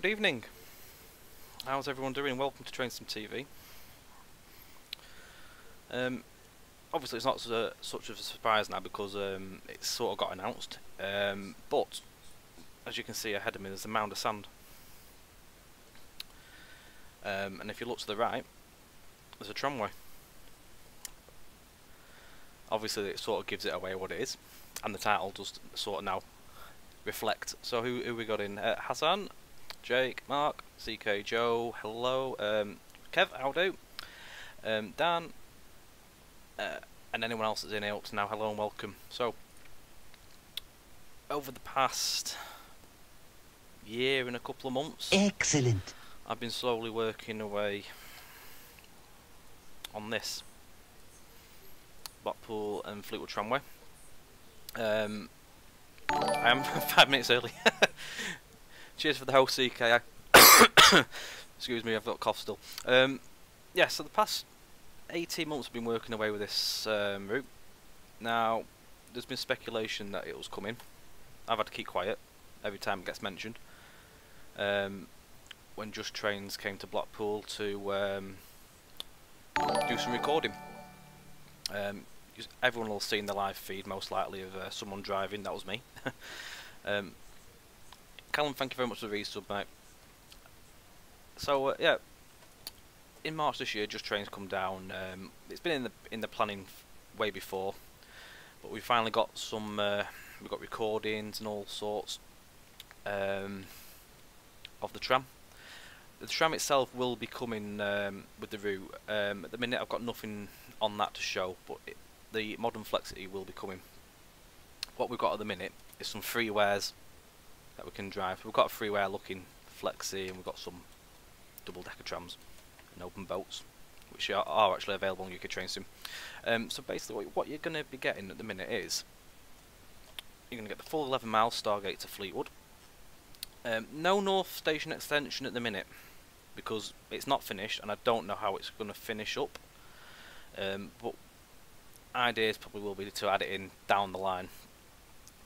Good evening. How's everyone doing? Welcome to Train Sim TV. Um, obviously, it's not su such of a surprise now because um, it's sort of got announced. Um, but as you can see ahead of me, there's a mound of sand. Um, and if you look to the right, there's a tramway. Obviously, it sort of gives it away what it is, and the title does sort of now reflect. So, who who we got in? Uh, Hassan, Jake, Mark, CK, Joe, hello, um, Kev, how do? Um, Dan, uh, and anyone else that's in here up to now, hello and welcome. So, over the past year and a couple of months, Excellent. I've been slowly working away on this Blackpool and Fleetwood Tramway. Um, I am five minutes early. Cheers for the whole CK. Excuse me, I've got cough still. Um, yeah, so the past 18 months I've been working away with this um, route. Now, there's been speculation that it was coming. I've had to keep quiet every time it gets mentioned. Um, when Just Trains came to Blackpool to um, do some recording. Um, everyone will have seen the live feed most likely of uh, someone driving, that was me. um, Callum, thank you very much for the resub, mate. So, uh, yeah, in March this year, Just Trains come down. Um, it's been in the in the planning way before, but we finally got some. Uh, we got recordings and all sorts um, of the tram. The tram itself will be coming um, with the route. Um, at the minute, I've got nothing on that to show, but it, the modern Flexity will be coming. What we've got at the minute is some freewares that we can drive. We've got a freeware looking Flexi, and we've got some double decker trams and open boats, which are, are actually available on UK Train Sim. Um, so basically, what, what you're going to be getting at the minute is you're going to get the full 11 mile Starr Gate to Fleetwood. Um, no North Station extension at the minute because it's not finished, and I don't know how it's going to finish up. Um, but ideas probably will be to add it in down the line,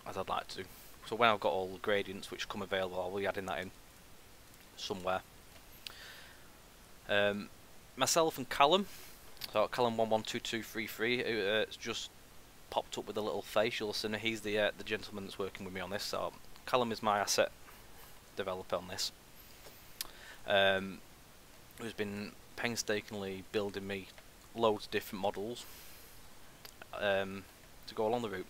as I'd like to. So when I've got all the gradients which come available, I'll be adding that in somewhere. Um, myself and Callum, so Callum one one two two three three, uh, it's just popped up with a little face. You'll see he's the uh, the gentleman that's working with me on this. So Callum is my asset developer on this. Um, who's been painstakingly building me loads of different models um, to go along the route.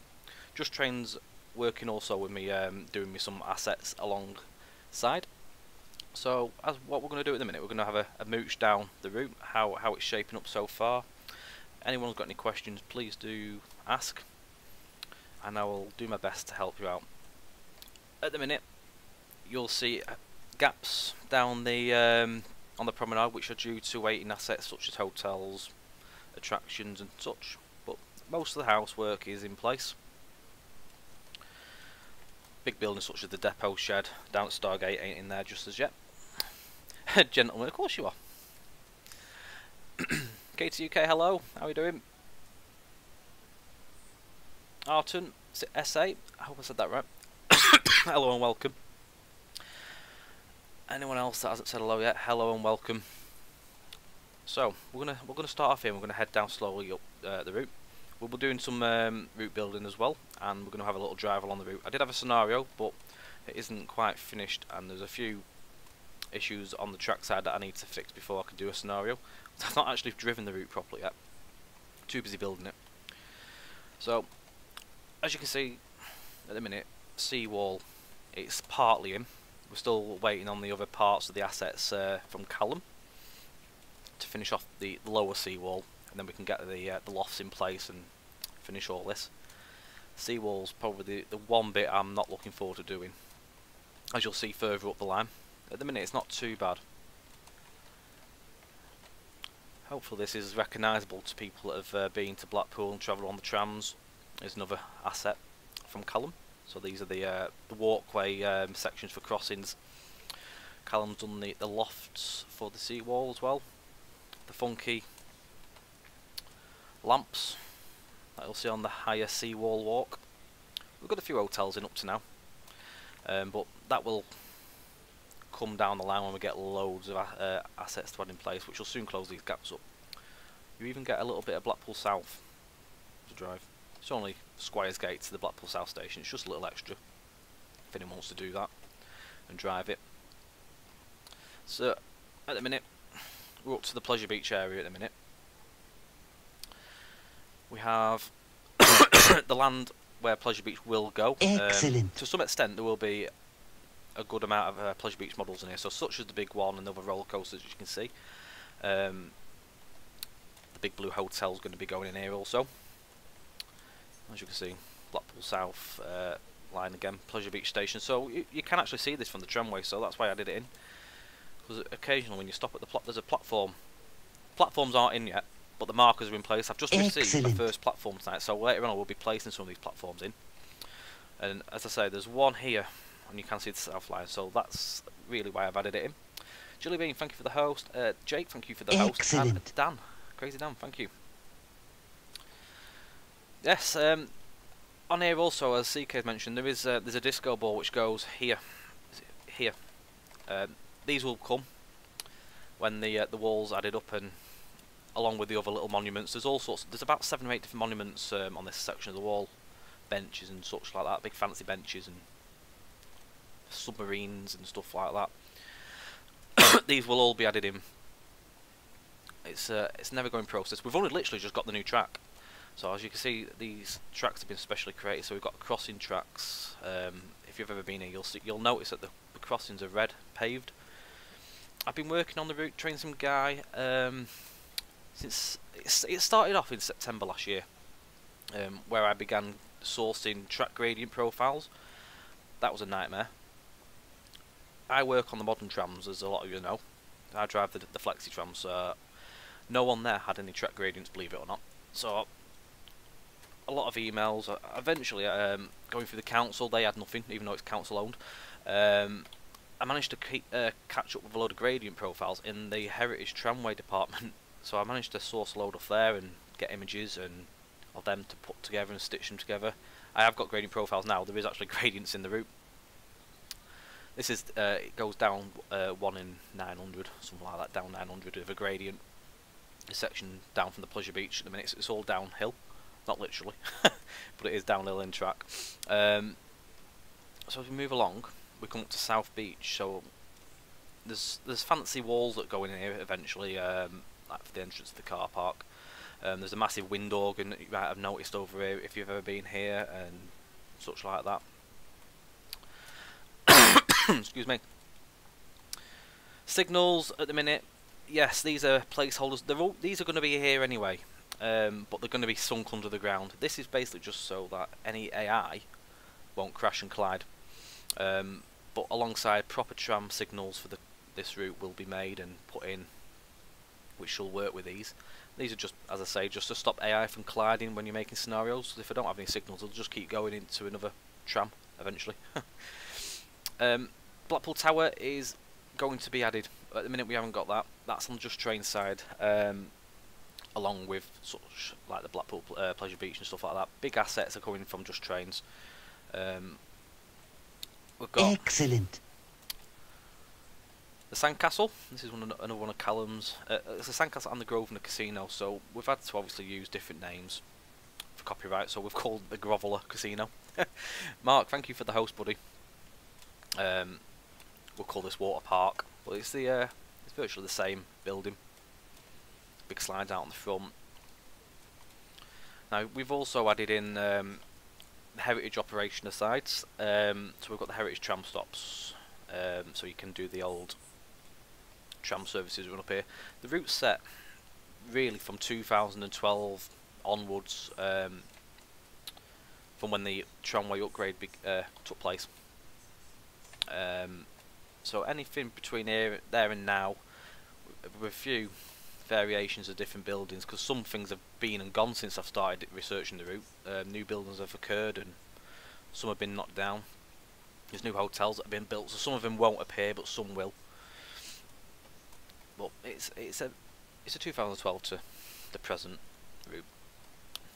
Just Trains working also with me, um, doing me some assets alongside. So, as what we're going to do at the minute, we're going to have a, a mooch down the route, how how it's shaping up so far. Anyone who's got any questions, please do ask, and I will do my best to help you out. At the minute, you'll see gaps down the um, on the promenade, which are due to waiting assets such as hotels, attractions, and such. But most of the housework is in place. Big buildings such as the depot shed down at Starr Gate ain't in there just as yet. Gentlemen, of course you are. KTUK, hello. How are you doing? Arton, is it SA? I hope I said that right. hello and welcome. Anyone else that hasn't said hello yet? Hello and welcome. So we're gonna we're gonna start off here. We're gonna head down slowly up uh, the route. We'll be doing some um, route building as well, and we're gonna have a little drive along the route. I did have a scenario, but it isn't quite finished, and there's a few issues on the track side that I need to fix before I can do a scenario. I've not actually driven the route properly yet. Too busy building it. So, as you can see, at the minute, seawall, it's partly in. We're still waiting on the other parts of the assets uh, from Callum to finish off the lower seawall, and then we can get the uh, the lofts in place and finish all this. Seawall's probably the, the one bit I'm not looking forward to doing, as you'll see further up the line. At the minute, it's not too bad. Hopefully, this is recognisable to people that have uh, been to Blackpool and travelled on the trams. There's another asset from Callum. So these are the uh, the walkway um, sections for crossings. Callum's done the, the lofts for the seawall as well. The funky lamps that you'll see on the higher seawall walk. We've got a few hotels in up to now, um, but that will come down the line when we get loads of uh, assets to add in place, which will soon close these gaps up. You even get a little bit of Blackpool South to drive. It's only Squires Gate to the Blackpool South station, it's just a little extra if anyone wants to do that and drive it. So, at the minute, we're up to the Pleasure Beach area at the minute. We have the land where Pleasure Beach will go. Um, Excellent. Um, to some extent, there will be a good amount of uh, Pleasure Beach models in here, so such as the big one and the other roller coasters, as you can see. Um, the Big Blue Hotel is going to be going in here also. As you can see, Blackpool South uh, line again, Pleasure Beach Station. So you, you, can actually see this from the tramway, so that's why I did it in. Because occasionally when you stop at the plot, there's a platform. Platforms aren't in yet, but the markers are in place. I've just Excellent. received the first platform tonight, so later on I will be placing some of these platforms in. And as I say, there's one here, and you can see the south line, so that's really why I've added it in. Julie Bean, thank you for the host. Uh, Jake, thank you for the Excellent. host. And Dan, Crazy Dan, thank you. Yes, um, on here also, as CK mentioned, there is uh, there's a disco ball which goes here, here. Um, these will come when the uh, the walls added up and along with the other little monuments. There's all sorts. There's about seven or eight different monuments um, on this section of the wall, benches and such like that, big fancy benches and submarines and stuff like that. these will all be added in. It's uh, it's never going process. We've only literally just got the new track. So as you can see, these tracks have been specially created. So we've got crossing tracks. Um, if you've ever been here, you'll see, you'll notice that the, the, crossings are red paved. I've been working on the route, training some guy um, since it started off in September last year, um, where I began sourcing track gradient profiles. That was a nightmare. I work on the modern trams, as a lot of you know. I drive the, the flexi trams. Uh, no one there had any track gradients, believe it or not. So a lot of emails. Uh, eventually, um, going through the council, they had nothing, even though it's council owned. Um, I managed to keep, uh, catch up with a load of gradient profiles in the heritage tramway department. So I managed to source a load off there and get images and of them to put together and stitch them together. I have got gradient profiles now. There is actually gradients in the route. This is uh, it goes down uh, one in 900, something like that, down 900 with a gradient. A section down from the pleasure beach at the minute. It's all downhill not literally, but it is downhill in track. Um, so as we move along, we come up to South Beach. So there's there's fancy walls that go in here eventually, um, like for the entrance to the car park. Um, there's a massive wind organ that you might have noticed over here if you've ever been here and such like that. Excuse me. Signals at the minute. Yes, these are placeholders. They're all, these are going to be here anyway um, but they're going to be sunk under the ground. This is basically just so that any AI won't crash and collide. Um, but alongside proper tram signals for the this route will be made and put in, which shall work with these. These are just, as I say, just to stop AI from colliding when you're making scenarios. If I don't have any signals, it'll just keep going into another tram eventually. um, Blackpool Tower is going to be added. At the minute, we haven't got that. That's on just train side. Um, along with such like the Blackpool uh, Pleasure Beach and stuff like that. Big assets are coming from just trains. Um, we've got excellent. The Sandcastle. This is one of, another one of Callum's. Uh, it's the Sandcastle and the Grosvenor Casino. So we've had to obviously use different names for copyright. So we've called the Groveler Casino. Mark, thank you for the host, buddy. Um, we'll call this Water Park, but it's the uh, it's virtually the same building big slides out on the front. Now we've also added in um, heritage operation asides, um, so we've got the heritage tram stops, um, so you can do the old tram services run up here. The route set really from 2012 onwards, um, from when the tramway upgrade uh, took place. Um, so anything between here, there and now, with a few variations of different buildings because some things have been and gone since I've started researching the route. Um, new buildings have occurred and some have been knocked down. There's new hotels that have been built, so some of them won't appear, but some will. But it's it's a it's a 2012 to the present route.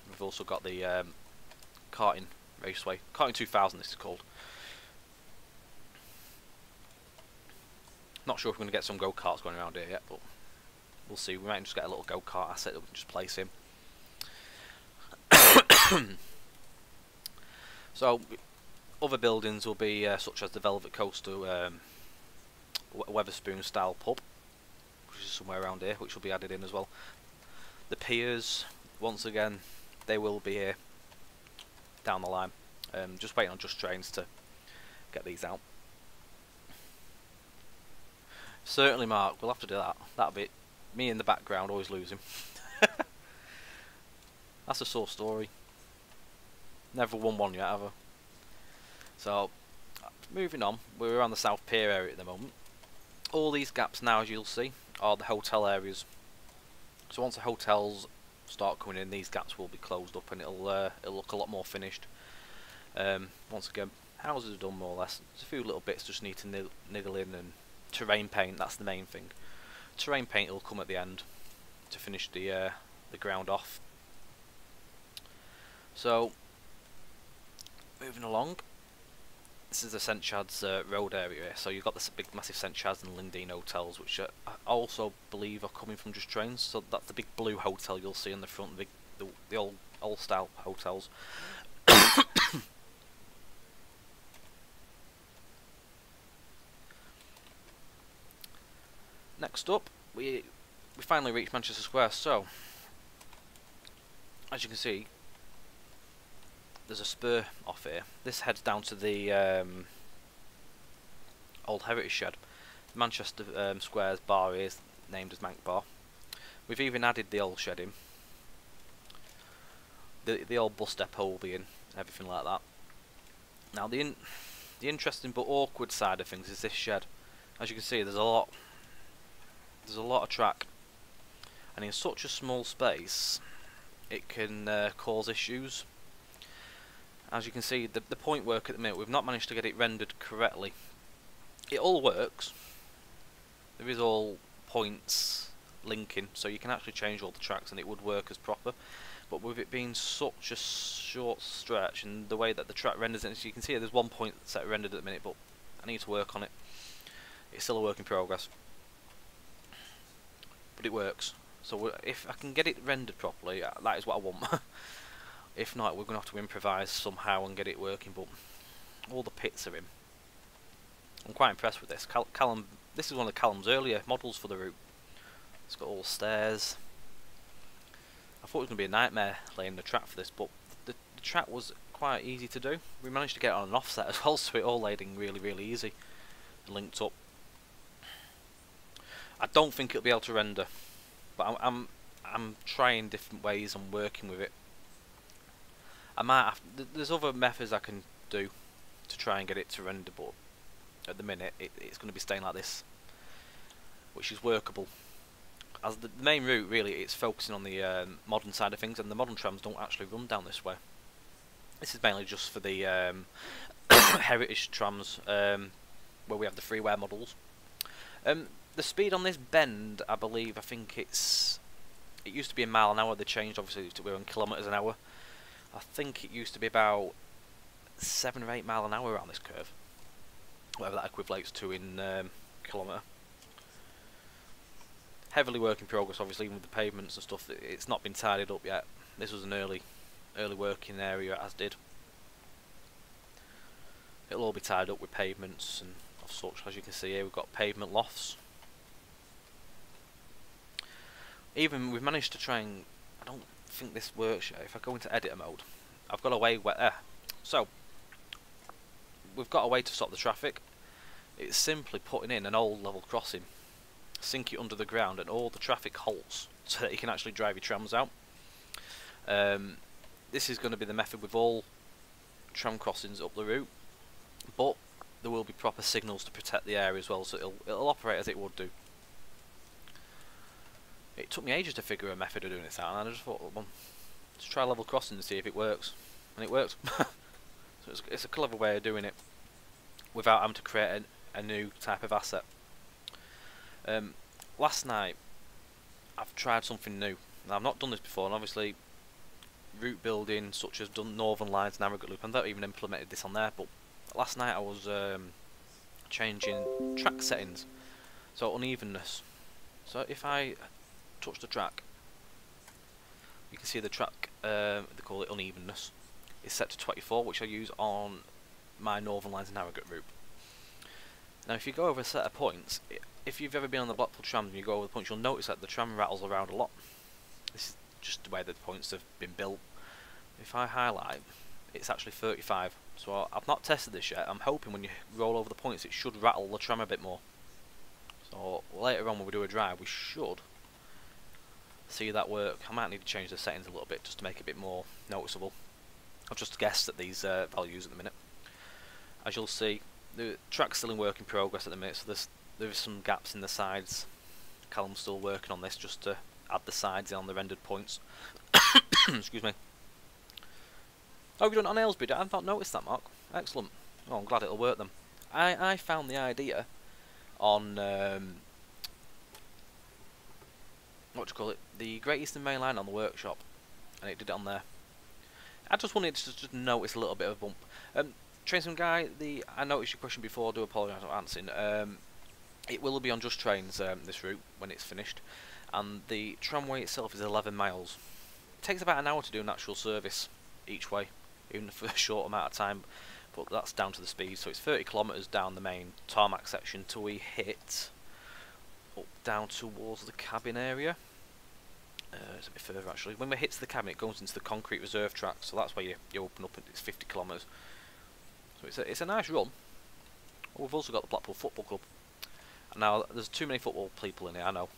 We've also got the um, karting raceway, karting 2000. This is called. Not sure if we're going to get some go-karts going around here yet, but we'll see. We might just get a little go-kart asset that we can just place in. so, other buildings will be uh, such as the Velvet Coaster um, Wetherspoon style pub, somewhere around here, which will be added in as well. The piers, once again, they will be here down the line. Um, just waiting on Just Trains to get these out. Certainly, Mark, we'll have to do that. That'll be me in the background, always losing. That's a sore story. Never won one yet, ever. So, moving on, we're around the South Pier area at the moment. All these gaps now, as you'll see, are the hotel areas. So once the hotels start coming in, these gaps will be closed up and it'll uh, it'll look a lot more finished. Um, once again, houses are done more or less. There's a few little bits just need to niggle in and terrain paint. That's the main thing. Terrain paint will come at the end to finish the uh, the ground off. So moving along, this is the St Chad's uh, road area. So you've got this big, massive St Chad's and Lindeen hotels, which I also believe are coming from just trains. So that's the big blue hotel you'll see in the front, the the, the old, old style hotels. Next up, we we finally reached Manchester Square. So, as you can see, there's a spur off here. This heads down to the um, old heritage shed. Manchester um, Square's bar is named as Manc Bar. We've even added the old shed in. The the old bus depot will be in, everything like that. Now the in, the interesting but awkward side of things is this shed. As you can see, there's a lot there's a lot of track, and in such a small space, it can uh, cause issues as you can see the, the point work at the minute we've not managed to get it rendered correctly. It all works. There is all points linking so you can actually change all the tracks and it would work as proper. But with it being such a short stretch and the way that the track renders it as you can see there's one point set rendered at the minute but I need to work on it. It's still a work in progress. But it works. So if I can get it rendered properly uh, that is what I want If not, we're going to have to improvise somehow and get it working, but all the pits are in. I'm quite impressed with this. Cal Callum, this is one of Callum's earlier models for the route. It's got all stairs. I thought it was going to be a nightmare laying the track for this, but the, the track was quite easy to do. We managed to get on an offset as well, so it all laid in really, really easy. Linked up. I don't think it'll be able to render, but I'm, I'm, I'm trying different ways and working with it. I might have, there's other methods I can do to try and get it to render but at the minute it, it's going to be staying like this which is workable. As the main route really it's focusing on the um, modern side of things and the modern trams don't actually run down this way. This is mainly just for the um, heritage trams um, where we have the freeware models. Um, the speed on this bend I believe I think it's it used to be a mile an hour. They changed obviously to we're on kilometres an hour I think it used to be about seven or eight mile an hour around this curve, whatever that equates to in um, kilometre. Heavily work in progress, obviously, even with the pavements and stuff. It's not been tidied up yet. This was an early, early working area, as did. It'll all be tied up with pavements and of such. As you can see here, we've got pavement lofts. Even we've managed to try and I don't think this works. If I go into editor mode, I've got a way where... Uh, so, we've got a way to stop the traffic. It's simply putting in an old level crossing, sink it under the ground, and all the traffic halts so that you can actually drive your trams out. Um, this is going to be the method with all tram crossings up the route, but there will be proper signals to protect the area as well, so it'll, it'll operate as it would do. It took me ages to figure a method of doing this out, and I just thought, well, let's try level crossing and see if it works. And it works. so it's, it's, a clever way of doing it without having to create a, a new type of asset. Um, last night, I've tried something new. Now, I've not done this before, and obviously, route building such as done Northern Lines and Harrogate Loop, I've not even implemented this on there, but last night I was um, changing track settings So unevenness. So if I touch the track, you can see the track, um, they call it unevenness, is set to 24, which I use on my Northern Lines and Harrogate route. Now if you go over a set of points, if you've ever been on the Blackpool tram and you go over the points, you'll notice that the tram rattles around a lot. This is just the way the points have been built. If I highlight, it's actually 35. So I've not tested this yet. I'm hoping when you roll over the points it should rattle the tram a bit more. So later on when we do a drive we should see that work. I might need to change the settings a little bit just to make it a bit more noticeable. I've just guessed at these uh, values at the minute. As you'll see, the track's still in work in progress at the minute, so there's there's some gaps in the sides. Callum's still working on this just to add the sides on the rendered points. Excuse me. Oh, you've done it on Aylesbury? I've not noticed that, Mark. Excellent. Oh, I'm glad it'll work then. I, I found the idea on, um, what do you call it, the Great Eastern Main Line on the workshop, and it did it on there. I just wanted to just notice a little bit of a bump. Um, Trainsman Guy, the I noticed your question before, I do apologise for answering. Um, it will be on Just Trains, um, this route, when it's finished, and the tramway itself is 11 miles. It takes about an hour to do an actual service each way even for a short amount of time but that's down to the speed so it's 30 kilometers down the main tarmac section till we hit up down towards the cabin area. Uh, it's a bit further actually. When we hit the cabin it goes into the concrete reserve track so that's where you, you open up it's 50 kilometers so it's a, it's a nice run. Oh, we've also got the Blackpool Football Club. Now there's too many football people in here I know.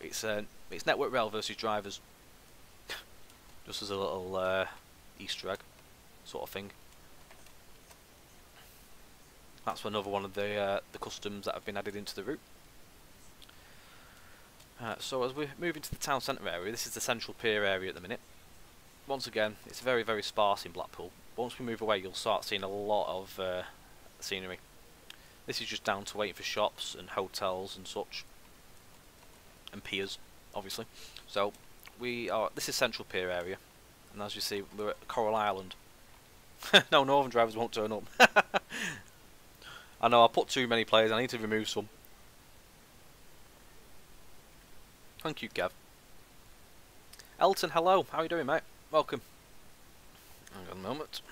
It's uh, it's Network Rail versus drivers. Just as a little uh, Easter egg sort of thing. That's another one of the uh, the customs that have been added into the route. Uh, so as we move into the town centre area, this is the central pier area at the minute. Once again, it's very very sparse in Blackpool. Once we move away, you'll start seeing a lot of uh, scenery. This is just down to waiting for shops and hotels and such, and piers, obviously. So we are. This is central pier area, and as you see, we're at Coral Island. no, Northern drivers won't turn up. I know, I put too many players, I need to remove some. Thank you, Gav. Elton, hello, how are you doing, mate? Welcome. Hang on a moment.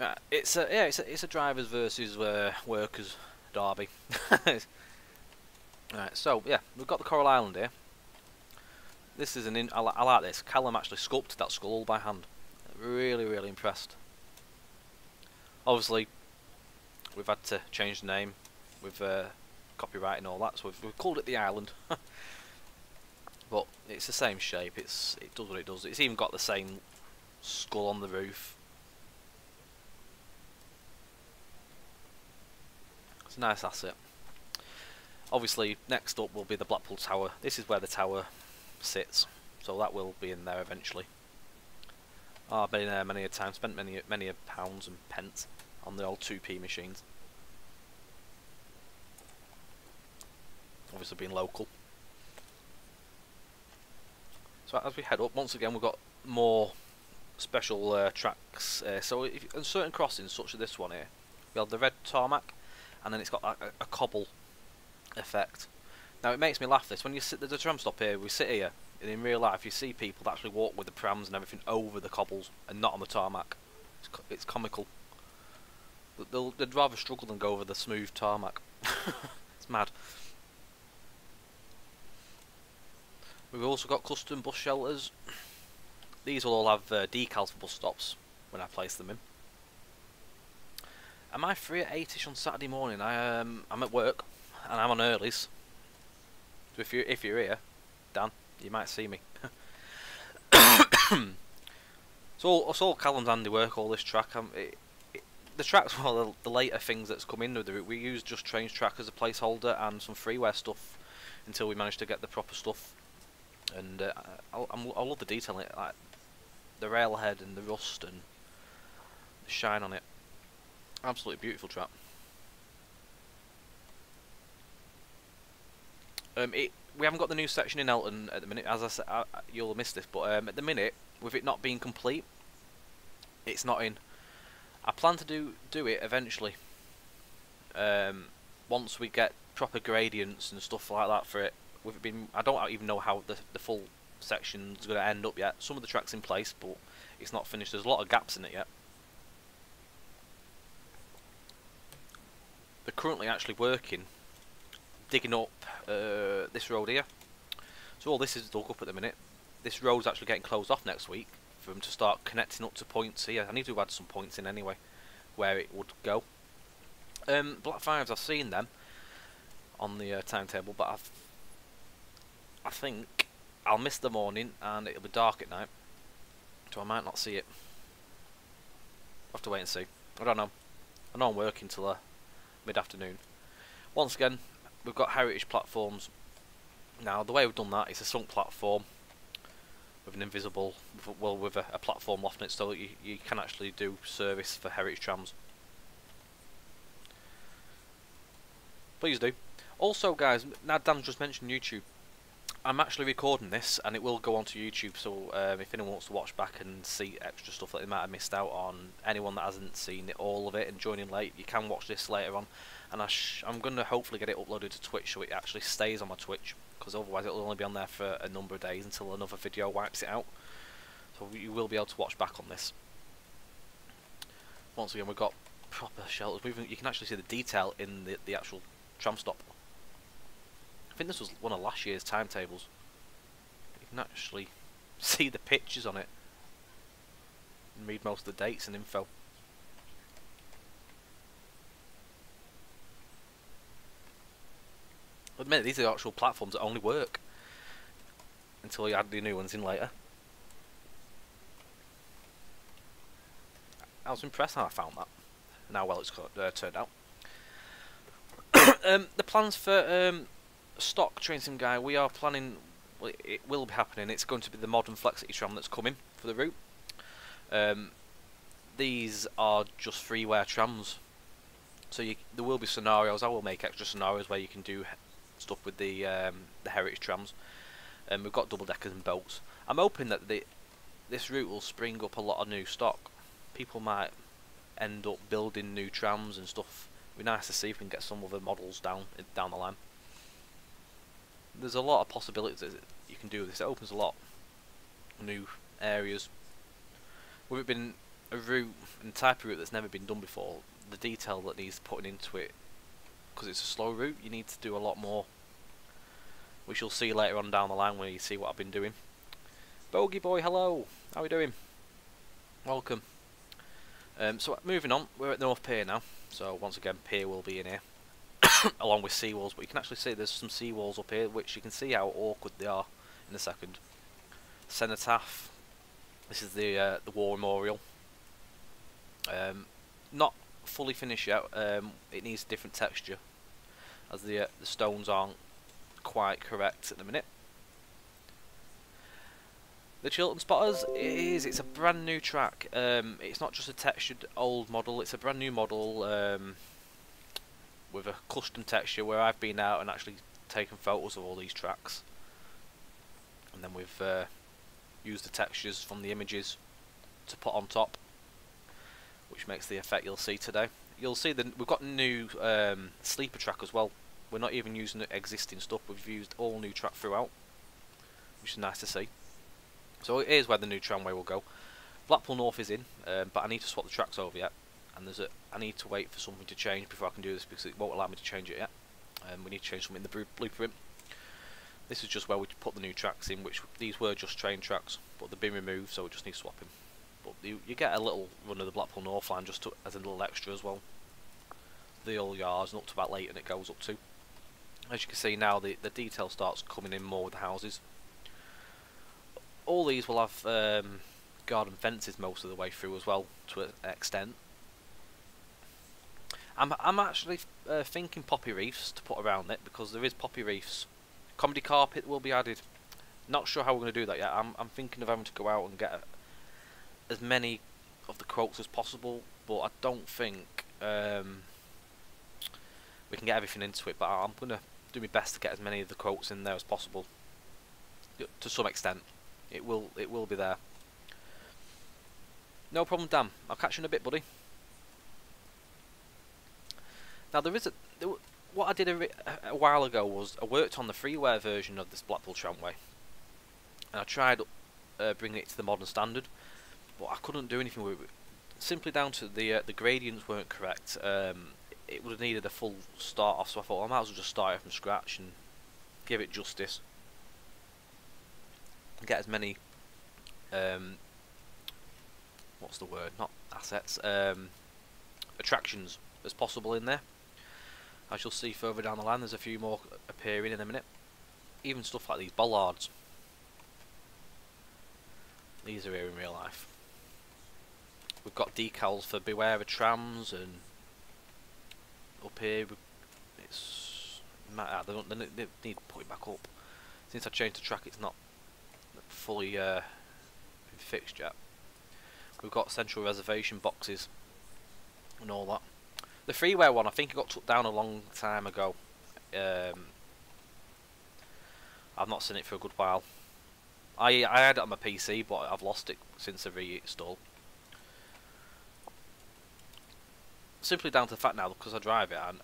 Uh, it's a yeah, it's a it's a drivers versus uh, workers derby. Right, so yeah, we've got the Coral Island here. This is an in I, li I like this. Callum actually sculpted that skull all by hand. Really, really impressed. Obviously, we've had to change the name with uh, copyright and all that, so we've, we've called it the island. but it's the same shape. It's it does what it does. It's even got the same skull on the roof. It's a nice asset. Obviously, next up will be the Blackpool Tower. This is where the tower sits, so that will be in there eventually. Oh, I've been there many a time, spent many many a pounds and pence on the old 2p machines. Obviously being local. So as we head up, once again we've got more special uh, tracks. Uh, so if, in certain crossings, such as this one here, we have the red tarmac, and then it's got a, a cobble effect. Now it makes me laugh this, when you sit, there's a tram stop here, we sit here, and in real life you see people that actually walk with the prams and everything over the cobbles and not on the tarmac. It's, co it's comical. They'll, they'd rather struggle than go over the smooth tarmac. it's mad. We've also got custom bus shelters. These will all have uh, decals for bus stops when I place them in. Am I free at 8ish on Saturday morning? I, um, I'm at work and I'm on earlys. So if you if you're here, Dan, you might see me. it's all it's all Callum's handiwork. All this track. Um, it, the track's of the, the, later things that's come in with the route. We use just trains track as a placeholder and some freeware stuff until we managed to get the proper stuff. And uh, I, I love the detail in it, like the railhead and the rust and the shine on it. Absolutely beautiful track. Um, it, we haven't got the new section in Elton at the minute. As I said, I, you'll miss this, but um, at the minute, with it not being complete, it's not in. I plan to do do it eventually. Um, once we get proper gradients and stuff like that for it. It been, I don't even know how the the full section's going to end up yet. Some of the tracks in place, but it's not finished. There's a lot of gaps in it yet. They're currently actually working, digging up uh, this road here. So all this is dug up at the minute. This road's actually getting closed off next week for them to start connecting up to points here. I need to add some points in anyway, where it would go. Um, Black Fives, I've seen them on the uh, timetable, but I've, I think I'll miss the morning and it'll be dark at night, so I might not see it. I'll have to wait and see. I don't know. I know I'm working till uh, mid-afternoon. Once again, we've got heritage platforms. Now, the way we've done that is a sunk platform with an invisible, well, with a, a platform off it, so that you, you can actually do service for heritage trams. Please do. Also, guys, now Dan just mentioned YouTube. I'm actually recording this, and it will go onto YouTube. So um, if anyone wants to watch back and see extra stuff that they might have missed out on, anyone that hasn't seen it, all of it, and joining late, you can watch this later on. And I am going to hopefully get it uploaded to Twitch, so it actually stays on my Twitch, because otherwise it'll only be on there for a number of days until another video wipes it out. So you will be able to watch back on this. Once again, we've got proper shelters. you can actually see the detail in the the actual tram stop I think this was one of last year's timetables. You can actually see the pictures on it and read most of the dates and info. Admit these are actual platforms that only work until you add the new ones in later. I was impressed how I found that. and how well, it's uh, turned out. um, the plans for um, stock train sim guy, we are planning, well, it will be happening, it's going to be the modern Flexity tram that's coming for the route. Um, these are just freeware trams, so you, there will be scenarios, I will make extra scenarios where you can do stuff with the um, the heritage trams. And um, we've got double deckers and boats. I'm hoping that the this route will spring up a lot of new stock. People might end up building new trams and stuff. It'd be nice to see if we can get some other models down down the line there's a lot of possibilities that you can do with this. It opens a lot new areas. With it being a route and type of route that's never been done before, the detail that needs putting into it, because it's a slow route, you need to do a lot more. Which you'll see later on down the line when you see what I've been doing. Bogey boy, hello. How are we doing? Welcome. Um, so moving on, we're at North Pier now. So once again, Pier will be in here. along with seawalls, but you can actually see there's some seawalls up here, which you can see how awkward they are in a second. Cenotaph. This is the uh, the war memorial. Um, not fully finished yet. Um, it needs a different texture, as the uh, the stones aren't quite correct at the minute. The Chiltern Spotters is it's a brand new track. Um, it's not just a textured old model. It's a brand new model. Um, with a custom texture where I've been out and actually taken photos of all these tracks and then we've uh, used the textures from the images to put on top which makes the effect you'll see today you'll see that we've got a new um, sleeper track as well we're not even using the existing stuff we've used all new track throughout which is nice to see so here's where the new tramway will go Blackpool North is in um, but I need to swap the tracks over yet and there's a I need to wait for something to change before I can do this because it won't allow me to change it yet. Um, we need to change something in the blueprint. This is just where we put the new tracks in, which these were just train tracks, but they've been removed, so we just need swapping. But you, you get a little run of the Blackpool North line just to, as a little extra as well. The old yards and up to about late, and it goes up to. As you can see now, the, the detail starts coming in more with the houses. All these will have um, garden fences most of the way through as well, to an extent. I'm I'm actually uh, thinking poppy reefs to put around it because there is poppy reefs. Comedy carpet will be added. Not sure how we're going to do that yet. I'm I'm thinking of having to go out and get a, as many of the quotes as possible, but I don't think um, we can get everything into it. But I'm going to do my best to get as many of the quotes in there as possible. To some extent, it will it will be there. No problem, Dan. I'll catch you in a bit, buddy. Now there is a there, what I did a, a, while ago was I worked on the freeware version of this Blackpool tramway, and I tried uh, bringing it to the modern standard, but I couldn't do anything with it. Simply down to the uh, the gradients weren't correct. Um, it would have needed a full start off, so I thought I might as well just start it from scratch and give it justice. Get as many um, what's the word? Not assets, um, attractions as possible in there. As you'll see further down the line, there's a few more appearing in a minute. Even stuff like these bollards. These are here in real life. We've got decals for Beware of Trams and up here it's ah, they, don't, they need to put it back up. Since I changed the track it's not fully uh, fixed yet. We've got central reservation boxes and all that. The freeware one, I think it got took down a long time ago. Um, I've not seen it for a good while. I I had it on my PC, but I've lost it since the reinstall. Simply down to the fact now, because I drive it, and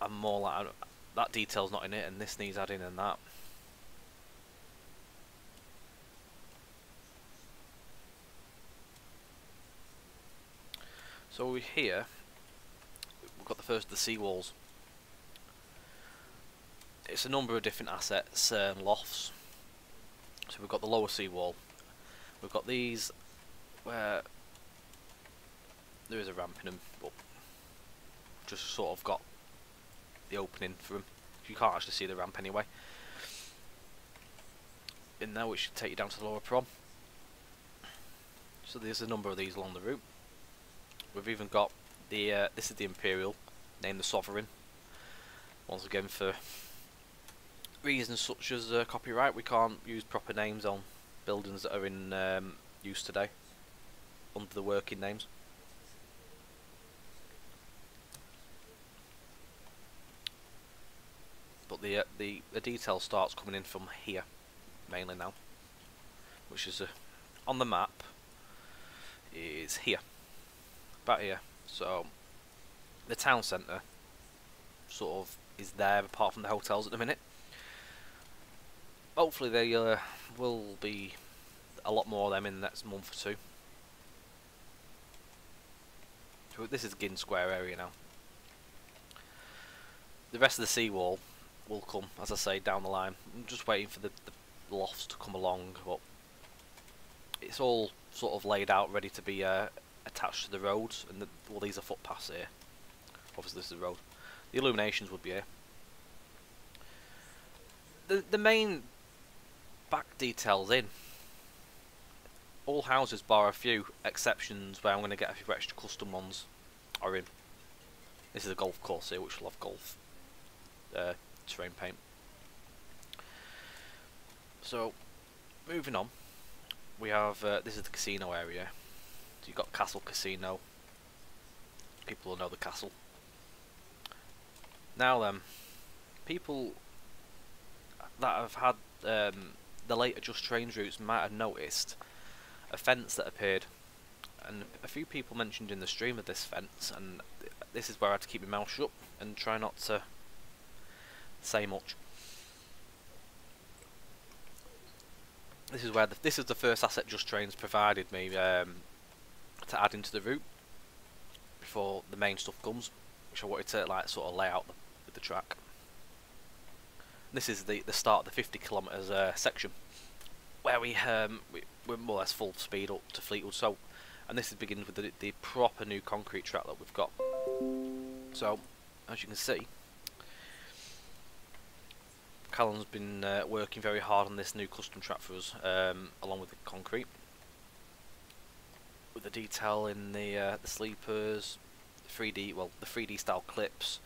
I'm more like that detail's not in it, and this needs adding and that. So we're here, we've got the first of the seawalls. It's a number of different assets and um, lofts. So we've got the lower seawall. We've got these where there is a ramp in them, but just sort of got the opening for them. You can't actually see the ramp anyway. In there, which should take you down to the lower prom. So there's a number of these along the route. We've even got the, uh, this is the Imperial, named the Sovereign. Once again for reasons such as uh, copyright, we can't use proper names on buildings that are in um, use today, under the working names. But the uh, the the detail starts coming in from here, mainly now, which is uh, on the map. Is here about here. So the town centre sort of is there apart from the hotels at the minute. Hopefully there uh, will be a lot more of them in the next month or two. So this is Gynn Square area now. The rest of the seawall will come, as I say, down the line. I'm just waiting for the, the lofts to come along, but it's all sort of laid out, ready to be uh, attached to the roads, and the, well, these are footpaths here. Obviously, this is the road. The illuminations would be here. The the main back details in. All houses, bar a few exceptions where I'm going to get a few extra custom ones, are in. This is a golf course here, which will have golf uh, terrain paint. So, moving on, we have uh, this is the casino area. So you've got Castle Casino. People will know the castle. Now then, people that have had um, the later Just Trains routes might have noticed a fence that appeared. And a few people mentioned in the stream of this fence, and this is where I had to keep my mouth shut and try not to say much. This is where the, this is the first asset Just Trains provided me. Um, to add into the route before the main stuff comes, which I wanted to like sort of lay out the, with the track. This is the the start of the 50 kilometers uh, section where we um we, we're more or less full speed up to Fleetwood. So, and this is begins with the the proper new concrete track that we've got. So, as you can see, Callum's been uh, working very hard on this new custom track for us, um, along with the concrete with the detail in the uh, the sleepers, the 3D well the 3D style clips.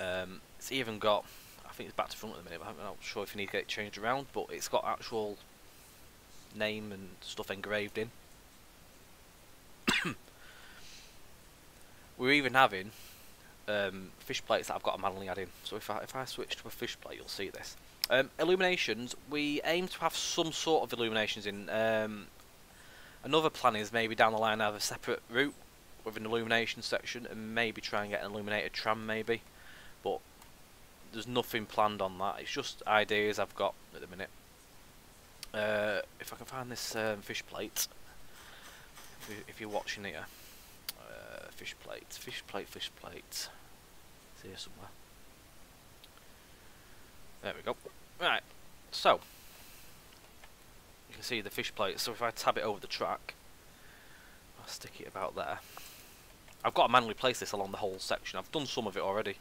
Um, it's even got I think it's back to front at the minute. I'm not sure if you need to get it changed around, but it's got actual name and stuff engraved in. We're even having um, fish plates that I've got a manually add in. So if I if I switch to a fish plate, you'll see this. Um, illuminations. We aim to have some sort of illuminations in. Um, Another plan is maybe down the line have a separate route with an illumination section and maybe try and get an illuminated tram maybe. But there's nothing planned on that. It's just ideas I've got at the minute. Uh, if I can find this um, fish plate, if, you, if you're watching here, fish plate, fish plate, fish plate. It's here somewhere. There we go. Right, so you can see the fish plate. So if I tab it over the track, I'll stick it about there. I've got to manually place this along the whole section. I've done some of it already.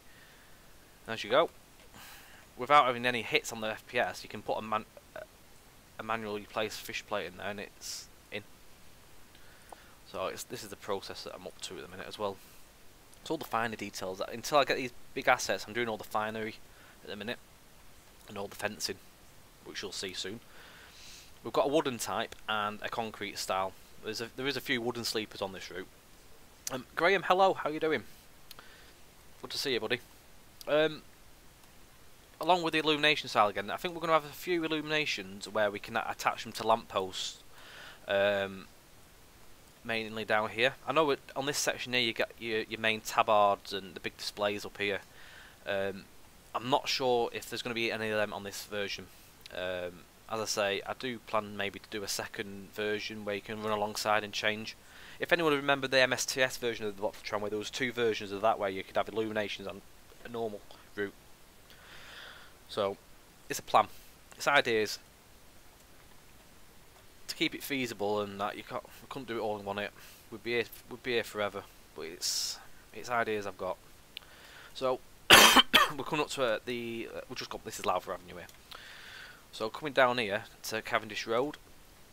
As you go. Without having any hits on the FPS, you can put a, man a manually placed fish plate in there and it's. So this is the process that I'm up to at the minute as well. It's all the finer details. Until I get these big assets, I'm doing all the finery at the minute. And all the fencing, which you'll see soon. We've got a wooden type and a concrete style. There's a, there is a few wooden sleepers on this route. Um, Graham, hello, how you doing? Good to see you, buddy. Um, along with the illumination style again, I think we're going to have a few illuminations where we can attach them to lampposts. Um, mainly down here. I know on this section here you get your, your main tabards and the big displays up here. Um, I'm not sure if there's going to be any of them on this version. Um, as I say, I do plan maybe to do a second version where you can run alongside and change. If anyone remember the MSTS version of the Tram, where there was two versions of that where you could have illuminations on a normal route. So, it's a plan. It's ideas. To keep it feasible and that you can't, we couldn't do it all in one hit. We'd be here, we'd be here forever. But it's it's ideas I've got. So we're coming up to uh, the. Uh, we just got this is Lowther Avenue here. So coming down here to Cavendish Road,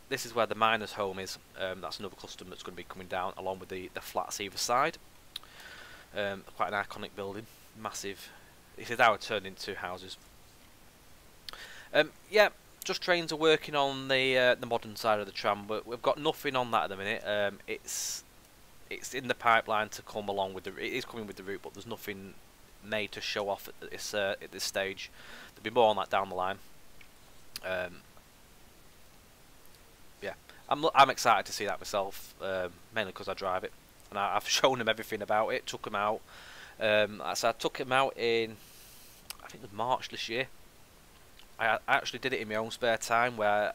this is where the miner's home is. Um, that's another custom that's going to be coming down along with the, the flats either side. Um, quite an iconic building, massive. This is now turned into houses. Um, yeah, just trains are working on the uh, the modern side of the tram, but we've got nothing on that at the minute. Um, it's it's in the pipeline to come along with the. It is coming with the route, but there's nothing made to show off at this uh, at this stage. There'll be more on that down the line. Um, yeah, I'm I'm excited to see that myself, um, mainly because I drive it, and I, have shown him everything about it. Took him out. Um, so I took him out in, I think it was March this year. I, actually did it in my own spare time, where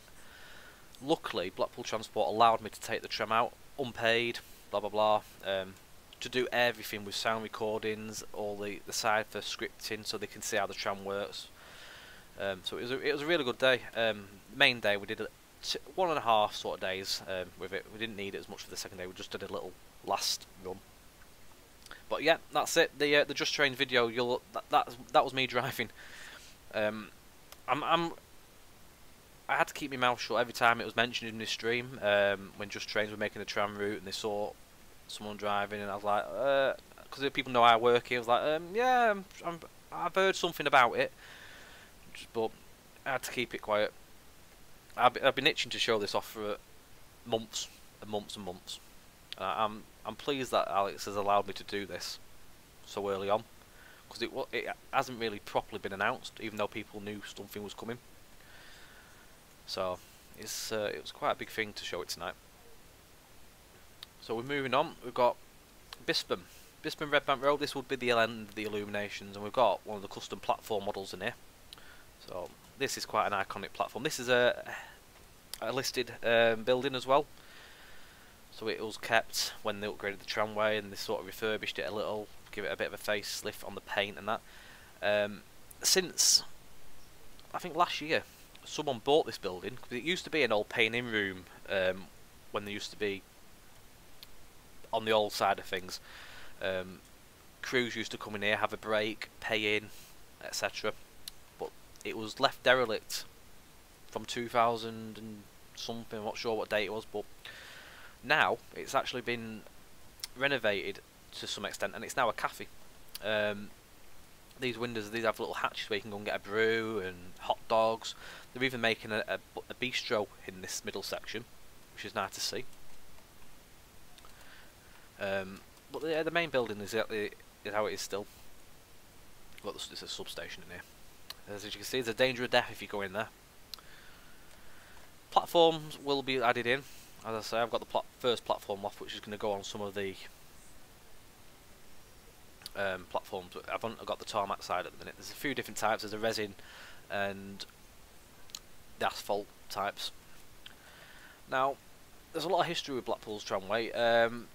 luckily Blackpool Transport allowed me to take the tram out unpaid, blah blah blah. Um, to do everything with sound recordings, all the the side for scripting, so they can see how the tram works, um, so it was a, it was a really good day. Um, main day we did one and a half sort of days um, with it. We didn't need it as much for the second day. We just did a little last run. But yeah, that's it. The uh, the Just Train video. You'll that that, that was me driving. Um, I'm I'm. I had to keep my mouth shut every time it was mentioned in this stream. Um, when Just Trains were making the tram route and they saw someone driving, and I was like, because uh, people know I work here. I was like, um, yeah, I'm, I'm, I've heard something about it but I had to keep it quiet. I've, I've been itching to show this off for months and months and months. Uh, I'm I'm pleased that Alex has allowed me to do this so early on because it it hasn't really properly been announced, even though people knew something was coming. So it's uh, it was quite a big thing to show it tonight. So we're moving on. We've got Bispham. Bispham Redbank Road. This would be the end of the illuminations, and we've got one of the custom platform models in here. So this is quite an iconic platform. This is a, a listed um, building as well. So it was kept when they upgraded the tramway and they sort of refurbished it a little, give it a bit of a facelift on the paint and that. Um, since, I think last year, someone bought this building, because it used to be an old painting room um, when there used to be on the old side of things. Um, crews used to come in here, have a break, pay in, etc But it was left derelict from 2000 and something. I'm not sure what date it was, but now it's actually been renovated to some extent, and it's now a cafe. Um, these windows, these have little hatches where you can go and get a brew and hot dogs. They're even making a, a, a bistro in this middle section, which is nice to see. Um, but the, the main building is, is how it is still. Well, there's a substation in here. As you can see, there's a danger of death if you go in there. Platforms will be added in. as I say, I've got the plat first platform off, which is going to go on some of the um, platforms. I've got the tarmac side at the minute. There's a few different types. There's a resin and the asphalt types. Now, there's a lot of history with Blackpool's tramway. Um,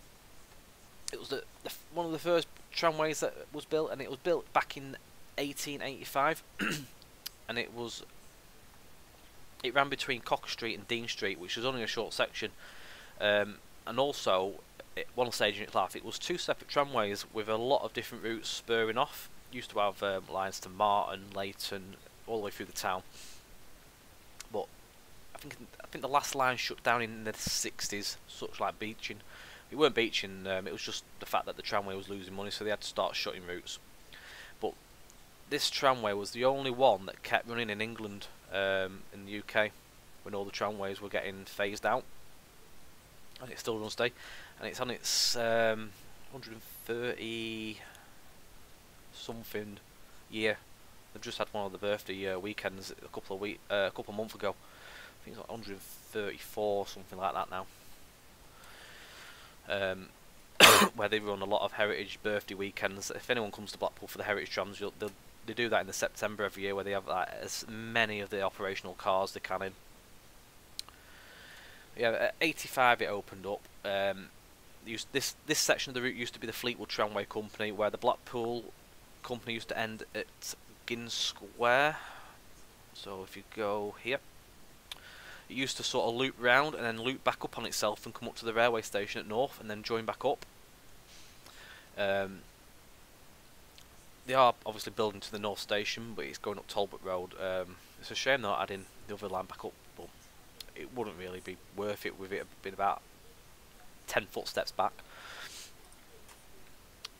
it was the, the, one of the first tramways that was built, and it was built back in 1885, and it was it ran between Cocker Street and Dean Street, which was only a short section, um, and also one stage in its life it was two separate tramways with a lot of different routes spurring off. Used to have um, lines to Marton, Layton, all the way through the town, but I think I think the last line shut down in the 60s, such like Beeching. It weren't Beeching, um, it was just the fact that the tramway was losing money, so they had to start shutting routes. But this tramway was the only one that kept running in England, um, in the UK, when all the tramways were getting phased out. And it still runs today, and it's on its um, 130 something year. They've just had one of the birthday uh, weekends a couple of week, uh, a couple of months ago. I think it's like 134, something like that now um, where they run a lot of heritage birthday weekends. If anyone comes to Blackpool for the heritage trams, they do that in the September every year, where they have like, as many of the operational cars they can in. Yeah, at 85 it opened up. Um, this this section of the route used to be the Fleetwood Tramway Company, where the Blackpool company used to end at Gynn Square. So if you go here, it used to sort of loop round and then loop back up on itself and come up to the railway station at North and then join back up. Um, they are obviously building to the North Station, but it's going up Talbot Road. Um, it's a shame they're not adding the other line back up, but it wouldn't really be worth it with it being about 10 footsteps back.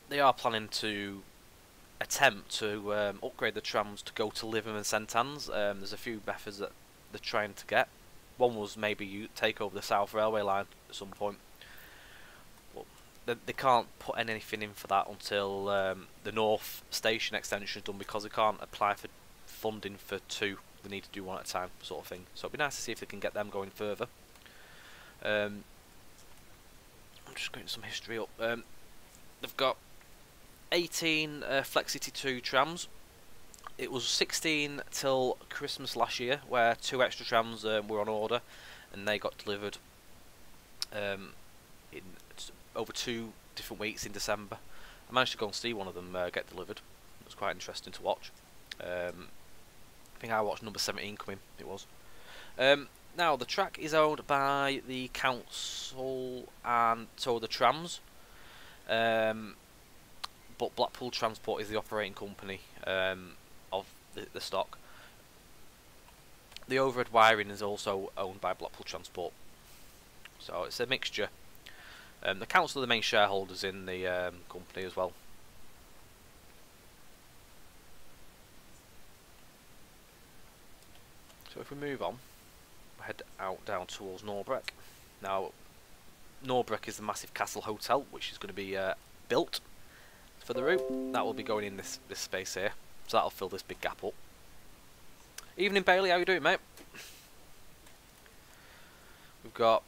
They are planning to attempt to um, upgrade the trams to go to Lytham and Anne's. Um, there's a few methods that they're trying to get. One was maybe you take over the South Railway line at some point. But they, they can't put anything in for that until um, the North Station extension is done because they can't apply for funding for two. They need to do one at a time, sort of thing. So it'd be nice to see if they can get them going further. Um, I'm just going some history up. Um, they've got 18 uh, Flexity 2 trams it was 16 till Christmas last year, where two extra trams um, were on order, and they got delivered um, in over two different weeks in December. I managed to go and see one of them uh, get delivered. It was quite interesting to watch. Um, I think I watched number 17 coming. It was. Um, now the track is owned by the council and so the trams. Um, but Blackpool Transport is the operating company. Um, of the, the stock. The overhead wiring is also owned by Blackpool Transport. So it's a mixture. Um, the council are the main shareholders in the um, company as well. So if we move on, head out down towards Norbreck. Now, Norbreck is the massive castle hotel, which is going to be uh, built for the route. That will be going in this this space here. So that'll fill this big gap up. Evening Bailey, how you doing mate? We've got,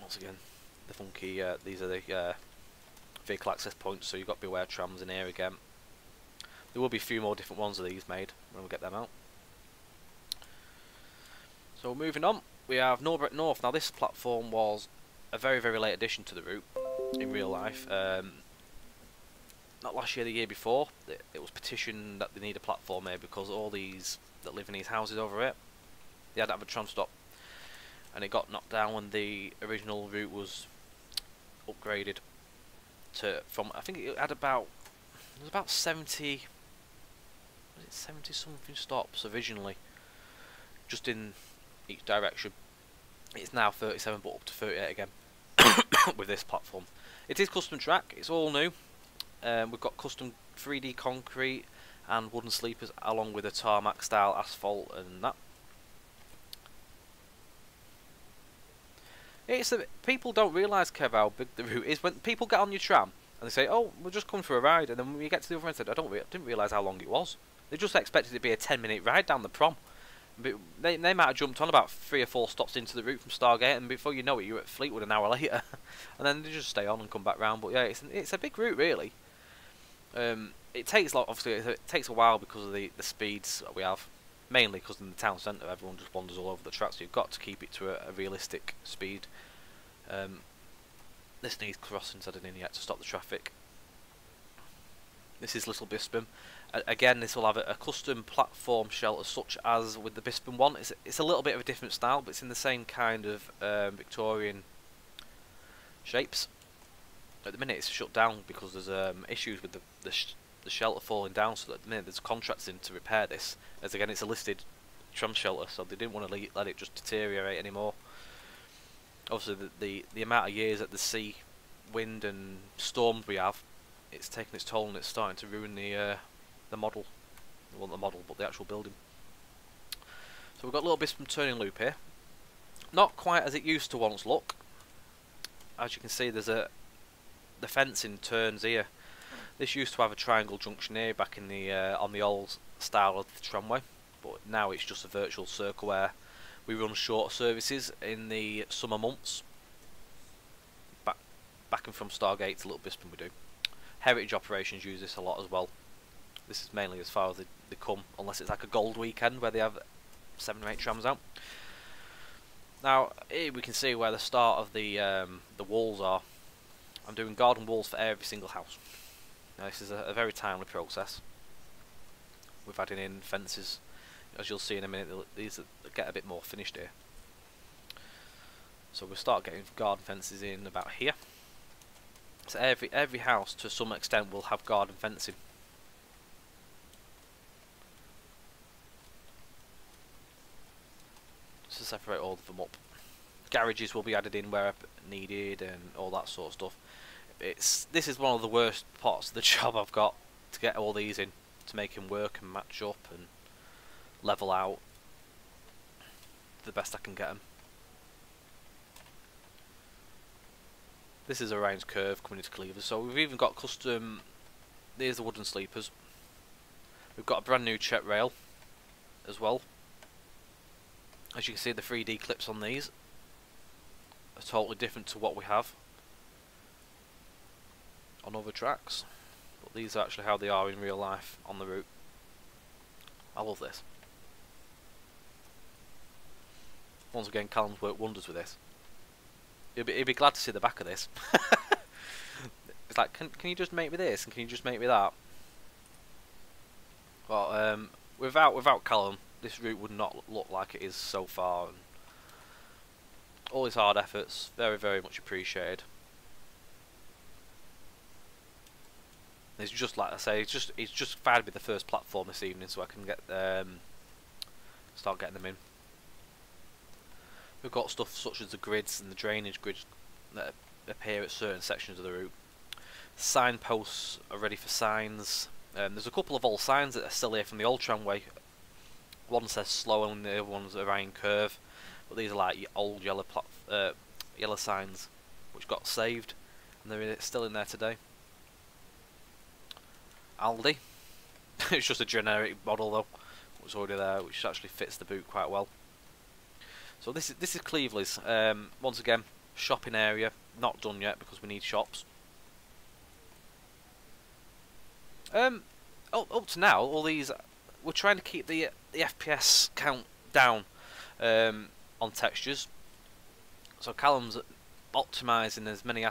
once again, the funky, uh, these are the uh, vehicle access points, so you've got to beware trams in here again. There will be a few more different ones of these made when we get them out. So moving on, we have Norbreck North. Now this platform was a very very late addition to the route in real life. Um, not last year, the year before, it, it was petitioned that they need a platform here because all these that live in these houses over it, they had to have a tram stop. And it got knocked down when the original route was upgraded to from I think it had about it was about 70 was it 70 something stops originally just in each direction it's now 37 but up to 38 again with this platform it is custom track it's all new um, we've got custom 3D concrete and wooden sleepers along with a tarmac style asphalt and that. It's a, people don't realise, Kev, how big the route is. When people get on your tram and they say, "Oh, we're just coming for a ride," and then when you get to the other end, said, "I don't, re didn't realise how long it was." They just expected it to be a 10-minute ride down the prom. But they, they might have jumped on about three or four stops into the route from Starr Gate, and before you know it, you're at Fleetwood an hour later, and then they just stay on and come back round. But yeah, it's it's a big route really. Um, it takes like obviously it takes a while because of the the speeds that we have, mainly because in the town centre everyone just wanders all over the track, so you've got to keep it to a, a realistic speed. Um, this needs crossing I didn't yet to stop the traffic. This is Little Bispham. Again, this will have a, custom platform shelter, such as with the Bispham one. It's it's a little bit of a different style, but it's in the same kind of um, Victorian shapes. At the minute, it's shut down because there's um, issues with the the, sh the, shelter falling down. So at the minute, there's contracts in to repair this. As again, it's a listed tram shelter, so they didn't want to let it just deteriorate anymore. Obviously, the, the the amount of years that the sea, wind, and storms we have, it's taking its toll and it's starting to ruin the uh, the model. Well, the model, but the actual building. So we've got a little bit from turning loop here. Not quite as it used to once look. As you can see, there's a the fencing turns here. This used to have a triangle junction here back in the uh, on the old style of the tramway, but now it's just a virtual circle where we run short services in the summer months. Back back and from Starr Gate to Little Bispham we do. Heritage operations use this a lot as well. This is mainly as far as they, they come, unless it's like a gold weekend where they have seven or eight trams out. Now here we can see where the start of the um, the walls are. I'm doing garden walls for every single house. Now this is a, a very timely process. We've added in fences, as you'll see in a minute. These get a bit more finished here. So we'll start getting garden fences in about here. So every every house to some extent will have garden fencing. To separate all of them up. Garages will be added in where needed and all that sort of stuff. It's this is one of the worst parts of the job I've got to get all these in to make them work and match up and level out the best I can get them. This is Orion's curve coming into Cleveleys, so we've even got custom. There's the wooden sleepers. We've got a brand new check rail as well as you can see the 3D clips on these are totally different to what we have on other tracks but these are actually how they are in real life on the route. I love this. Once again Callum's worked wonders with this. He'd be, he'd be glad to see the back of this. It's like can, can you just make me this and can you just make me that? Well um, without without Callum this route would not look like it is so far. And all his hard efforts, very, very much appreciated. It's just like I say, it's just it's just fired me the first platform this evening, so I can get um, start getting them in. We've got stuff such as the grids and the drainage grids that appear at certain sections of the route. Signposts are ready for signs. Um, there's a couple of old signs that are still here from the old tramway one says slow and the other one's Orion curve. But these are like old yellow uh, yellow signs which got saved and they're still in there today. Aldi. it's just a generic model though, which already there, which actually fits the boot quite well. So this is this is Cleveleys. Um, once again, shopping area, not done yet because we need shops. Um, up, up to now, all these we're trying to keep the the FPS count down um, on textures. So Callum's optimising as many uh,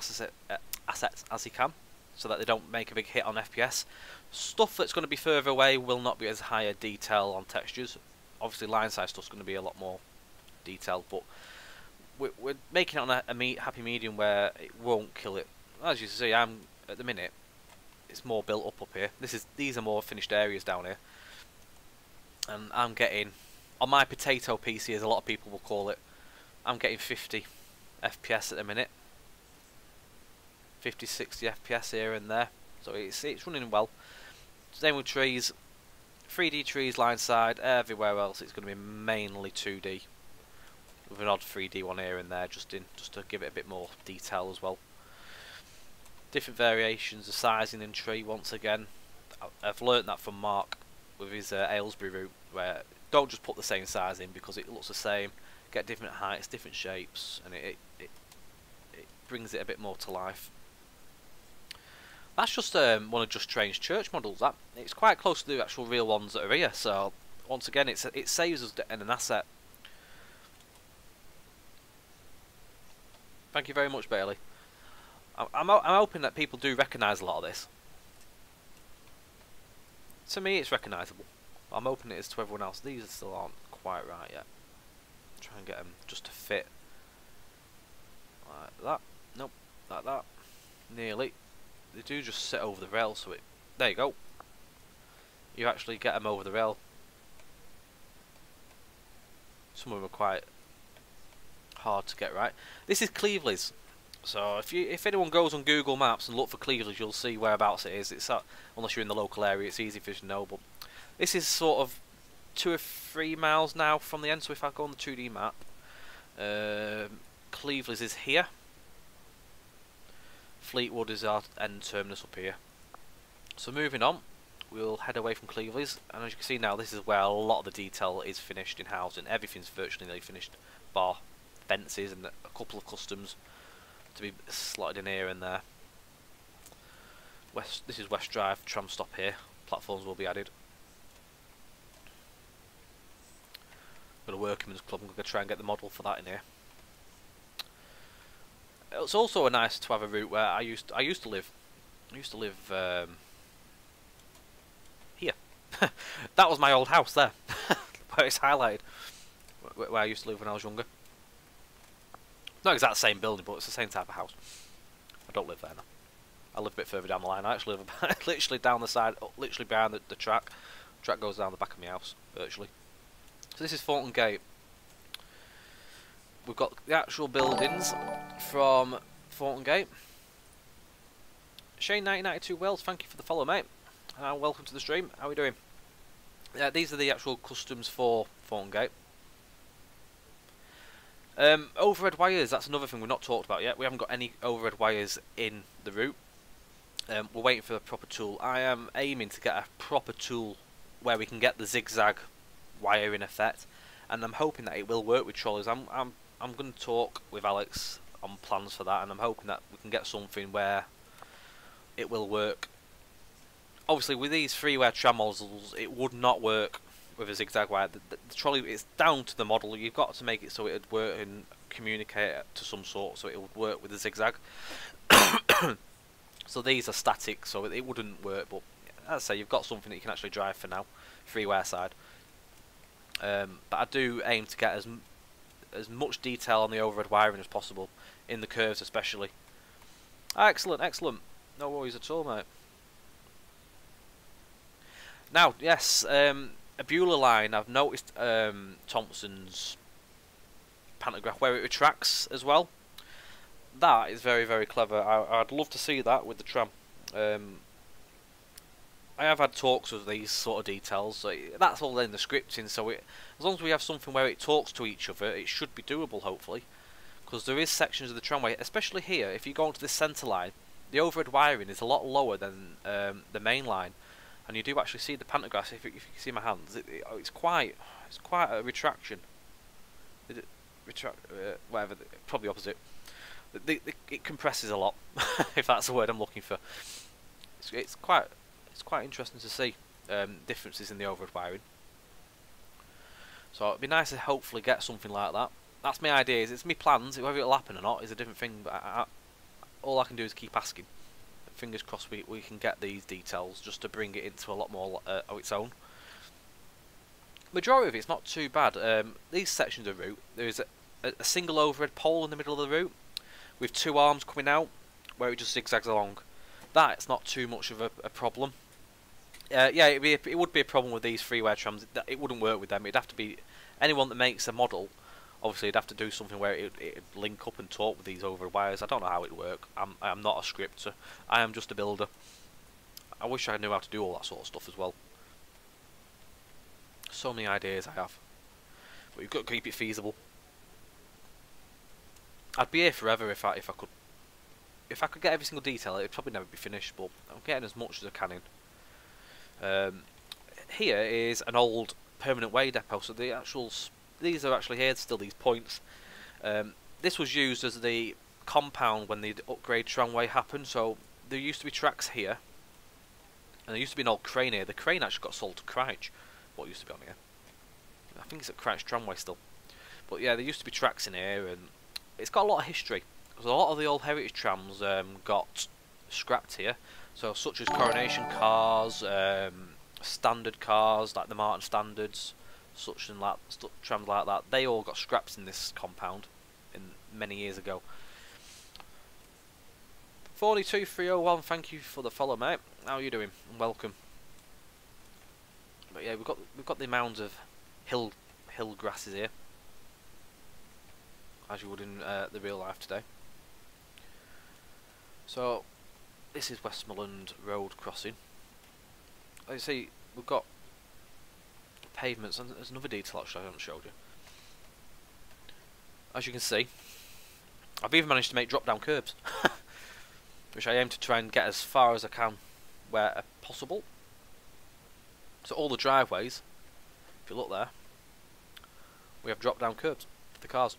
assets as he can, so that they don't make a big hit on FPS. Stuff that's going to be further away will not be as high a detail on textures. Obviously, line size stuff's going to be a lot more detailed, but we're, we're making it on a, a happy medium where it won't kill it. As you see, I'm at the minute. It's more built up up here. This is these are more finished areas down here and I'm getting on my potato PC as a lot of people will call it I'm getting 50 FPS at the minute. 50 60 FPS here and there. So it's, it's running well. Same with trees. 3D trees line side everywhere else it's going to be mainly 2D with an odd 3D one here and there just in just to give it a bit more detail as well. Different variations of sizing in tree once again. I've learnt that from Mark with his uh, Aylesbury route, where Don't just put the same size in because it looks the same. Get different heights, different shapes, and it, it, it brings it a bit more to life. That's just um, one of Just Trains church models. That it's quite close to the actual real ones that are here. So once again, it's it saves us an asset. Thank you very much, Bailey. I'm I'm, I'm hoping that people do recognise a lot of this. To me, it's recognisable. I'm hoping it is to everyone else. These still aren't quite right yet. Try and get them just to fit. Like that. Nope. Like that. Nearly they do just sit over the rail, so it. There you go. You actually get them over the rail. Some of them are quite hard to get right. This is Cleveleys. So if you if anyone goes on Google Maps and look for Cleveleys, you'll see whereabouts it is. It's at, unless you're in the local area, it's easy for you to know. But this is sort of two or three miles now from the end. So if I go on the 2D map, um, Cleveleys is here. Fleetwood is our end terminus up here. So moving on, we'll head away from Cleveleys, and as you can see now, this is where a lot of the detail is finished in housing. Everything's virtually nearly finished, bar fences and a couple of customs to be slotted in here and there. West, this is West Drive tram stop here. Platforms will be added. Got a workman's club. I'm going to try and get the model for that in here it's also a nice to have a route where I used to, I used to live. I used to live um, here. that was my old house there, where it's highlighted. Where I used to live when I was younger. Not exactly the same building, but it's the same type of house. I don't live there now. I live a bit further down the line. I actually live literally down the side, uh, literally behind the, the track. The track goes down the back of my house, virtually. So this is Thornton Gate we've got the actual buildings from Thornton Gate. Shane1992 Wells, thank you for the follow, mate. And welcome to the stream. How are we doing? Yeah, these are the actual customs for Thornton Gate. Um, overhead wires, that's another thing we've not talked about yet. We haven't got any overhead wires in the route. Um, we're waiting for the proper tool. I am aiming to get a proper tool where we can get the zigzag wire in effect. And I'm hoping that it will work with trolleys. I'm, I'm I'm going to talk with Alex on plans for that, and I'm hoping that we can get something where it will work. Obviously, with these freeware tram models, it would not work with a zigzag wire. The, the, the, trolley it's down to the model. You've got to make it so it would work and communicate to some sort, so it would work with the zigzag. so these are static, so it, it wouldn't work. But as I say, you've got something that you can actually drive for now, freeware side. Um, but I do aim to get as as much detail on the overhead wiring as possible, in the curves especially. Ah, excellent, excellent. No worries at all, mate. Now, yes, um, a Beulah line, I've noticed um, Thompson's pantograph where it retracts as well. That is very, very clever. I, would love to see that with the tram. Um, I have had talks with these sort of details. So that's all in the scripting. So it, as long as we have something where it talks to each other, it should be doable, hopefully. Because there is sections of the tramway, especially here. If you go onto the centre line, the overhead wiring is a lot lower than um, the main line, and you do actually see the pantographs. If, if you can see my hands, it, it, it's quite, it's quite a retraction. It, retract, uh, whatever, probably opposite. The, the, it compresses a lot, if that's the word I'm looking for. It's, it's quite it's quite interesting to see um, differences in the overhead wiring. So it'd be nice to hopefully get something like that. That's my ideas. It's my plans. Whether it'll happen or not is a different thing. But I, I, all I can do is keep asking. Fingers crossed we we can get these details just to bring it into a lot more uh, of its own. Majority of it's not too bad. Um, these sections of route, there is a, a single overhead pole in the middle of the route with two arms coming out where it just zigzags along. That's not too much of a, a problem. Uh, yeah, it'd be a, it would be a problem with these freeware trams. It wouldn't work with them. It'd have to be anyone that makes a model. Obviously, it'd have to do something where it would link up and talk with these over wires. I don't know how it'd work. I'm I'm not a scripter. I am just a builder. I wish I knew how to do all that sort of stuff as well. So many ideas I have, but you've got to keep it feasible. I'd be here forever if I if I could. If I could get every single detail, it'd probably never be finished. But I'm getting as much as I can in. Um, here is an old permanent way depot. So the actual these are actually here still these points. Um, this was used as the compound when the upgrade tramway happened. So there used to be tracks here, and there used to be an old crane here. The crane actually got sold to Crich. What used to be on here? I think it's at Crich Tramway still. But yeah, there used to be tracks in here, and it's got a lot of history. Because a lot of the old heritage trams um, got scrapped here. So such as coronation cars, um, standard cars like the Marton Standards, such and that trams like that. They all got scrapped in this compound, in many years ago. 42301, thank you for the follow, mate. How are you doing? Welcome. But yeah, we've got we've got the mounds of hill hill grasses here, as you would in uh, the real life today. So this is Westmoreland Road crossing. As you see, we've got pavements, and there's another detail actually I haven't showed you. As you can see, I've even managed to make drop-down curbs, which I aim to try and get as far as I can where possible. So all the driveways, if you look there, we have drop-down curbs for the cars.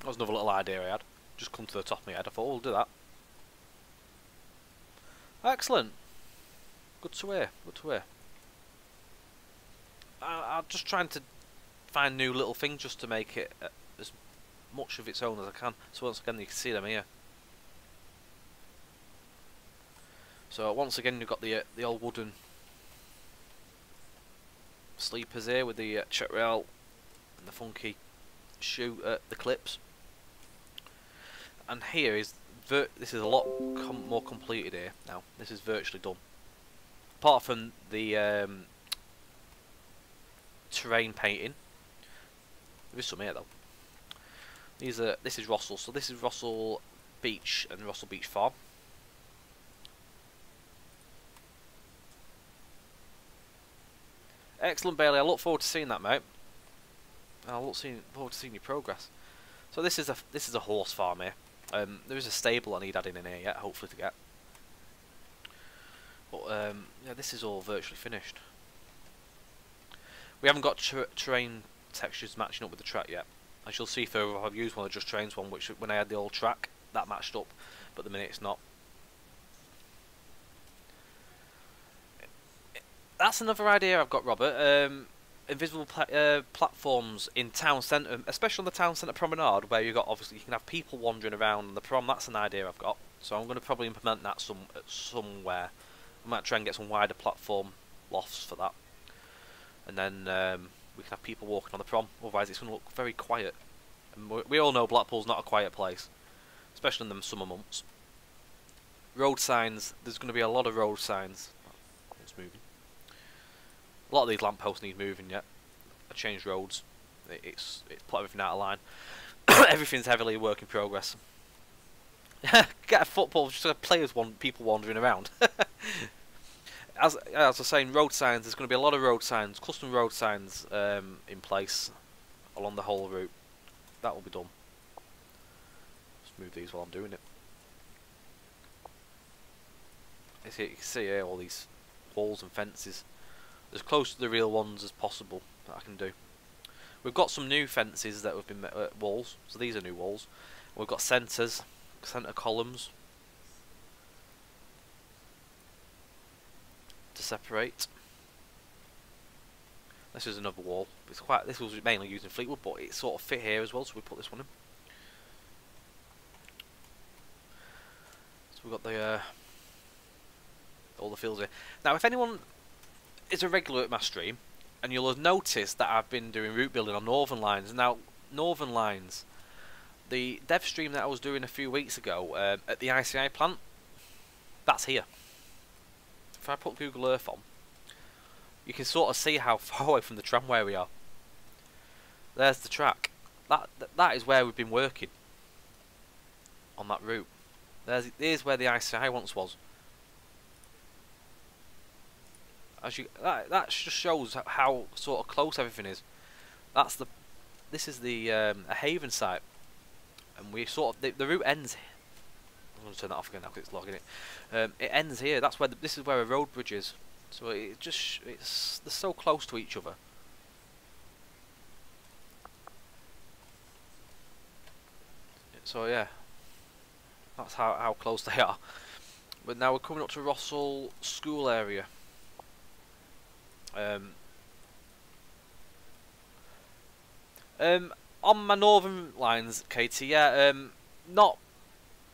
That was another little idea I had. Just come to the top of my head. I thought, oh, we'll do that. Excellent. Good to hear. Good to hear. I, I'm just trying to find new little things just to make it uh, as much of its own as I can. So once again, you can see them here. So once again, you've got the uh, the old wooden sleepers here with the uh, check rail and the funky shoe, uh, the clips and here is this is a lot com more completed here now. This is virtually done. Apart from the um, terrain painting, there is some here though. These are this is Rossall, so this is Rossall Beach and Rossall Beach Farm. Excellent, Bailey. I look forward to seeing that, mate. I look forward to seeing your progress. So this is a this is a horse farm here. Um, there is a stable I need adding in here yet, hopefully to get. But um, yeah, this is all virtually finished. We haven't got ter terrain textures matching up with the track yet. As you'll see further, I've used one of Just Trains one, which when I had the old track, that matched up, but the minute it's not. That's another idea I've got, Robert. Um, invisible pla uh, platforms in town centre, especially on the town centre promenade, where you've got obviously you can have people wandering around on the prom. That's an idea I've got, so I'm going to probably implement that some somewhere. I might try and get some wider platform lofts for that, and then um, we can have people walking on the prom. Otherwise, it's going to look very quiet. And we all know Blackpool's not a quiet place, especially in the summer months. Road signs. There's going to be a lot of road signs. A lot of these lampposts need moving yet. I changed roads. It's it's put everything out of line. Everything's heavily work in progress. Get a football, just a players want people wandering around. as as I was saying, road signs. There's going to be a lot of road signs, custom road signs um, in place along the whole route. That will be done. Just move these while I'm doing it. You can see here, all these walls and fences as close to the real ones as possible that I can do. We've got some new fences that have been uh, walls, so these are new walls. We've got centres, centre columns to separate. This is another wall. It's quite. This was mainly used in Fleetwood, but it sort of fit here as well, so we put this one in. So we've got the uh, all the fields here. Now, if anyone is a regular at my stream, and you'll have noticed that I've been doing route building on Northern Lines. Now, Northern Lines, the dev stream that I was doing a few weeks ago uh, at the ICI plant, that's here. If I put Google Earth on, you can sort of see how far away from the tramway we are. There's the track. That that is where we've been working on that route. There's here's where the ICI once was. As you that that just shows how sort of close everything is. That's the this is the um, a haven site, and we sort of the, the route ends Here. I'm to turn that off again now because it's logging it. Um, it ends here. That's where the, this is where a road bridge is. So it just it's they're so close to each other. So yeah, that's how how close they are. But now we're coming up to Rossall School area. Um, um, on my northern lines, Katie, yeah, um, not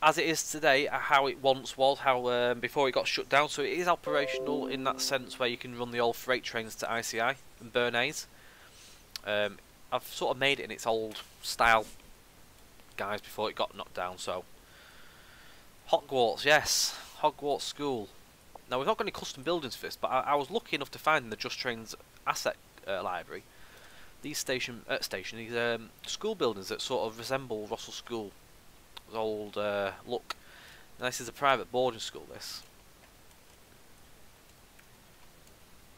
as it is today, uh, how it once was, how um, before it got shut down. So it is operational in that sense where you can run the old freight trains to ICI and Bernays. Um, I've sort of made it in its old style, guys, before it got knocked down. So Hogwarts, yes, Hogwarts School. Now we've not got any custom buildings for this, but I, I was lucky enough to find in the Just Trains asset uh, library these station uh, station these um, school buildings that sort of resemble Rossall School old uh, look. And this is a private boarding school, this.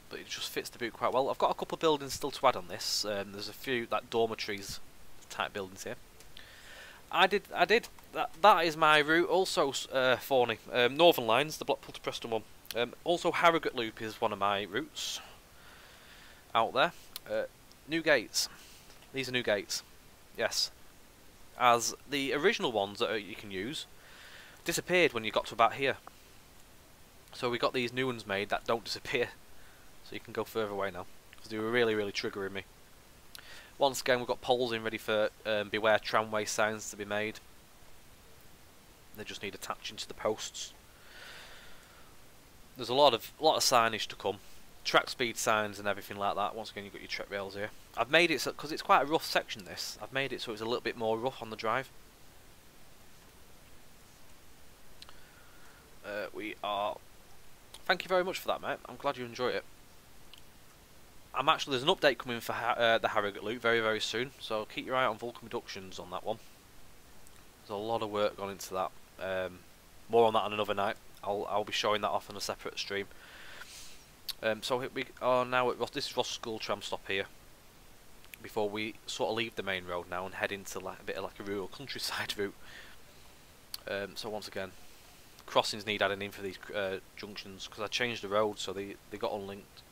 But it just fits the boot quite well. I've got a couple of buildings still to add on this. Um, there's a few like dormitories type buildings here. I did, I did. That that is my route. Also, uh, Forney, um, Northern Lines, the Blackpool to Preston one. Um, also, Harrogate Loop is one of my routes out there. Uh, new gates. These are new gates. Yes, as the original ones that you can use disappeared when you got to about here. So we got these new ones made that don't disappear, so you can go further away now, because they were really, really triggering me. Once again, we've got poles in ready for um, beware tramway signs to be made. They just need attaching to the posts. There's a lot of lot of signage to come track speed signs and everything like that. Once again, you've got your check rails here. I've made it so because it's quite a rough section. This I've made it so it's a little bit more rough on the drive. Uh, we are. Thank you very much for that, mate. I'm glad you enjoy it. I'm actually there's an update coming for ha uh, the Harrogate loop very very soon, so keep your eye on Vulcan Productions on that one. There's a lot of work gone into that. Um, more on that on another night. I'll I'll be showing that off on a separate stream. Um, so we are now at Ross, this is Ross School tram stop here. Before we sort of leave the main road now and head into like a bit of like a rural countryside route. Um, so once again, crossings need adding in for these uh, junctions because I changed the road so they they got unlinked.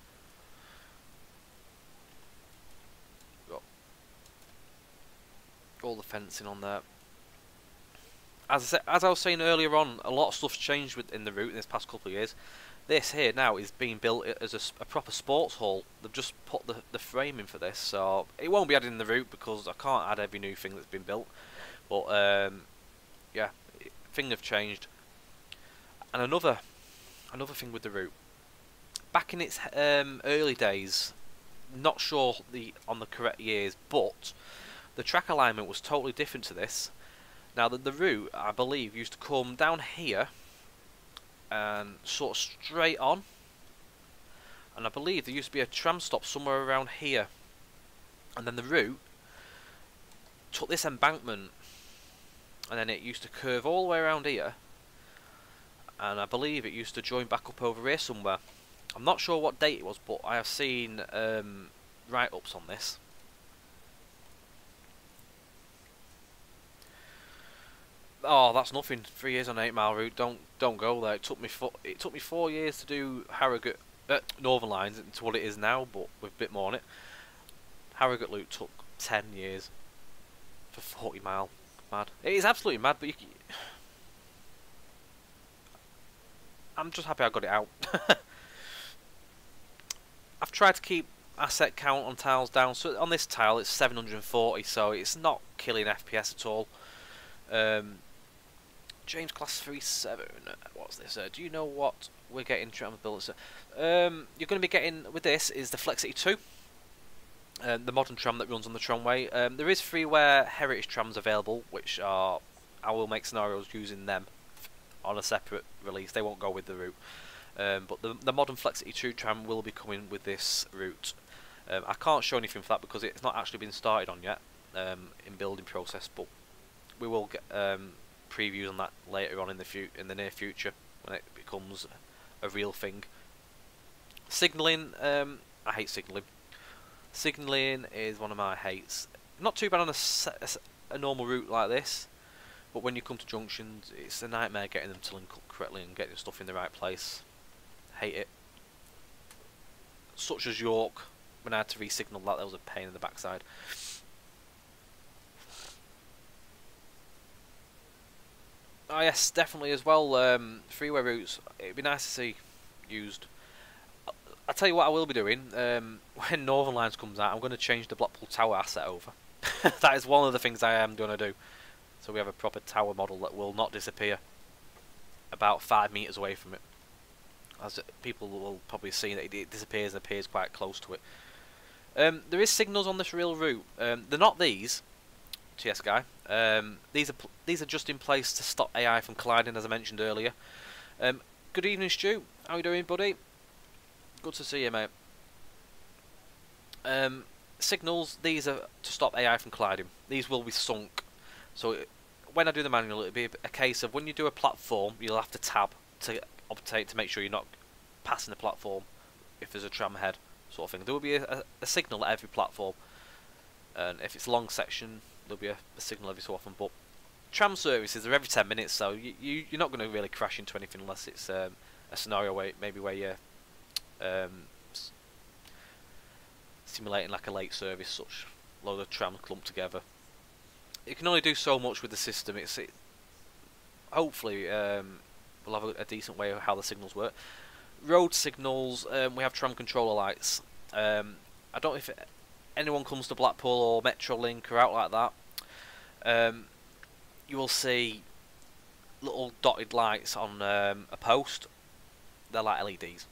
Got all the fencing on there. As I, as I was saying earlier on, a lot of stuff's changed within the route in this past couple of years. This here now is being built as a, a, proper sports hall. They've just put the, the frame in for this, so it won't be added in the route because I can't add every new thing that's been built. But um, yeah, things have changed. And another another thing with the route. Back in its um, early days, not sure the on the correct years, but the track alignment was totally different to this. Now the, the route, I believe, used to come down here and sort of straight on. And I believe there used to be a tram stop somewhere around here. And then the route took this embankment and then it used to curve all the way around here. And I believe it used to join back up over here somewhere. I'm not sure what date it was, but I have seen um, write-ups on this. Oh, that's nothing. Three years on eight mile route. Don't don't go there. It took me four. It took me four years to do Harrogate uh, Northern Lines into what it is now, but with a bit more on it. Harrogate loop took ten years for forty mile. Mad. It is absolutely mad, but you, I'm just happy I got it out. I've tried to keep asset count on tiles down. So on this tile, it's 740, so it's not killing FPS at all. Um, James Class 37. What's this? Uh, do you know what we're getting tram builders? Um, you're going to be getting with this is the Flexity 2. Um, the modern tram that runs on the tramway. Um, there is freeware heritage trams available, which are I will make scenarios using them on a separate release. They won't go with the route. Um, but the, the modern Flexity 2 tram will be coming with this route. Um, I can't show anything for that because it's not actually been started on yet um, in building process, but we will get um, previews on that later on in the fu in the near future when it becomes a real thing. Signalling, um, I hate signalling. Signalling is one of my hates. Not too bad on a, a, a normal route like this, But when you come to junctions, it's a nightmare getting them to link up correctly and getting stuff in the right place. Hate it. Such as York, when I had to re-signal that, there was a pain in the backside. Oh yes, definitely as well. Um, freeway routes. It'd be nice to see used. I tell you what, I will be doing um, when Northern Lines comes out. I'm going to change the Blackpool Tower asset over. that is one of the things I am going to do. So we have a proper tower model that will not disappear. About five meters away from it. As people will probably see that it disappears and appears quite close to it. Um, there is signals on this real route. Um, they're not these. TS guy. Um, these are these are just in place to stop AI from colliding, as I mentioned earlier. Um, good evening, Stu. How are you doing, buddy? Good to see you, mate. Um, signals. These are to stop AI from colliding. These will be sunk. So when I do the manual, it'll be a case of when you do a platform, you'll have to tab to obtain to make sure you're not passing the platform if there's a tram ahead, sort of thing. There will be a, a, a signal at every platform, and if it's a long section, there'll be a, a, signal every so often. But tram services are every 10 minutes, so you, you you're not going to really crash into anything unless it's um, a scenario where maybe where you're um, simulating like a late service, such load of trams clumped together. You can only do so much with the system. It's it, hopefully um, we'll have a, a, decent way of how the signals work. Road signals, um, we have tram controller lights. Um, I don't know if it, anyone comes to Blackpool or Metrolink or out like that um, you will see little dotted lights on um, a post. They're like LEDs.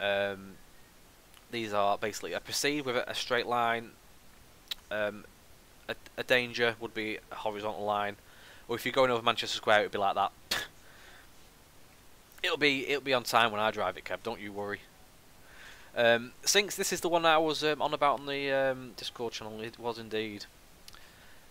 Um, these are basically a proceed with a straight line. Um, a, a, danger would be a horizontal line, or if you're going over Manchester Square, it would be like that. it'll be it'll be on time when I drive it, Kev. Don't you worry. Um, Sinks, this is the one I was um, on about on the um, Discord channel. It was indeed.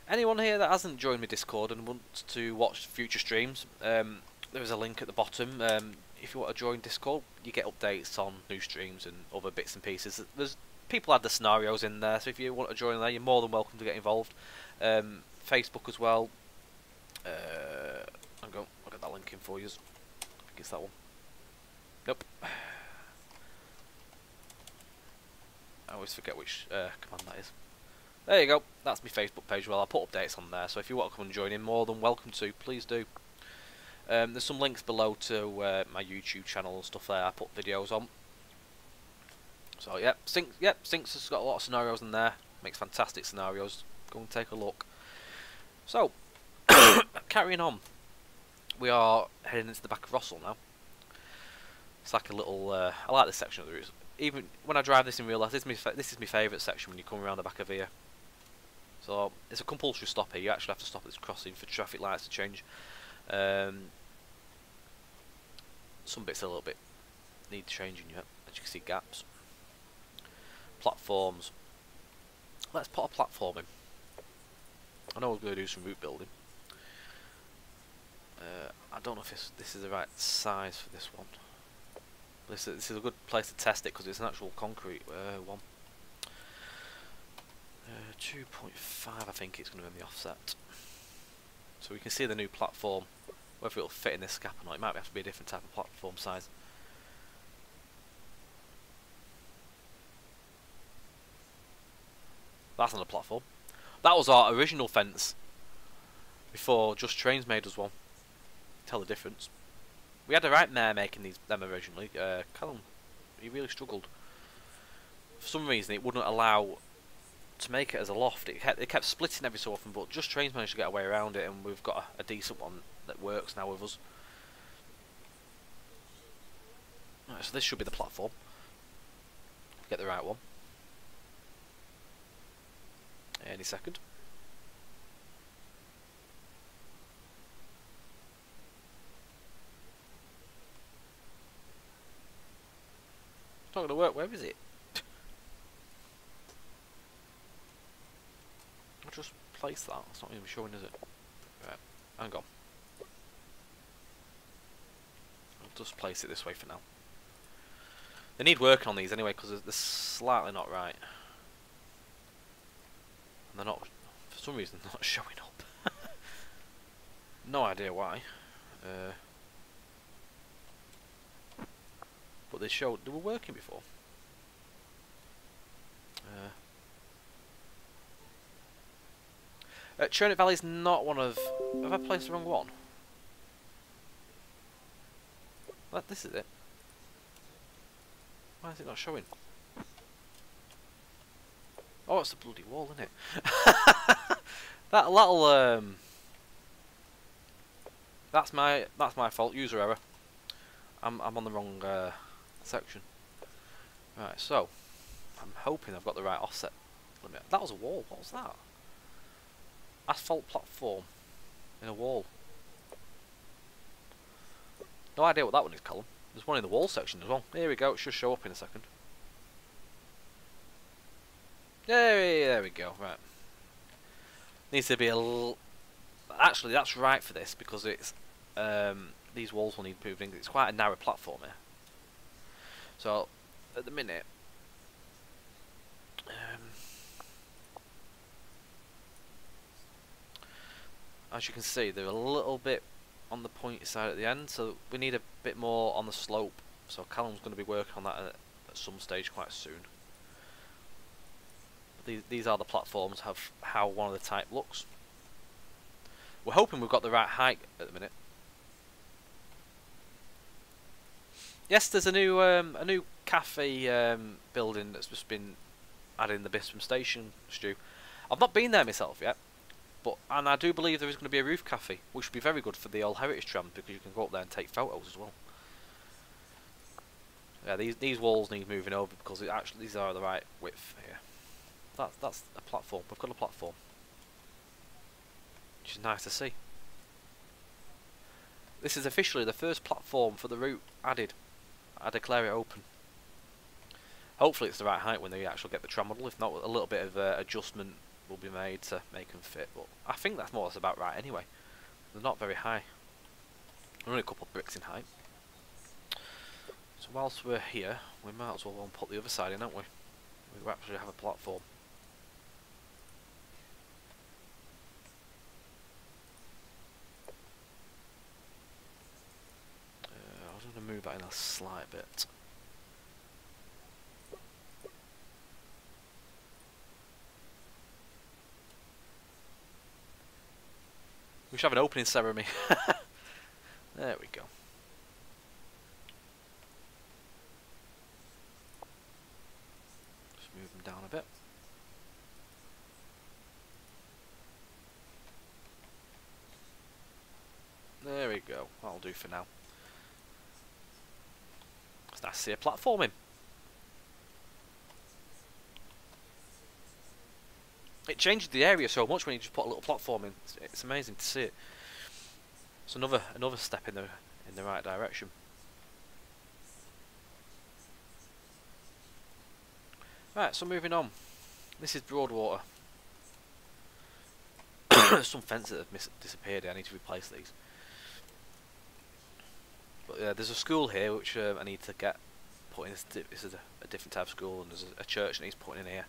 Anyone here that hasn't joined my Discord and wants to watch future streams, um, there is a link at the bottom. Um, if you want to join Discord, you get updates on new streams and other bits and pieces. There's people add the scenarios in there, so if you want to join there, you're more than welcome to get involved. Um, Facebook as well. Uh, I'm going. I'll get that link in for you. I think it's that one. Nope. I always forget which uh, command that is. There you go. That's my Facebook page. Well, I'll put updates on there. So if you want to come and join in, more than welcome to. Please do. Um, there's some links below to uh, my YouTube channel and stuff there. I put videos on. So yep, Sinks. Yep, Sinks has got a lot of scenarios in there. Makes fantastic scenarios. Go and take a look. So, carrying on. We are heading into the back of Rossall now. It's like a little. Uh, I like this section of the route. Even when I drive this in real life, this is my this is my favourite section when you come around the back of here. So it's a compulsory stop here. You actually have to stop at this crossing for traffic lights to change. Um, some bits a little bit need changing yet. As you can see, gaps. Platforms. Let's put a platform in. I know we're going to do some route building. Uh, I don't know if this, this is the right size for this one. This is, this is a good place to test it because it's an actual concrete uh, one. 2.5 I think it's going to be in the offset. So we can see the new platform, whether it'll fit in this gap or not. It might have to be a different type of platform size. That's not a platform. That was our original fence before Just Trains made us one. Tell the difference. We had a right mare making these them originally. Uh, Callum, he really struggled. For some reason, it wouldn't allow to make it as a loft. It kept, it kept splitting every so often, but Just Trains managed to get away around it, and we've got a, a decent one that works now with us. Right, so this should be the platform. Get the right one. Any second. It's not going to work. Where is it? I'll just place that. It's not even showing, is it? Right, hang on. I'll just place it this way for now. They need work on these anyway because they're slightly not right. And they're not, for some reason, not showing up. No idea why. Uh, but they showed they were working before. Uh, uh, Valley is not one of. Have I placed the wrong one? That this is it. Why is it not showing? Oh, it's the bloody wall, isn't it? that little um. That's my that's my fault. User error. I'm I'm on the wrong uh, section. Right, so I'm hoping I've got the right offset limit. That was a wall. What was that? Asphalt platform in a wall. No idea what that one is, Callum. There's one in the wall section as well. Here we go. It should show up in a second. There, there we go. Right. Needs to be a little. Actually, that's right for this because it's um, these walls will need moving. It's quite a narrow platform here. So at the minute, um, as you can see, they're a little bit on the pointy side at the end, so we need a bit more on the slope. So Callum's going to be working on that at, at some stage quite soon. These, these are the platforms, have how one of the type looks. We're hoping we've got the right height at the minute. Yes, there's a new um, a new cafe um, building that's just been added in the Bispham Station, Stu. I've not been there myself yet, but and I do believe there is going to be a roof cafe, which would be very good for the old heritage tram because you can go up there and take photos as well. Yeah, these these walls need moving over because actually these are the right width here. That's that's a platform. We've got a platform, which is nice to see. This is officially the first platform for the route added. I declare it open. Hopefully it's the right height when they actually get the tram model. If not, a little bit of uh, adjustment will be made to make them fit. But I think that's more or less about right anyway. They're not very high. Only a couple of bricks in height. So whilst we're here, we might as well put the other side in, don't we? We actually have a platform. Uh, I was going to move that in a slight bit. We should have an opening ceremony. there we go. Just move them down a bit. There we go. That'll do for now. It's nice to see a platforming. It changes the area so much when you just put a little platform in. It's, it's amazing to see it. It's another another step in the in the right direction. Right, so moving on. This is Broadwater. Some fences that have disappeared. I need to replace these. But yeah, there's a school here which um, I need to get put in. This is a, a different type of school, and there's a, a church that needs putting in here.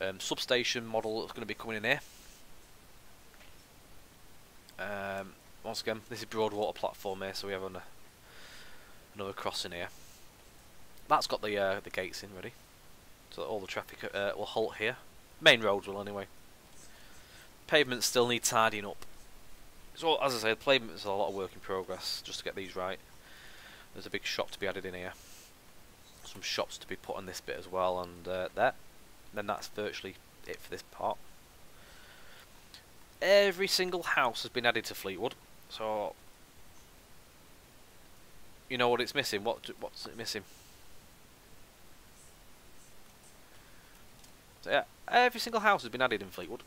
Um, substation model that's going to be coming in here. Um, once again, this is Broadwater platform here, so we have an, uh, another crossing here. That's got the uh, the gates in ready, so all the traffic uh, will halt here. Main roads will anyway. Pavements still need tidying up. So as I say, the playment is a lot of work in progress just to get these right. There's a big shop to be added in here. Some shops to be put on this bit as well, and uh, there. Then that's virtually it for this part. Every single house has been added to Fleetwood, so you know what it's missing. What what's it missing? So yeah, every single house has been added in Fleetwood.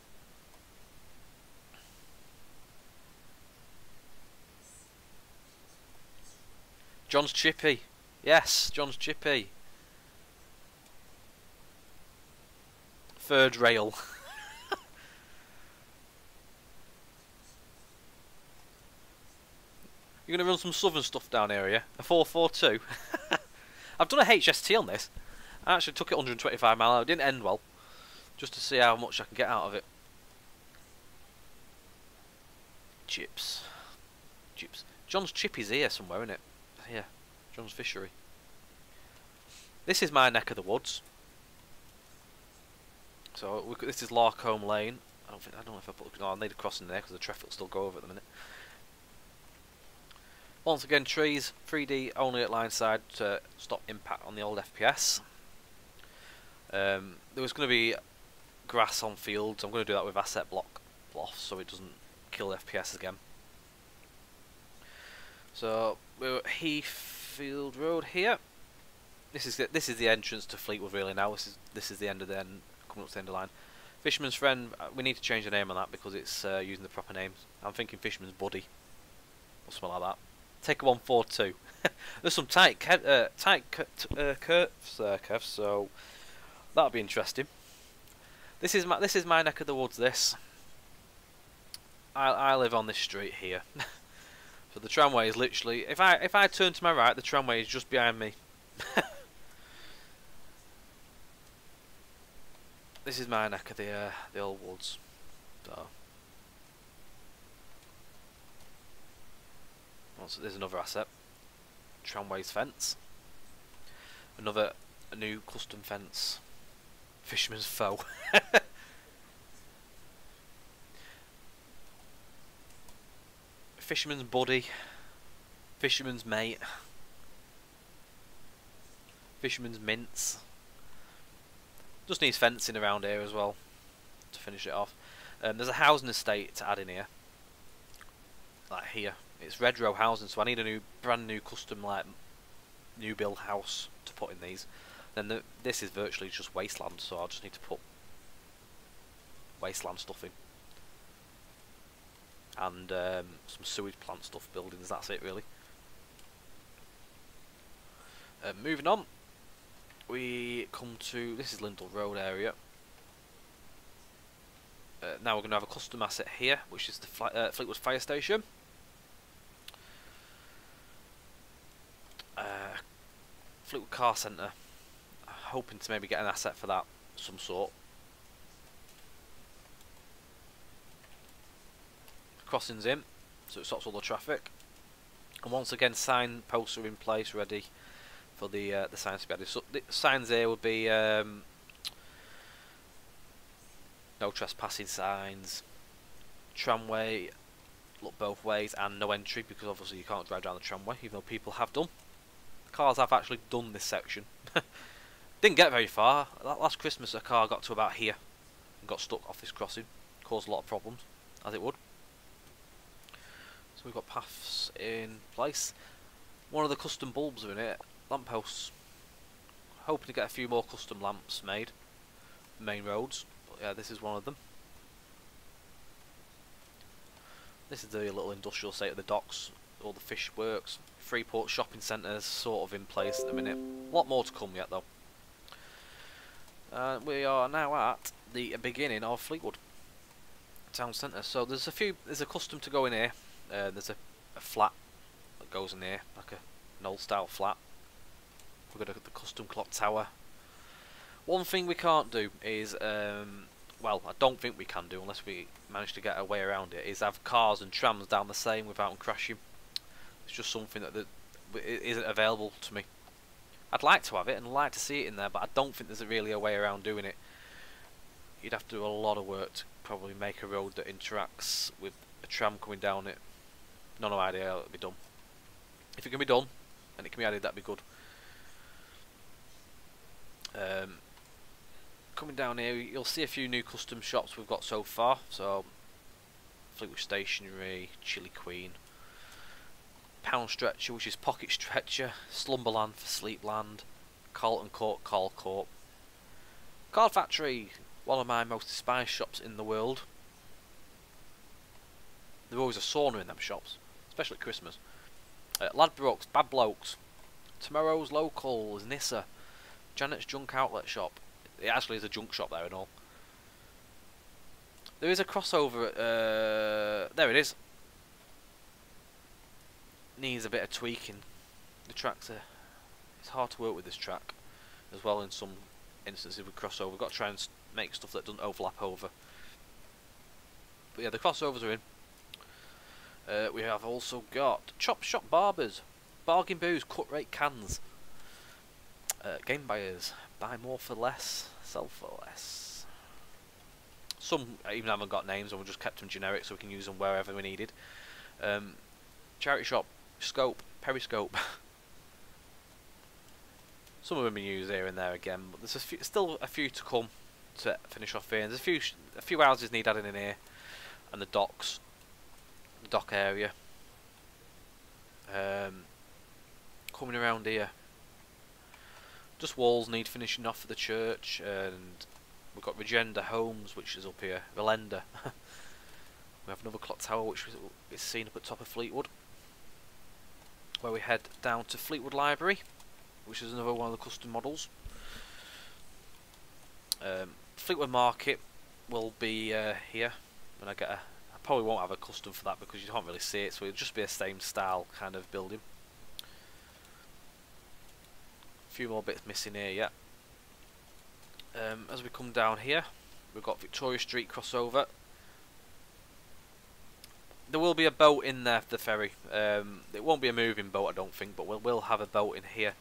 John's chippy. Yes, John's chippy. Third rail. You're going to run some southern stuff down here, yeah? A 442. I've done a HST on this. I actually took it 125 mile. It didn't end well. Just to see how much I can get out of it. Chips. Chips. John's Chip is here somewhere, isn't it? Here. John's Fishery. This is my neck of the woods. So we, this is Larkholme Lane. I don't think I don't know if I put. No, I need a crossing there because the traffic will still go over at the minute. Once again, trees, 3D only at line side to stop impact on the old FPS. Um, there was going to be grass on fields. I'm going to do that with asset block bluffs so it doesn't kill FPS again. So we're at Heathfield Road here. This is the, this is the entrance to Fleetwood really now. This is this is the end of the end, coming up to the end of the line. Fisherman's Friend, uh, we need to change the name on that because it's uh, using the proper names. I'm thinking Fisherman's Buddy or something like that. Take a one four two. There's some tight uh, tight uh, curves. So that'll be interesting. This is my this is my neck of the woods. This. I I live on this street here. so the tramway is literally if I if I turn to my right, the tramway is just behind me. this is my neck of the uh, the old woods. So. There's another asset. Tramways fence. Another new custom fence. Fisherman's foe. Fisherman's buddy. Fisherman's mate. Fisherman's mince. Just needs fencing around here as well to finish it off. Um, there's a housing estate to add in here. Like here. It's Redrow housing, so I need a new, brand new custom like new build house to put in these. Then the, this is virtually just wasteland, so I just need to put wasteland stuff in. And um, some sewage plant stuff buildings, that's it really. Uh, moving on, we come to, this is Lindel Road area. Uh, now we're going to have a custom asset here, which is the uh, Fleetwood Fire Station. Uh, Fleetwood Car Centre hoping to maybe get an asset for that some sort. Crossings in, so it stops all the traffic. And once again, sign posts are in place, ready for the uh, the signs to be added. So the signs there would be um, no trespassing signs, tramway, look both ways, and no entry because obviously you can't drive down the tramway, even though people have done. Cars have actually done this section. Didn't get very far. Last Christmas a car got to about here and got stuck off this crossing. Caused a lot of problems, as it would. So we've got paths in place. One of the custom bulbs are in it. Lampposts. Hoping to get a few more custom lamps made. Main roads. But yeah, this is one of them. This is the little industrial state of the docks. All the fish works. Freeport shopping centres sort of in place at the minute. A lot more to come yet though. Uh, we are now at the beginning of Fleetwood town centre. So there's a few. There's a custom to go in here. Uh, there's a, a, flat that goes in here, like a, an old style flat. We've got the custom clock tower. One thing we can't do is, um, well, I don't think we can do unless we manage to get a way around it. Is have cars and trams down the same without them crashing. It's just something that, that isn't available to me. I'd like to have it and like to see it in there, but I don't think there's really a way around doing it. You'd have to do a lot of work to probably make a road that interacts with a tram coming down it. No, no idea how it'll be done. If it can be done, and it can be added, that'd be good. Um, coming down here, you'll see a few new custom shops we've got so far. So, Fleetwood Stationery, Chili Queen, Pound Stretcher, which is Pocket Stretcher, Slumberland for Sleepland, Carlton Court, Call Court. Card Factory, one of my most despised shops in the world. There's always a sauna in them shops, especially at Christmas. Uh, Ladbrokes, Bad Blokes, Tomorrow's Locals, Nissa, Janet's Junk Outlet Shop. It actually is a junk shop there and all. There is a crossover. Uh, there it is needs a bit of tweaking. The tracks are it's hard to work with this track as well in some instances with crossover. We've got to try and make stuff that doesn't overlap over. But yeah, the crossovers are in. Uh, we have also got Chop Shop Barbers, Bargain Booze, Cut Rate Cans, uh, Game Buyers, Buy More for Less, Sell for Less. Some even haven't got names and we just kept them generic so we can use them wherever we needed. Um, charity Shop, Scope, Periscope. Some of them are used here and there again, but there's a few, still a few to come to finish off here. There's a few a few houses need adding in here, and the docks, the dock area. Um, coming around here, just walls need finishing off for the church, and we've got Regenda Homes, which is up here, Relenda. we have another clock tower, which is seen up at top of Fleetwood, where we head down to Fleetwood Library, which is another one of the custom models. Um, Fleetwood Market will be uh, here when I get a. I probably won't have a custom for that because you can't really see it, so it'll just be a same style kind of building. A few more bits missing here yet. Um, as we come down here, we've got Victoria Street crossover. There will be a boat in there, for the ferry. Um, it won't be a moving boat, I don't think, but we'll, we'll have a boat in here.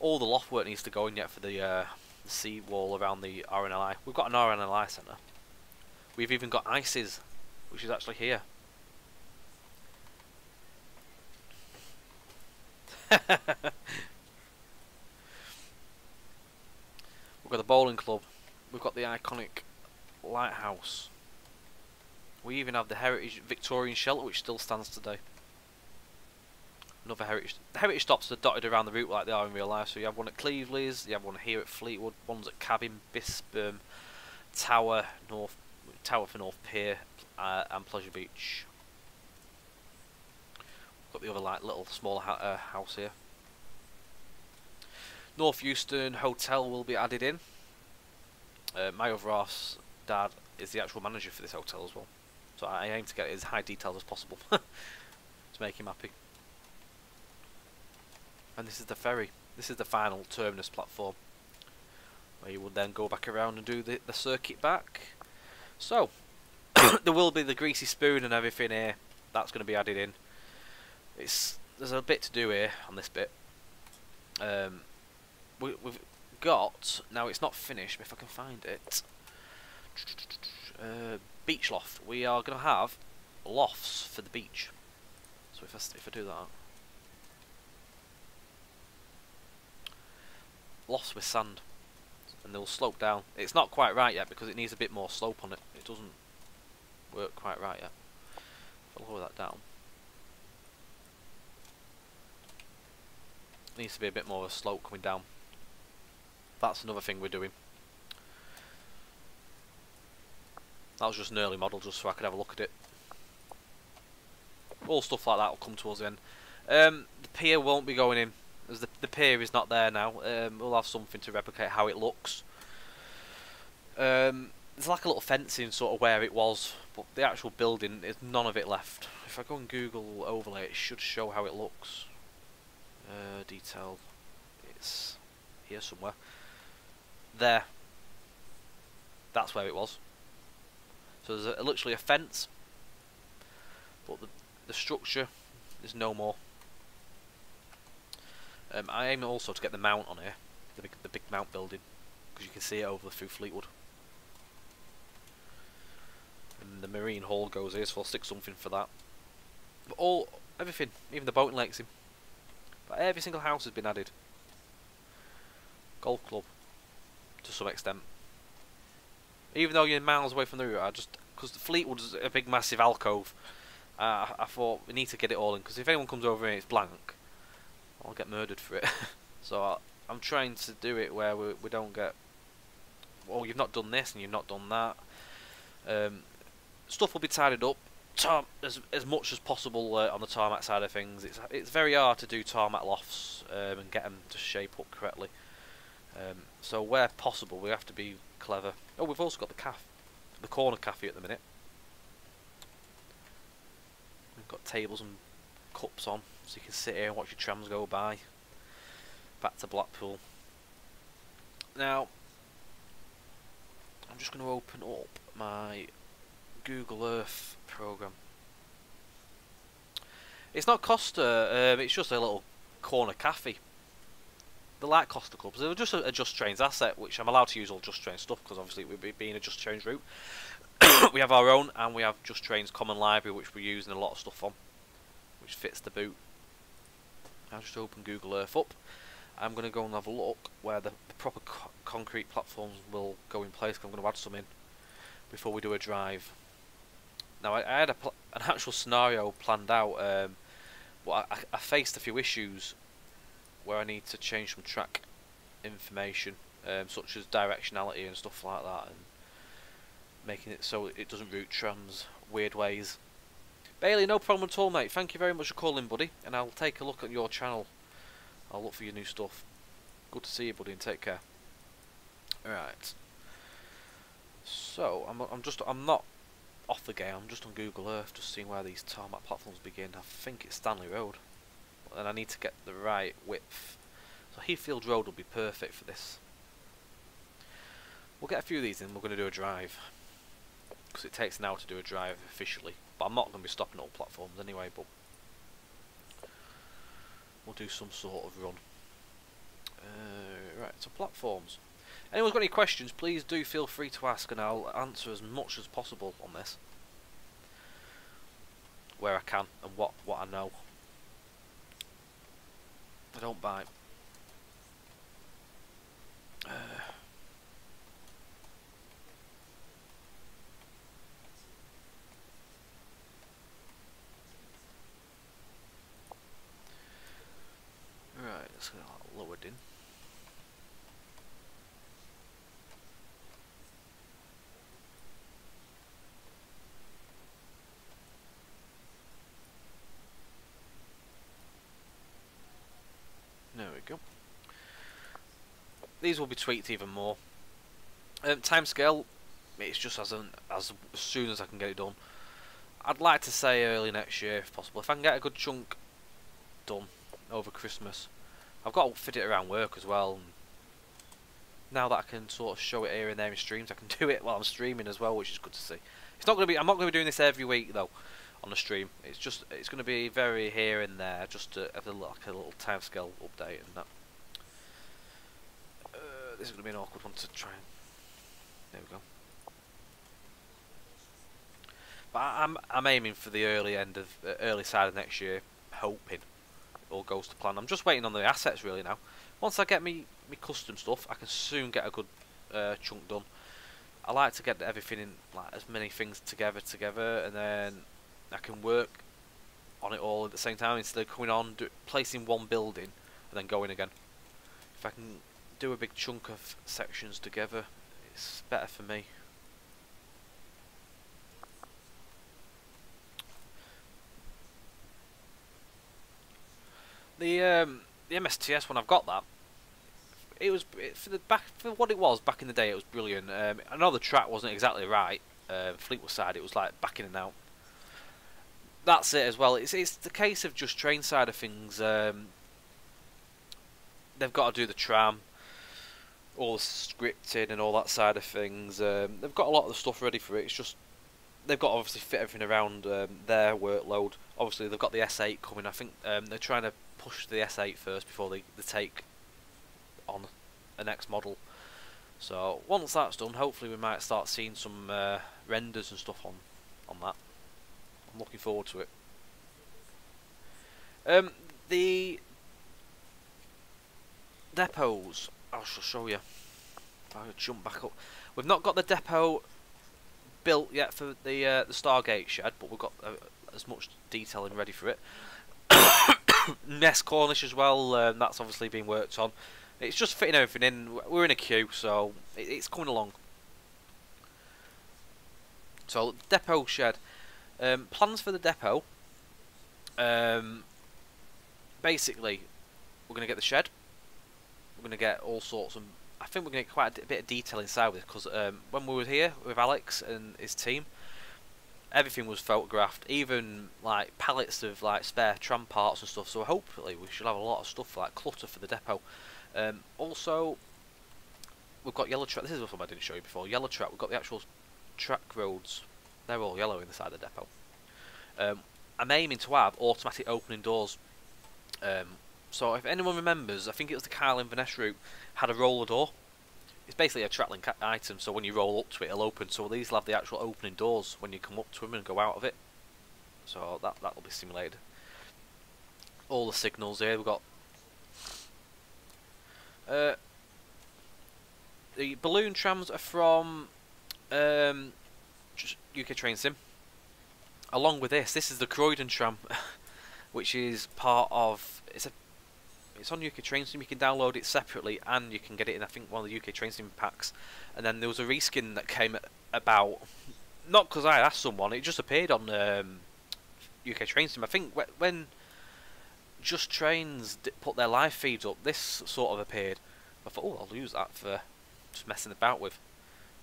All the loft work needs to go in yet for the uh, the sea wall around the RNLI. We've got an RNLI centre. We've even got ICES, which is actually here. We've got the bowling club. We've got the iconic lighthouse. We even have the heritage Victorian shelter, which still stands today another heritage. The heritage stops are dotted around the route like they are in real life. So you have one at Cleveleys, you have one here at Fleetwood, one's at Cabin, Bispham, Tower, North Tower for North Pier, uh, and Pleasure Beach. We've got the other like little small uh, house here. North Euston Hotel will be added in. Uh, my other dad is the actual manager for this hotel as well. So I aim to get as high details as possible to make him happy and this is the ferry. This is the final terminus platform where you would then go back around and do the, the circuit back. So, there will be the greasy spoon and everything here. That's going to be added in. It's There's a bit to do here on this bit. Um, we, we've got, now it's not finished, if I can find it. Uh, beach loft. We are going to have lofts for the beach. So if I, if I do that, lofts with sand and they'll slope down. It's not quite right yet because it needs a bit more slope on it. It doesn't work quite right yet. I'll lower that down. Needs to be a bit more of a slope coming down. That's another thing we're doing. That was just an early model just so I could have a look at it. All stuff like that will come towards the end. Um, the pier won't be going in as the, the pier is not there now, um, we'll have something to replicate how it looks. Um, there's like a little fencing sort of where it was, but the actual building, is none of it left. If I go and Google overlay, it should show how it looks. Uh, detail, it's here somewhere. There. That's where it was. So there's a, literally a fence, but the, the structure is no more. Um, I aim also to get the mount on here, the big, the big mount building, because you can see it over through Fleetwood. And the marine hall goes here, so I'll stick something for that. But all, everything, even the lakes in. But every single house has been added. Golf club, to some extent. Even though you're miles away from the route, I just because the Fleetwood's a big massive alcove. Uh, I thought we need to get it all in because if anyone comes over and it's blank, I'll get murdered for it. so I, am trying to do it where we, we don't get, well, you've not done this and you've not done that. Um, stuff will be tidied up as as much as possible uh, on the tarmac side of things. It's it's very hard to do tarmac lofts um, and get them to shape up correctly. Um, so where possible, we have to be clever. Oh, we've also got the cafe, the corner cafe at the minute. We've got tables and cups on so you can sit here and watch your trams go by back to Blackpool now I'm just going to open up my Google Earth program It's not Costa. Um, it's just a little corner cafe. They like Costa clubs. They're just a, a Just Trains asset, which I'm allowed to use all Just Trains stuff because obviously we're be- being a Just Trains route. we have our own, and we have Just Trains common library, which we're using a lot of stuff on, which fits the boot. I'll just open Google Earth up. I'm going to go and have a look where the, proper co concrete platforms will go in place. I'm going to add some in before we do a drive. Now I, I had an actual scenario planned out, um, but I, I, faced a few issues where I need to change some track information, um, such as directionality and stuff like that, and making it so it doesn't route trams weird ways. Bailey, no problem at all, mate. Thank you very much for calling, buddy, and I'll take a look at your channel. I'll look for your new stuff. Good to see you, buddy, and take care. Alright. So, I'm, I'm just, I'm not off the game, I'm just on Google Earth, just seeing where these tarmac platforms begin. I think it's Stanley Road. And I need to get the right width. So Heathfield Road will be perfect for this. We'll get a few of these in, we're going to do a drive. Because it takes an hour to do a drive officially. But I'm not going to be stopping all platforms anyway, but we'll do some sort of run. Uh, right, so platforms. Anyone's got any questions, please do feel free to ask and I'll answer as much as possible on this. Where I can and what, what I know. I don't bite. Uh, right, let's get that lowered in. There we go. These will be tweaked even more. Um, timescale, it's just as, an, as soon as I can get it done. I'd like to say early next year if possible. If I can get a good chunk done over Christmas. I've got to fit it around work as well. now that I can sort of show it here and there in streams, I can do it while I'm streaming as well, which is good to see. It's not going to be. I'm not going to be doing this every week though on the stream. It's just it's going to be very here and there, just have a, like a little timescale update and that. This is going to be an awkward one to try. And, there we go. But I'm I'm aiming for the early end of uh, early side of next year, hoping it all goes to plan. I'm just waiting on the assets really now. Once I get me me custom stuff, I can soon get a good uh, chunk done. I like to get everything in like as many things together together, and then I can work on it all at the same time instead of coming on, do, placing one building and then going again. If I can do a big chunk of sections together, it's better for me. The um, the MSTS when I've got that, it was for the back for what it was back in the day. It was brilliant. Um, I know the track wasn't exactly right. Uh, Fleetwood side, it was like backing and out that's it as well. It's it's the case of just train side of things. Um, they've got to do the tram, all the scripting and all that side of things. Um, they've got a lot of the stuff ready for it. It's just they've got to obviously fit everything around um, their workload. Obviously, they've got the S8 coming. I think um, they're trying to push the S8 first before they, they take on the next model. So once that's done, hopefully we might start seeing some uh, renders and stuff on on that. I'm looking forward to it. Um, the depots, I shall show you. I'll jump back up. We've not got the depot built yet for the uh, the Starr Gate shed, but we've got uh, as much detailing ready for it. Nest Cornish as well, um, that's obviously being worked on. It's just fitting everything in. We're in a queue, so it, it's coming along. So, depot shed. Um, plans for the depot. Um, basically, we're going to get the shed. We're going to get all sorts of. I think we're going to get quite a bit of detail inside with because um, when we were here with Alex and his team, everything was photographed, even like pallets of like spare tram parts and stuff. So hopefully we should have a lot of stuff like clutter for the depot. Um, also, we've got yellow track. This is something I didn't show you before. Yellow track. We've got the actual track roads they're all yellow inside the depot. Um, I'm aiming to have automatic opening doors. Um, so if anyone remembers, I think it was the Kyle Inverness route, had a roller door. It's basically a tracklink item, so when you roll up to it, it'll open. So these will have the actual opening doors when you come up to them and go out of it. So that that will be simulated. All the signals here. We've got uh, the balloon trams are from um, UK Train Sim. Along with this, this is the Croydon tram, which is part of. It's a. It's on UK Train Sim. You can download it separately, and you can get it in. I think one of the UK Train Sim packs. And then there was a reskin that came about. Not because I asked someone. It just appeared on um, UK Train Sim. I think when Just Trains put their live feeds up, this sort of appeared. I thought, oh, I'll use that for just messing about with.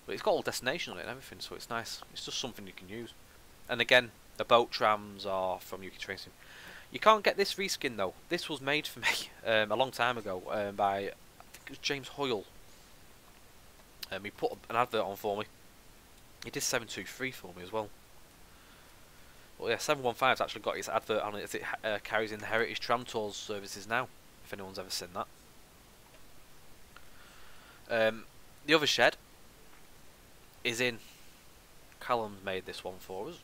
But it's got all destination on it and everything, so it's nice. It's just something you can use. And again, the boat trams are from UK Train Sim. You can't get this reskin though. This was made for me um, a long time ago um, by, I think it was James Hoyle. Um, he put an advert on for me. He did 723 for me as well. Well, yeah, 715's actually got its advert on it as it uh, carries in the Heritage Tram Tours services now, if anyone's ever seen that. Um, the other shed is in. Callum's made this one for us.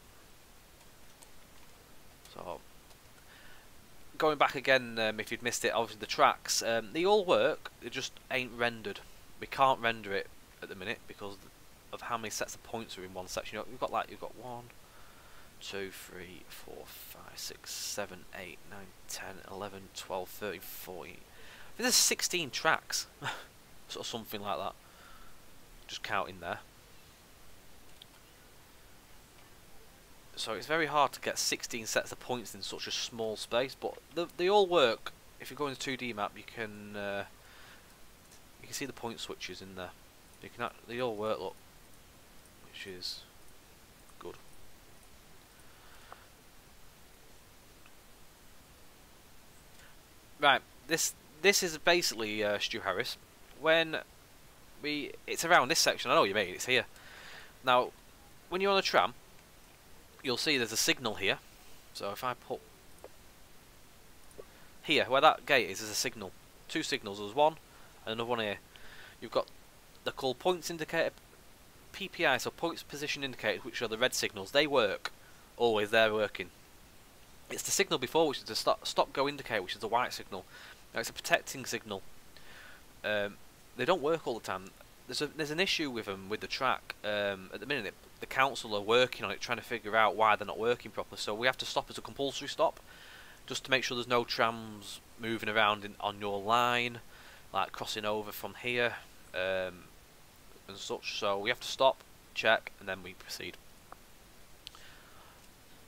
So, going back again, um, if you'd missed it, obviously the tracks, um, they all work, they just ain't rendered. We can't render it at the minute because of how many sets of points are in one section. You know, you've got like, you've got one, two, three, four, five, six, seven, eight, nine, ten, eleven, twelve, thirteen, fourteen. I think there's 16 tracks. sort of something like that. Just counting there. So it's very hard to get 16 sets of points in such a small space, but they, they all work. If you go into 2D map, you can uh, you can see the point switches in there. You can they all work, look, which is good. Right, this this is basically uh, Stu Harris when we it's around this section. I know what you mean. It's here. Now, when you're on a tram, you'll see there's a signal here. So if I put here, where that gate is, there's a signal. Two signals. There's one and another one here. You've got they're called points indicator, PPI, so points position indicators, which are the red signals. They work always. They're working. It's the signal before, which is the stop, stop go indicator, which is the white signal. Now it's a protecting signal. Um, they don't work all the time. There's a there's an issue with them with the track. Um, at the minute, the council are working on it, trying to figure out why they're not working properly. So we have to stop as a compulsory stop, just to make sure there's no trams moving around in, on your line, like crossing over from here um, and such. So we have to stop, check, and then we proceed.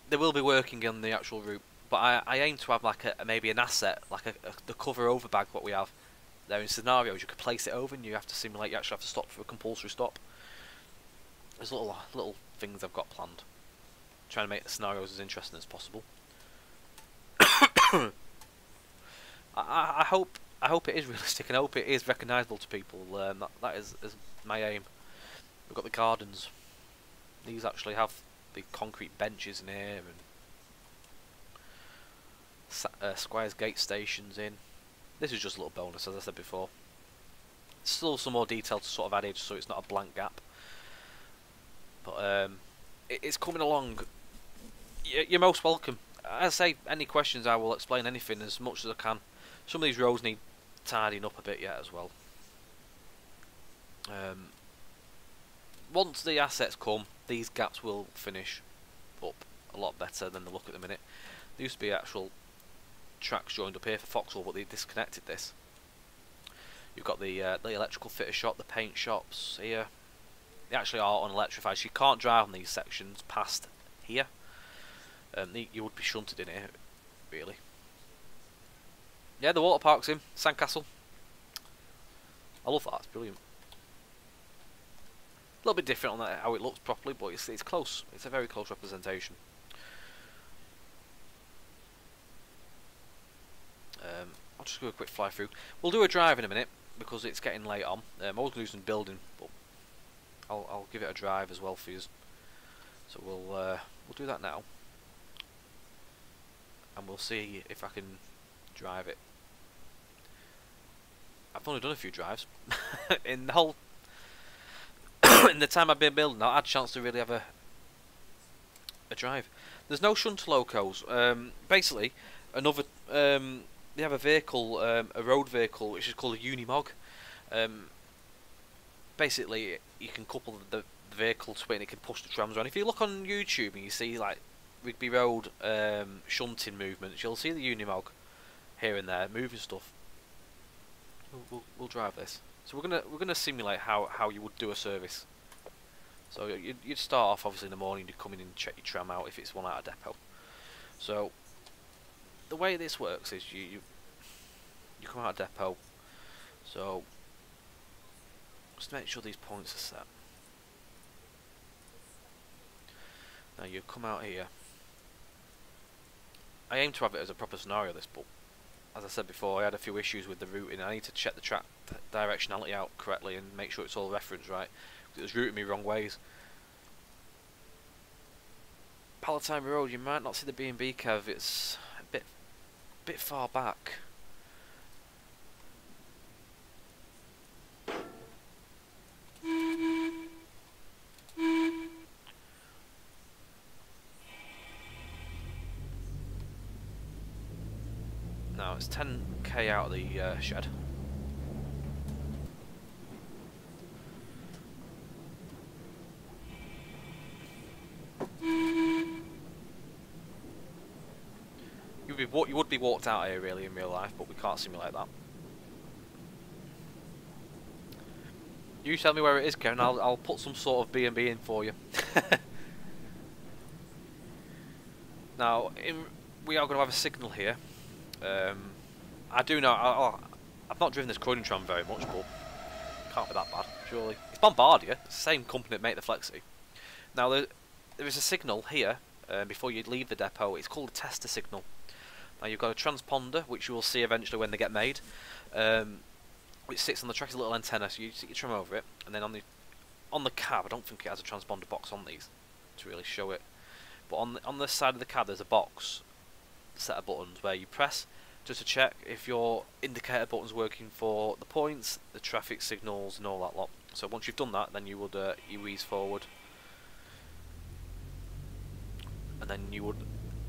They will be working on the actual route, but I, I aim to have like a maybe an asset, like a, a the cover over bag what we have there in scenarios you could place it over and you have to simulate you actually have to stop for a compulsory stop. There's little little things I've got planned. Trying to make the scenarios as interesting as possible. I, I, hope I hope it is realistic and I hope it is recognisable to people. Um, that that is, is my aim. We've got the gardens. These actually have the concrete benches in here and uh, Squires Gate stations in. This is just a little bonus, as I said before. Still some more detail to sort of add in, so it's not a blank gap. But um, it, it's coming along. You're most welcome. As I say, any questions, I will explain anything as much as I can. Some of these roads need tidying up a bit yet as well. Um, once the assets come, these gaps will finish up a lot better than they look at the minute. There used to be actual tracks joined up here for Foxhall, but they disconnected this. You've got the uh, the electrical fitter shop, the paint shops here. They actually are unelectrified, so you can't drive on these sections past here. Um, you would be shunted in here, really. Yeah, the water park's in Sandcastle. I love that. It's brilliant. A little bit different on how it looks properly, but it's it's close. It's a very close representation. Um, I'll just do a quick fly through. We'll do a drive in a minute because it's getting late on. Um, I was going to do some building, but I'll, I'll give it a drive as well for you. So we'll uh, we'll do that now. and we'll see if I can drive it. I've only done a few drives in the whole in the time I've been building. I had a chance to really have a a drive. There's no shunt locos. Um, basically, another um, they have a vehicle, um, a road vehicle, which is called a Unimog. Um, basically, you can couple the, vehicle to it and it can push the trams around. If you look on YouTube and you see like Rigby Road um, shunting movements, you'll see the Unimog here and there moving stuff. We'll, we'll, we'll drive this. So we're gonna we're gonna simulate how how you would do a service. So you'd, you'd start off obviously in the morning. You'd come in and check your tram out if it's one out of depot. So the way this works is you you, you come out of depot. So just make sure these points are set. Now you come out here. I aim to have it as a proper scenario this, but as I said before, I had a few issues with the routing. I need to check the track directionality out correctly and make sure it's all referenced right. It was routing me wrong ways. Palatine Road, you might not see the B&B curve. It's a bit, bit far back. 10k out of the uh, shed. You would be you would be walked out here really in real life, but we can't simulate that. You tell me where it is, Kevin. I'll I'll put some sort of B and B in for you. now, in, we are going to have a signal here. Um, I do know. I, have not driven this Croydon tram very much, but can't be that bad, surely. It's Bombardier, it's the same company that make the Flexi. Now there, there is a signal here uh, before you leave the depot. It's called a tester signal. Now you've got a transponder, which you will see eventually when they get made. Um, which sits on the track as a little antenna, so you stick your tram over it, and then on the on the cab, I don't think it has a transponder box on these to really show it. But on the, on the side of the cab, there's a box set of buttons where you press just to check if your indicator button's working for the points, the traffic signals and all that lot. So once you've done that then you would uh, you ease forward and then you would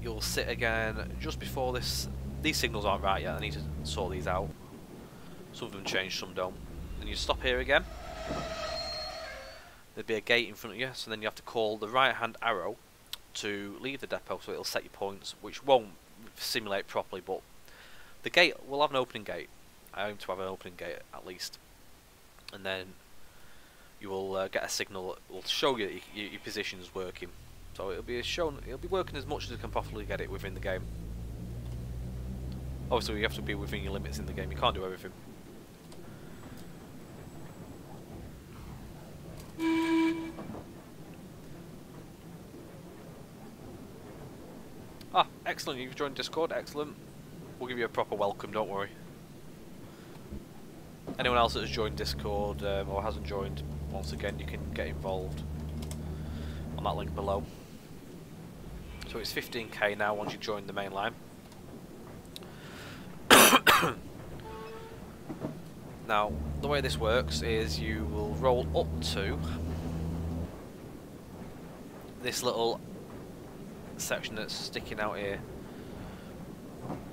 you'll sit again just before this these signals aren't right yet, I need to sort these out. Some of them change, some don't. Then you stop here again. There'd be a gate in front of you, so then you have to call the right hand arrow to leave the depot so it'll set your points, which won't simulate properly, but the gate will have an opening gate. I aim to have an opening gate at least, and then you will uh, get a signal that will show you that your, your position is working. So it'll be shown, it'll be working as much as it can possibly get it within the game. Obviously, you have to be within your limits in the game. You can't do everything. Ah, excellent. You've joined Discord. Excellent. We'll give you a proper welcome, don't worry. Anyone else that has joined Discord um, or hasn't joined, once again, you can get involved on that link below. So it's 15k now once you join the main line. now, the way this works is you will roll up to this little section that's sticking out here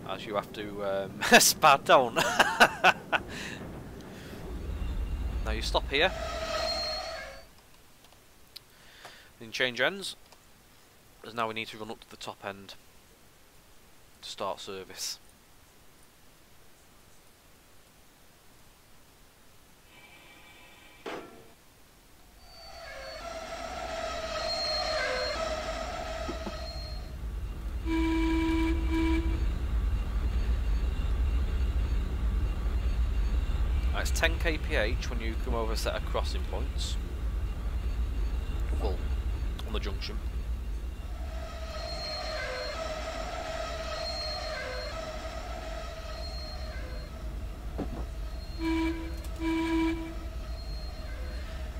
as you have to um, down. now you stop here, then change ends, as now we need to run up to the top end to start service. That's 10 kph when you come over a set of crossing points. Well, on the junction.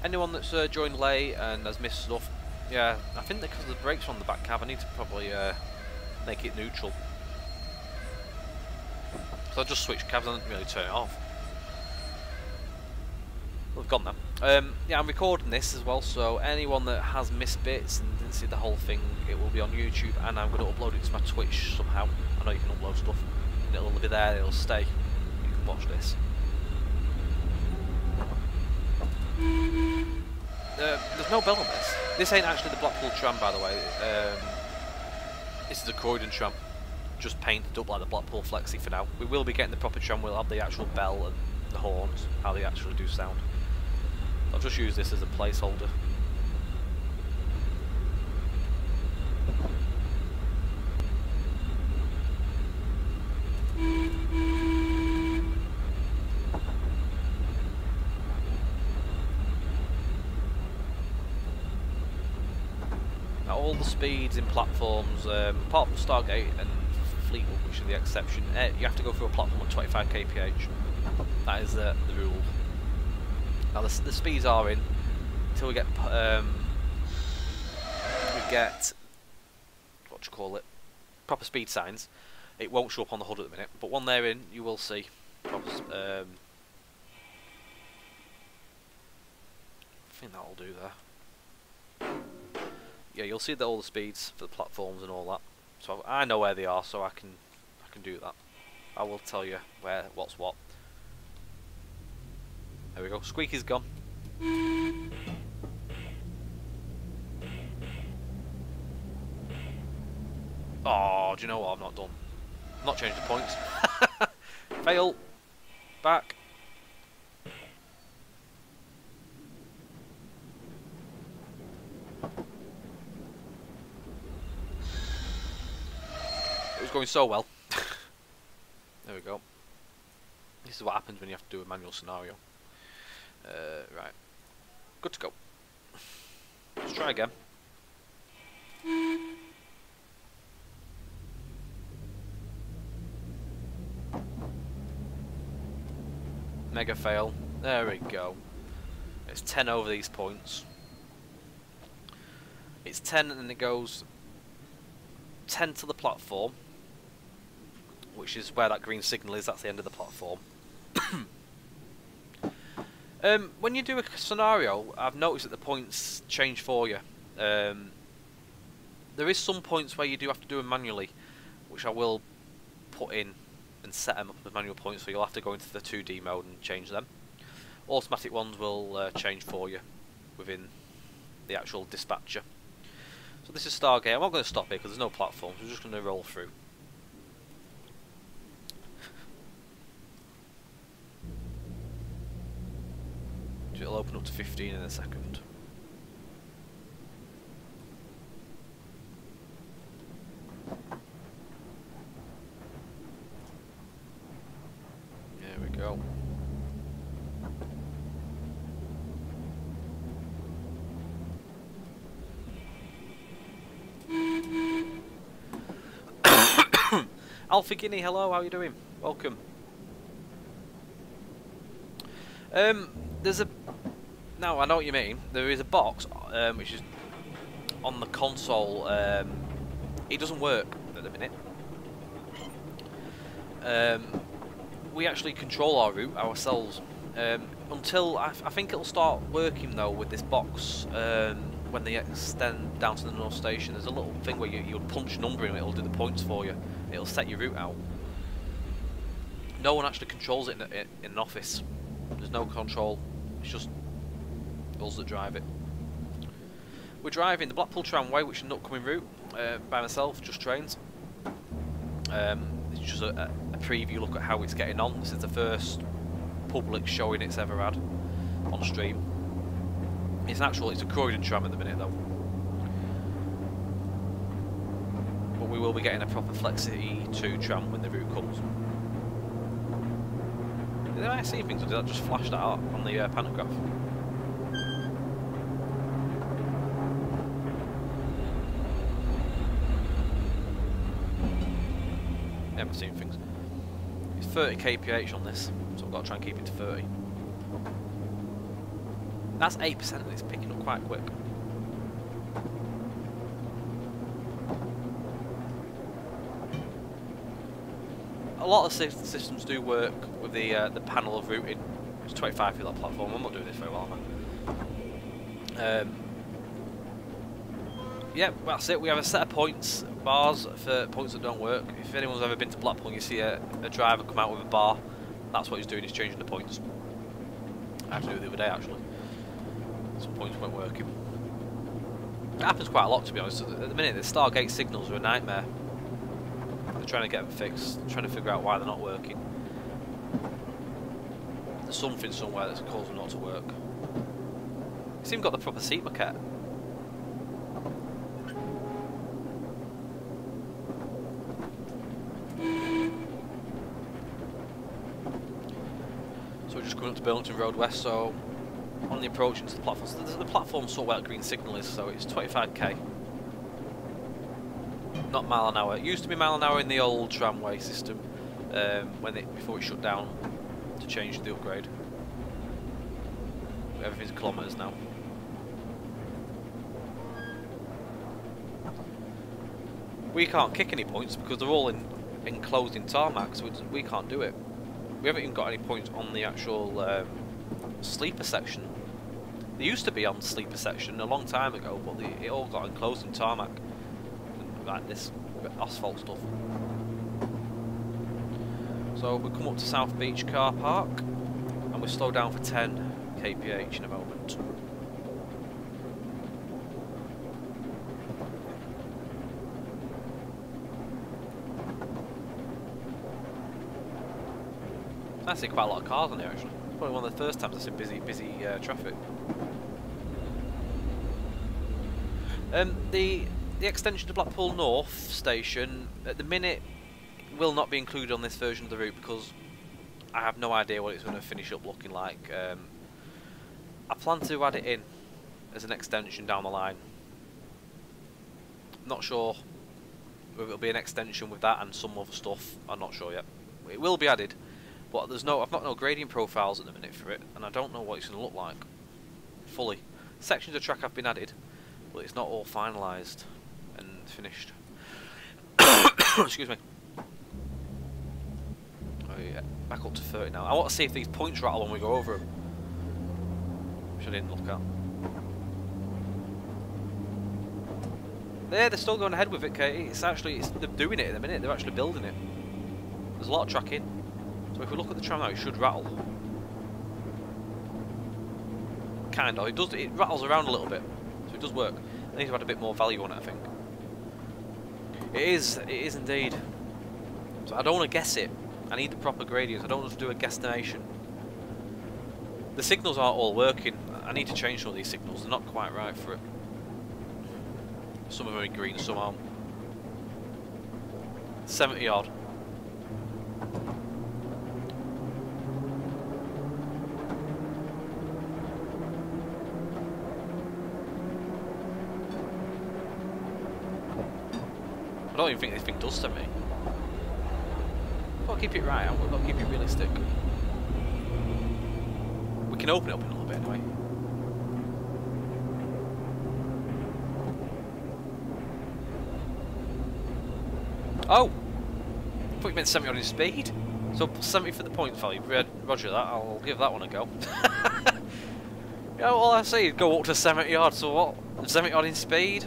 Anyone that's uh, joined late and has missed stuff, yeah, I think because the brakes on the back cab, I need to probably uh, make it neutral. So I just switched cabs and didn't really turn it off. We've gone now. Um, yeah, I'm recording this as well, so anyone that has missed bits and didn't see the whole thing, it will be on YouTube, and I'm going to upload it to my Twitch somehow. I know you can upload stuff, and it'll be there, it'll stay. You can watch this. Uh, there's no bell on this. This ain't actually the Blackpool tram, by the way. Um, this is a Croydon tram, just painted up like the Blackpool Flexi for now. We will be getting the proper tram, we'll have the actual bell and the horns, how they actually do sound. I'll just use this as a placeholder. Now all the speeds in platforms, um, apart from Starr Gate and Fleetwood, which are the exception, uh, you have to go through a platform at 25 kph. That is uh, the rule. Now the, the speeds are in until we get um, we get what you call it proper speed signs. It won't show up on the HUD at the minute, but when they're in, you will see proper. Um, I think that'll do there. Yeah, you'll see that all the speeds for the platforms and all that. So I know where they are, so I can I can do that. I will tell you where what's what. There we go. Squeaky's gone. Oh, do you know what? I've not done. not changed the points. Fail. Back. It was going so well. there we go. This is what happens when you have to do a manual scenario. Uh, right. Good to go. Let's try again. Mega fail. There we go. It's 10 over these points. It's 10 and it goes 10 to the platform, which is where that green signal is, that's the end of the platform. Um, when you do a scenario, I've noticed that the points change for you. Um, there is some points where you do have to do them manually, which I will put in and set them up as manual points, so you'll have to go into the 2D mode and change them. Automatic ones will uh, change for you within the actual dispatcher. So this is Starr Gate. I'm not going to stop here because there's no platforms. We're just going to roll through. It'll open up to 15 in a second. There we go. Alpha Guinea, hello, how are you doing? Welcome. Um, there's a no, I know what you mean. There is a box um, which is on the console. Um, it doesn't work at the minute. Um, we actually control our route ourselves. Um, until I, I, think it'll start working though with this box um, when they extend down to the north station. There's a little thing where you you punch number in, it'll do the points for you. It'll set your route out. No one actually controls it in, in, in an office. There's no control. It's just that drive it. We're driving the Blackpool Tramway, which is an upcoming route, uh, by myself, just trains. Um, it's just a, a, preview look at how it's getting on. This is the first public showing it's ever had on stream. It's an actual, it's a Croydon tram at the minute though. But we will be getting a proper Flexity 2 tram when the route comes. Did I see things or did that just flash that out on the uh, pantograph? Haven't seen things. It's 30 kph on this, so I've got to try and keep it to 30. That's 8% and it's picking up quite quick. a lot of systems do work with the uh, the panel of routing. It's 25 for that platform. I'm not doing this very well, I? Um, yeah, that's it. We have a set of points, bars for points that don't work. If anyone's ever been to Blackpool, you see a, a driver come out with a bar. That's what he's doing. He's changing the points. I had to do it the other day actually. Some points weren't working. It happens quite a lot to be honest. At the minute, the Starr Gate signals are a nightmare. They're trying to get them fixed. Trying to figure out why they're not working. There's something somewhere that's causing them not to work. It's even got the proper seat maquette. So we're just coming up to Burlington Road West, so on the approach into the platform. So the, the platform's sort of green signal is, so it's 25k. Not mile an hour. It used to be mile an hour in the old tramway system um, when it before it shut down to change the upgrade. Everything's kilometres now. We can't kick any points because they're all in, enclosed in tarmac, so we can't do it. We haven't even got any points on the actual um, sleeper section. They used to be on sleeper section a long time ago, but they, it all got enclosed in tarmac. Like this asphalt stuff. So we come up to South Beach car park and we slow down for 10 kph in a moment. I see quite a lot of cars on here actually. Probably one of the first times I've seen busy, busy uh, traffic. Um, the the extension to Blackpool North station at the minute will not be included on this version of the route because I have no idea what it's going to finish up looking like. Um, I plan to add it in as an extension down the line. Not sure if it'll be an extension with that and some other stuff. I'm not sure yet. It will be added. But there's no, I've got no gradient profiles at the minute for it, and I don't know what it's going to look like fully. Sections of track have been added, but it's not all finalised and finished. Excuse me. Oh yeah, back up to 30 now. I want to see if these points rattle when we go over them. Which I didn't look at. There, they're still going ahead with it, Katie. It's actually, it's, they're doing it at the minute. They're actually building it. There's a lot of track in. So if we look at the tram now, it should rattle. Kind of. It does. It rattles around a little bit, so it does work. I need to add a bit more value on it, I think. It is. It is indeed. So I don't want to guess it. I need the proper gradients. I don't want to do a guesstimation. The signals aren't all working. I need to change some of these signals. They're not quite right for it. Some of them are green, some aren't. 70 odd. I don't even think this thing does to me. I've got keep it right, we've got to keep it realistic. We can open it up in a little bit anyway. Oh! I thought you meant 70 on his speed. So 70 for the point value. Roger that, I'll give that one a go. yeah, all I say is go up to 70 yards, so what? 70 odd in speed?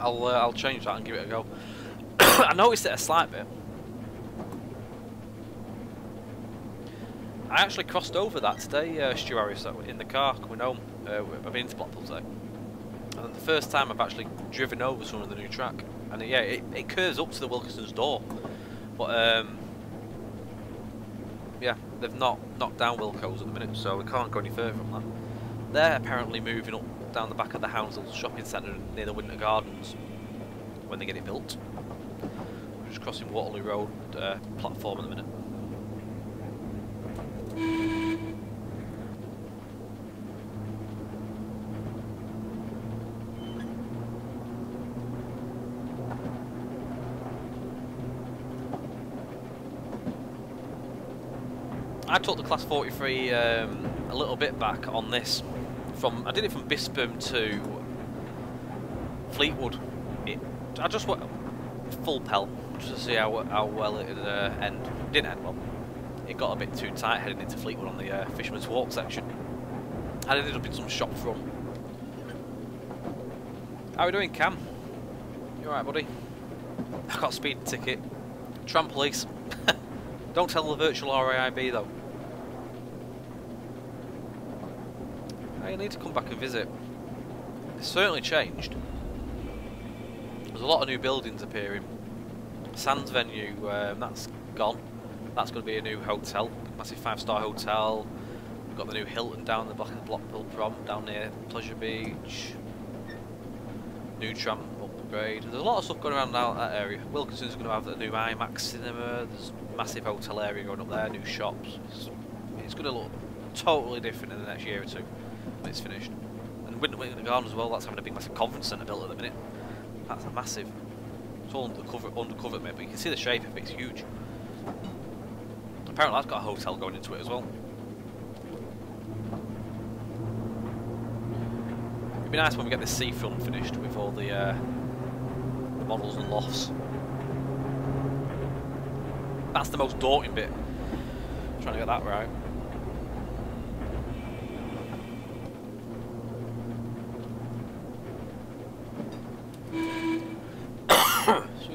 I'll uh, I'll change that and give it a go. I noticed it a slight bit. I actually crossed over that today, uh, Stu Harris, in the car coming home. Uh, I've been to Blackpool today. And the first time I've actually driven over some of the new track. And yeah, it, it curves up to the Wilkinson's door. But um, yeah, they've not knocked down Wilco's at the minute, so we can't go any further from that. They're apparently moving up down the back of the Houndshill shopping centre near the Winter Gardens when they get it built. We're just crossing Waterloo Road uh, platform in a minute. I took the class 43 um, a little bit back on this from I did it from Bispham to Fleetwood. It, I just went full pelt. just to see how how well it uh, end. Didn't end well. It got a bit too tight heading into Fleetwood on the uh, Fisherman's Walk section. I ended up in some shop front. How are we doing, Cam? You alright, buddy? I got a speed ticket. Tram police. Don't tell the virtual RAIB though. I need to come back and visit. It's certainly changed. There's a lot of new buildings appearing. Sands venue, um, that's gone. That's going to be a new hotel, massive five-star hotel. We've got the new Hilton down the back of Prom, down near Pleasure Beach. New tram upgrade. There's a lot of stuff going around now that area. Wilkinson's going to have the new IMAX cinema. There's massive hotel area going up there, new shops. It's, it's going to look totally different in the next year or two it's finished. And Winter Garden as well. That's having a big massive conference centre built at the minute. That's a massive. It's all undercover, undercover, mate, but you can see the shape of it. It's huge. Apparently, that's got a hotel going into it as well. It'd be nice when we get this seafront finished with all the, uh, the models and lofts. That's the most daunting bit. Trying to get that right.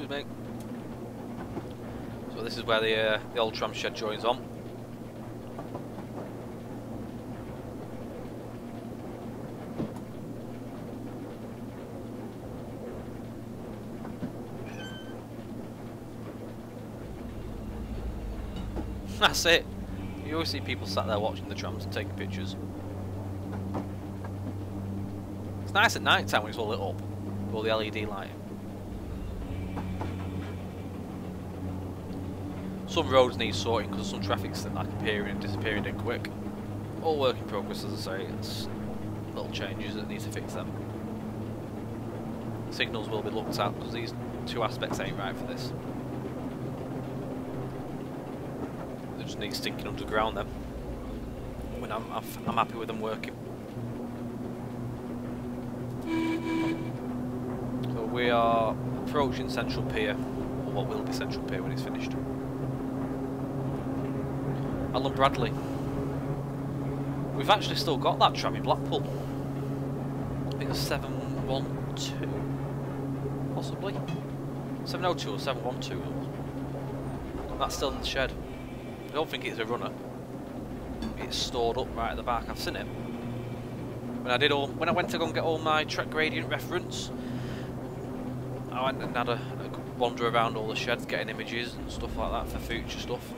Excuse me. So this is where the uh, the old tram shed joins on. That's it. You always see people sat there watching the trams and taking pictures. It's nice at night time when it's all lit up, with all the LED lighting. Some roads need sorting because some traffic's like appearing and disappearing dead quick. All work in progress, as I say. It's little changes that need to fix them. Signals will be looked at because these two aspects ain't right for this. They just need stinking underground then. When I'm, I'm, I'm happy with them working. So we are approaching Central Pier, or what will be Central Pier when it's finished. Alan Bradley. We've actually still got that tram in Blackpool. I think it's 712, possibly. 702 or 712. That's still in the shed. I don't think it's a runner. It's stored up right at the back. I've seen it. When I did all, when I went to go and get all my Trek Gradient reference, I went and had a, a wander around all the sheds, getting images and stuff like that for future stuff.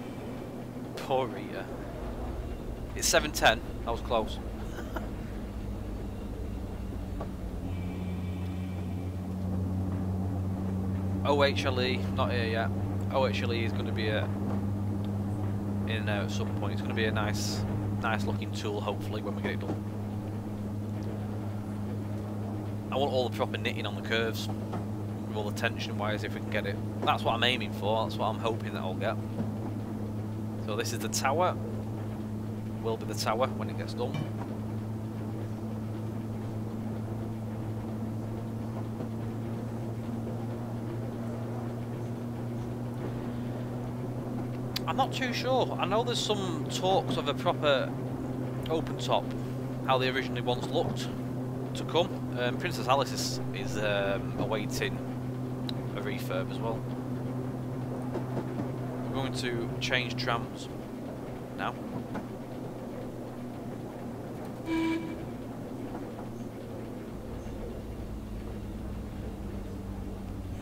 Rita. It's 7.10. That was close. OHLE, not here yet. OHLE is going to be a, in uh, at some point. It's going to be a nice, nice looking tool. Hopefully, when we get it done. I want all the proper knitting on the curves, with all the tension wires if we can get it. That's what I'm aiming for. That's what I'm hoping that I'll get. So this is the tower. Will be the tower when it gets done. I'm not too sure. I know there's some talks of a proper open top, how they originally once looked, to come. Um, Princess Alice is, is um, awaiting a refurb as well. Going to change trams now.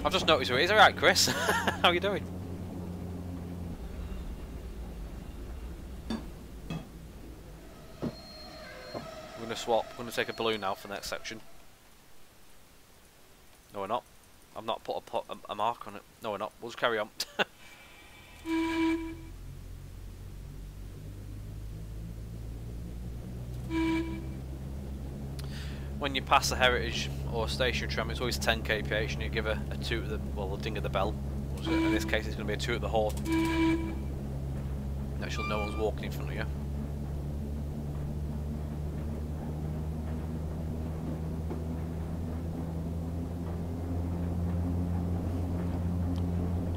I've just noticed where he is. Alright, Chris. How are you doing? We're going to swap. We're going to take a balloon now for the next section. No, we're not. I've not put a, a, a mark on it. No, we're not. We'll just carry on. when you pass a heritage or station tram, it's always 10 kph, and you give a, a toot at the well, the ding of the bell. In this case, it's going to be a two at the horn. Make sure no one's walking in front of you.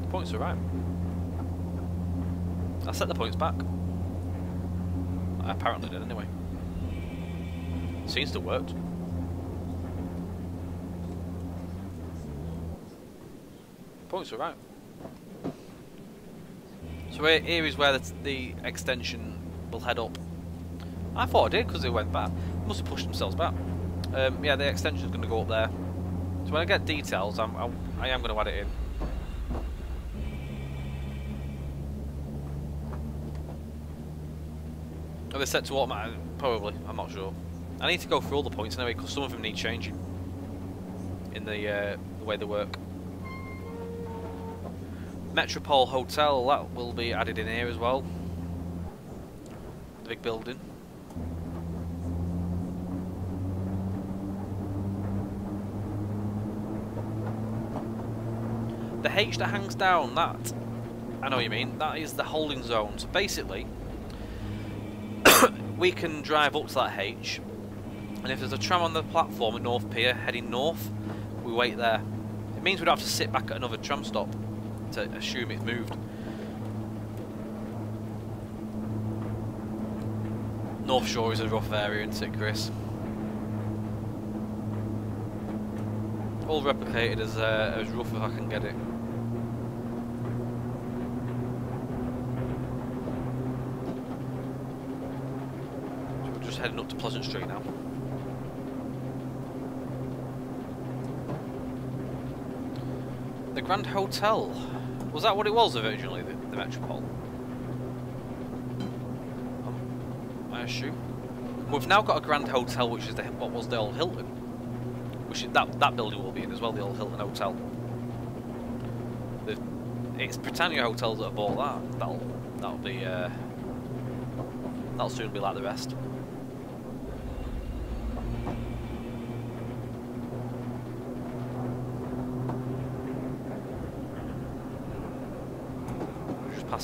Points are right. I set the points back. I apparently did anyway. Seems to worked. Points are right. So here is where the, the extension will head up. I thought I did because it went back. Must have pushed themselves back. Um, yeah, the extension is going to go up there. So when I get details, I'm, I, I am going to add it in. Are they set to automatic? Probably. I'm not sure. I need to go through all the points anyway because some of them need changing in the, uh, the way they work. Metropole Hotel, that will be added in here as well. The big building. The H that hangs down, that, I know what you mean, that is the holding zone. So basically, we can drive up to that H, and if there's a tram on the platform at North Pier heading north, we wait there. It means we don't have to sit back at another tram stop to assume it's moved. North Shore is a rough area, isn't it, Chris? All replicated as, uh, as rough as I can get it. So we're just heading up to Pleasant Street now. The Grand Hotel. Was that what it was originally, the, the Metropole? Um, I assume. We've now got a Grand Hotel, which is the, what was the old Hilton. Which is, that that building will be in as well, the old Hilton Hotel. The, it's Britannia Hotels that have bought that. That'll that'll be uh, that'll soon be like the rest.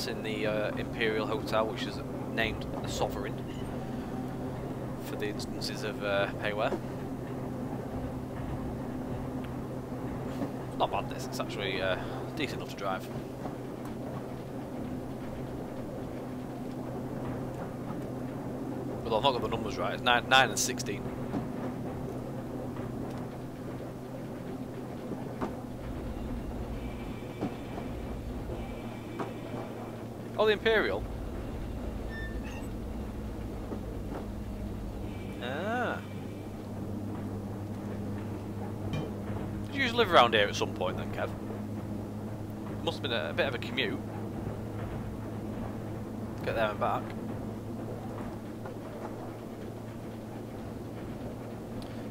Passing the uh, Imperial Hotel, which is named the Sovereign for the instances of uh, payware. Not bad this, it's actually uh, decent enough to drive. Well, I've not got the numbers right, it's 9, nine and 16. Oh, the Imperial? Ah. Did you used to live around here at some point then, Kev? Must have been a, a bit of a commute. Get there and back.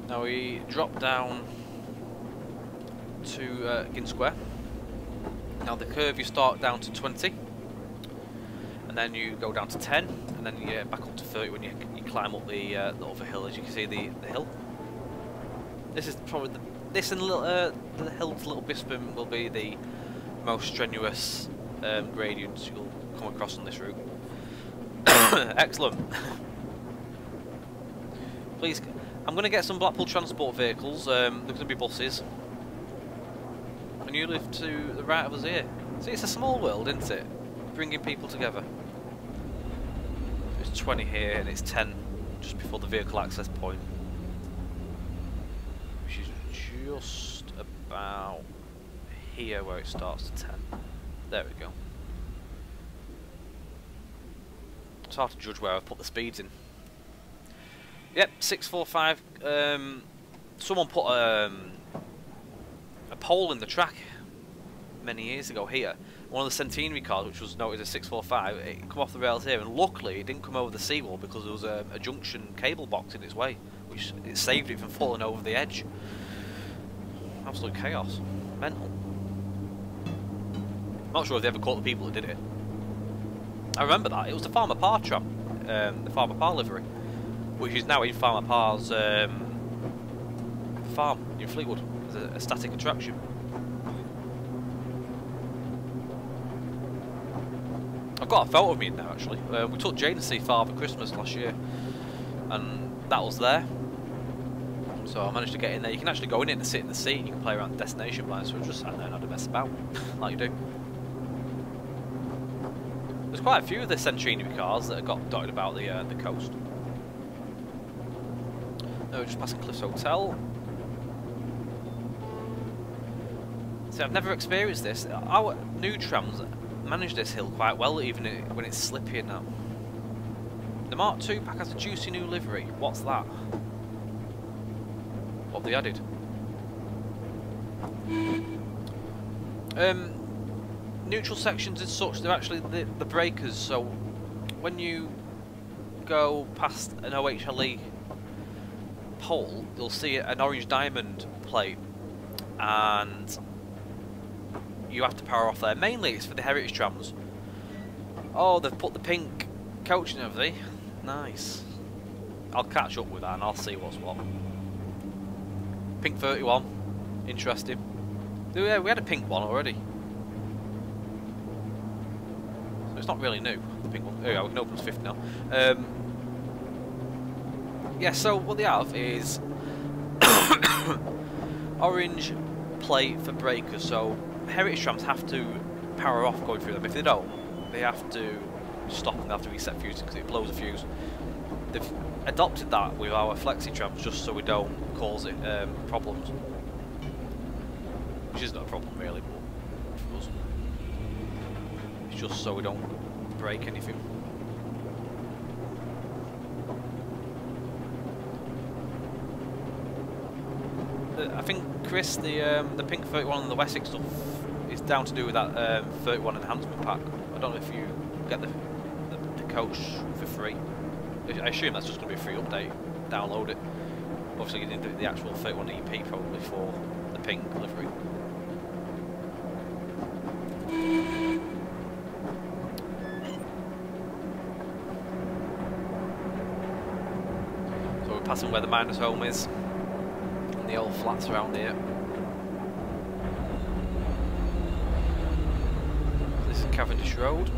Now we drop down to uh, Gynn Square. Now the curve you start down to 20 and then you go down to 10 and then you get back up to 30 when you, you climb up the, uh, the other hill as you can see the, the hill. This is probably the, this and little, uh, the hill Little will be the most strenuous um, gradients you'll come across on this route. Excellent. Please, I'm going to get some Blackpool transport vehicles. Um, there's going to be buses. And you live to the right of us here. See, it's a small world, isn't it? Bringing people together. It's 20 here and it's 10 just before the vehicle access point. Which is just about here where it starts to 10. There we go. It's hard to judge where I've put the speeds in. Yep, 645. Um, someone put um, a pole in the track many years ago here. One of the Centenary cars, which was noted as 645, it come off the rails here, and luckily it didn't come over the seawall because there was a, a junction cable box in its way, which it saved it from falling over the edge. Absolute chaos. Mental. Not sure if they ever caught the people that did it. I remember that. It was the Farmer Parr tram, um, the Farmer Parr livery, which is now in Farmer Parr's um, farm in Fleetwood as a, a static attraction. I've got a photo of me in there actually. Uh, we took Jane to see Father Christmas last year, and that was there. So I managed to get in there. You can actually go in it and sit in the seat, and you can play around the destination line. So I just sat there and had a mess about, like you do. There's quite a few of the Centenary cars that have got dotted about the uh, the coast. No, we're just passing Cliffs Hotel. See, I've never experienced this. Our new trams manage this hill quite well, even when it's slippy now. The Mark II pack has a juicy new livery. What's that? What they added? Um, neutral sections and such, they're actually the, the breakers, so when you go past an OHLE pole, you'll see an orange diamond plate, and you have to power off there. Mainly it's for the heritage trams. Oh, they've put the pink coach in everything. Nice. I'll catch up with that and I'll see what's what. Pink 31. Interesting. Yeah, we had a pink one already. So it's not really new, the pink one. Oh yeah, we can open 50 now. Um, yeah, so what they have is orange plate for breakers, so heritage trams have to power off going through them. If they don't, they have to stop and they have to reset fuses because it blows a fuse. They've adopted that with our flexi trams just so we don't cause it um, problems. Which isn't a problem really, but for us. It's just so we don't break anything. I think Chris, the um, the pink 31 and the Wessex stuff is down to do with that um, 31 enhancement pack. I don't know if you get the, the, the coach for free. I assume that's just going to be a free update. Download it. Obviously, you didn't the actual 31 EP probably for the pink livery. So we're passing where the miners' home is, the old flats around here. This is Cavendish Road.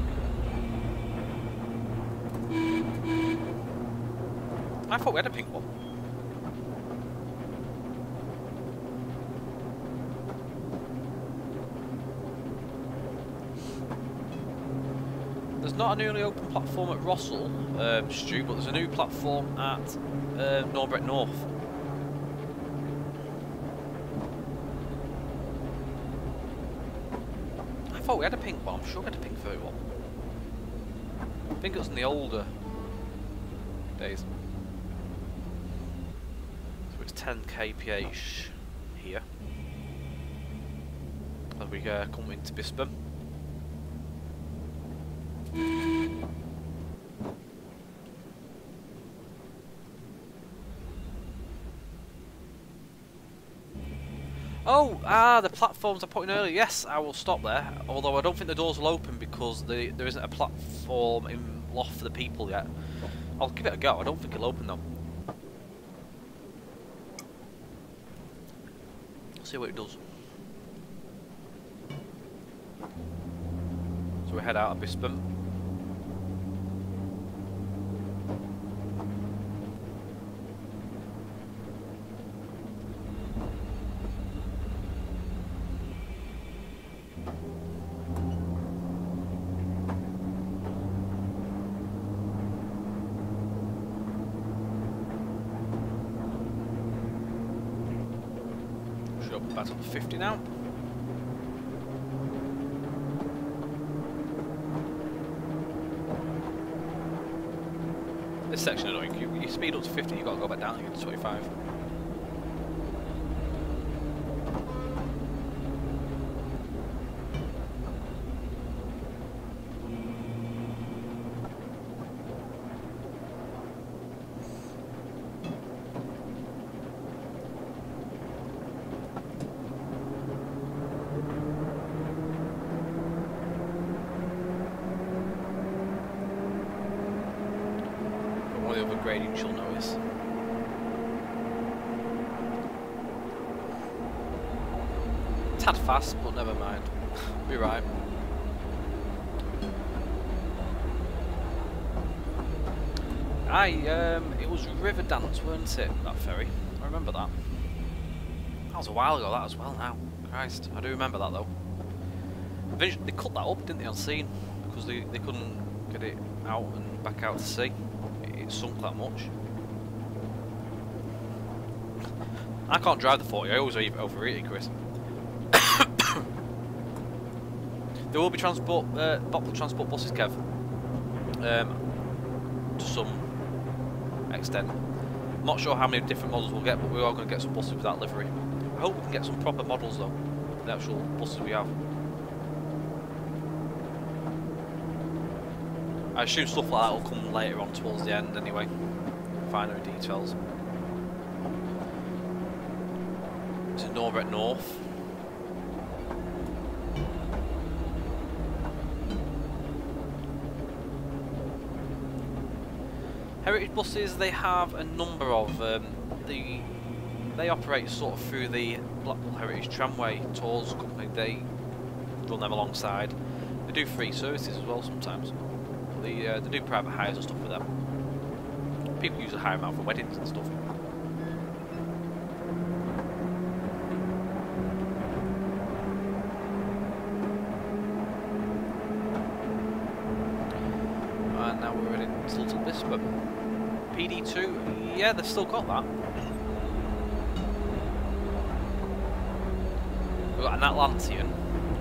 I thought we had a pink one. There's not a newly open platform at Rossall, um, Stu, but there's a new platform at uh, Norbreck North. We had a pink one, I'm sure we had a pink 31. I think it was in the older days. So it's 10 kph here. And we uh, come into Bispham. Oh, ah, the platforms I put in earlier. Yes, I will stop there. Although I don't think the doors will open because the, there isn't a platform in loft for the people yet. I'll give it a go. I don't think it'll open though. See what it does. So we head out of Bispham. Should up about on 50 now. This section annoying. Up to 50, you've got to go back down again to 25. But one you'll notice. Tad fast, but never mind. Be right. Aye, um, it was Riverdance, weren't it? That ferry. I remember that. That was a while ago, that as well now. Christ, I do remember that though. They cut that up, didn't they, on scene? because they, they couldn't get it out and back out to sea. It, sunk that much. I can't drive the 40, I always overeat it, Chris. there will be transport, uh, transport buses, Kev. Um, to some extent. Not sure how many different models we'll get, but we are going to get some buses with that livery. I hope we can get some proper models though, the actual buses we have. I assume stuff like that will come later on towards the end anyway. Finer details. It Norbreck North? Heritage buses, they have a number of um, the they operate sort of through the Blackpool Heritage Tramway Tours Company. They run them alongside. They do free services as well sometimes. They, uh, they do private hires and stuff for them. People usually hire them out for weddings and stuff. And now we're to Little Bispham. PD2, yeah, they've still got that. We've got an Atlantean,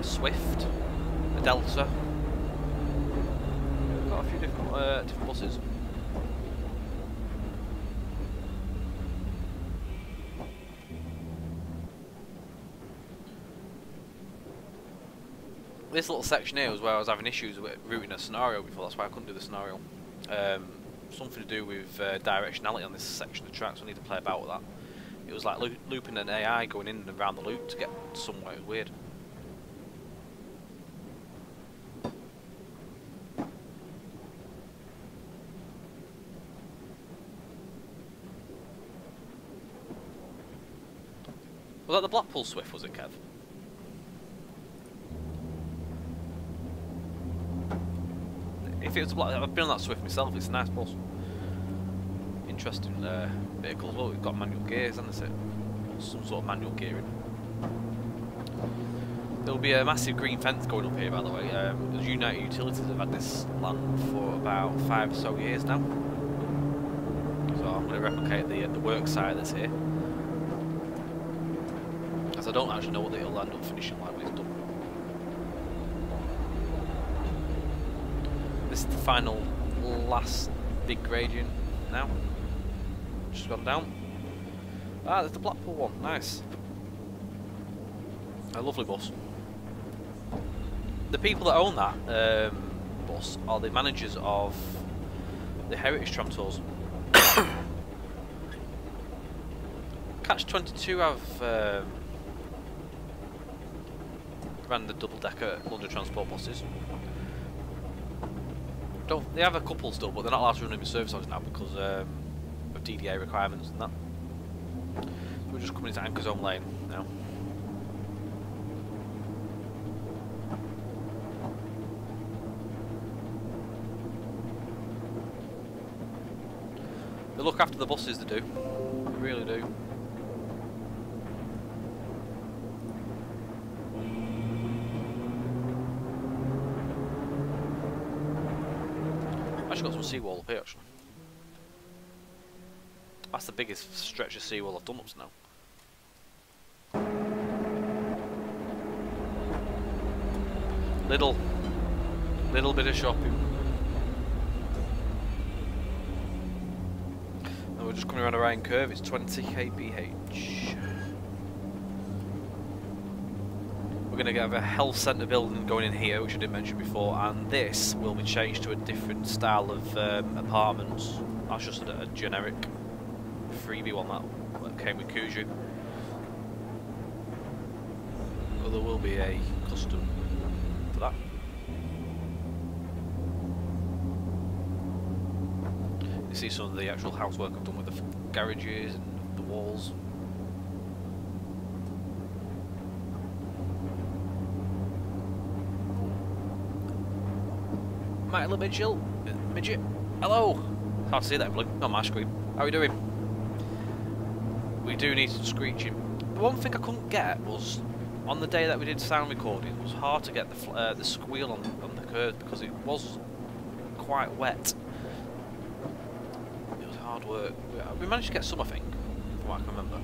a Swift, a Delta, few different, uh, different buses. This little section here was where I was having issues with routing a scenario before, that's why I couldn't do the scenario. Um, something to do with uh, directionality on this section of the track, so I need to play about with that. It was like looping an AI going in and around the loop to get somewhere, it was weird. Was that the Blackpool Swift, was it, Kev? If it was I've been on that Swift myself, it's a nice bus. Interesting uh, vehicle as well, we've got manual gears, and not it? Some sort of manual gearing. There'll be a massive green fence going up here, by the way. Um, United Utilities have had this land for about five or so years now. So I'm going to replicate the, uh, the work site that's here. I don't actually know what it'll end up finishing like when done. This is the final, last big gradient now. Just gone down. Ah, there's the Blackpool one. Nice. A lovely bus. The people that own that um, bus are the managers of the Heritage Tram Tours. Catch 22 have um, ran the double-decker London Transport buses. Don't they have a couple still, but they're not allowed to run in service hours now because um, of DDA requirements and that. So we're just coming into Anchorsholme Lane now. They look after the buses, they do. They really do. actually got some seawall up here actually. That's the biggest stretch of seawall I've done up to now. Little, little bit of shopping. And we're just coming around a round curve, it's 20 kph. We're going to have a health centre building going in here, which I didn't mention before, and this will be changed to a different style of um, apartments. That's just a, a, generic freebie one that, that came with Kuju. But there will be a custom for that. You see some of the actual housework I've done with the garages and the walls. Mighty little midget. Hello. Hard to see that blue on my screen. How are you doing? We do need some screeching. The one thing I couldn't get was on the day that we did sound recording. It was hard to get the uh, the squeal on, on the curves because it was quite wet. It was hard work. We- managed to get some, I think, from what I can remember.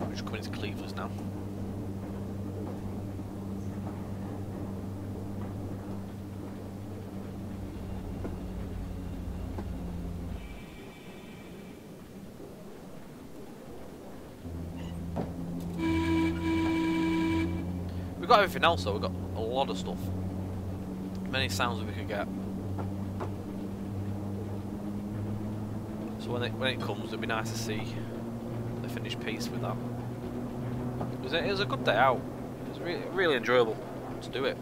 We're just coming into Cleveleys now. Everything else though, we've got a lot of stuff. Many sounds that we could get. So when it when it comes it'd be nice to see the finished piece with that. It was a, it was a good day out. It was really really enjoyable to do it.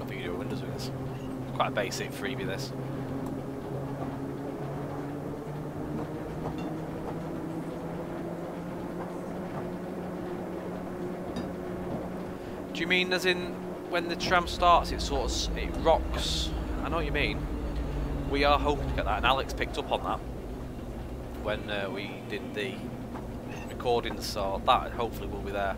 I think you do a windows with this. Quite a basic freebie this. Do you mean as in when the tram starts it sort of it rocks? I know what you mean. We are hoping to get that and Alex picked up on that when uh, we did the recording so that hopefully will be there.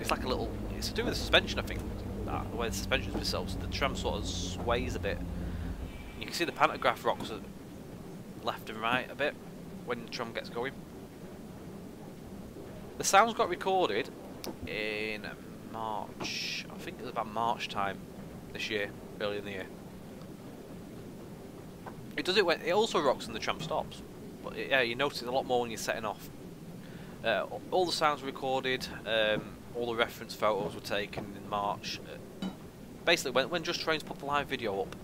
It's like a little it's to do with the suspension I think that the way the suspension's so the tram sort of sways a bit. You can see the pantograph rocks left and right a bit when the tram gets going. The sounds got recorded in March. I think it was about March time this year, early in the year. It does it when it also rocks when the tram stops, but it- yeah, you notice it a lot more when you're setting off. Uh, all the sounds were recorded. Um, all the reference photos were taken in March. Uh, basically, when, when Just Trains put the live video up,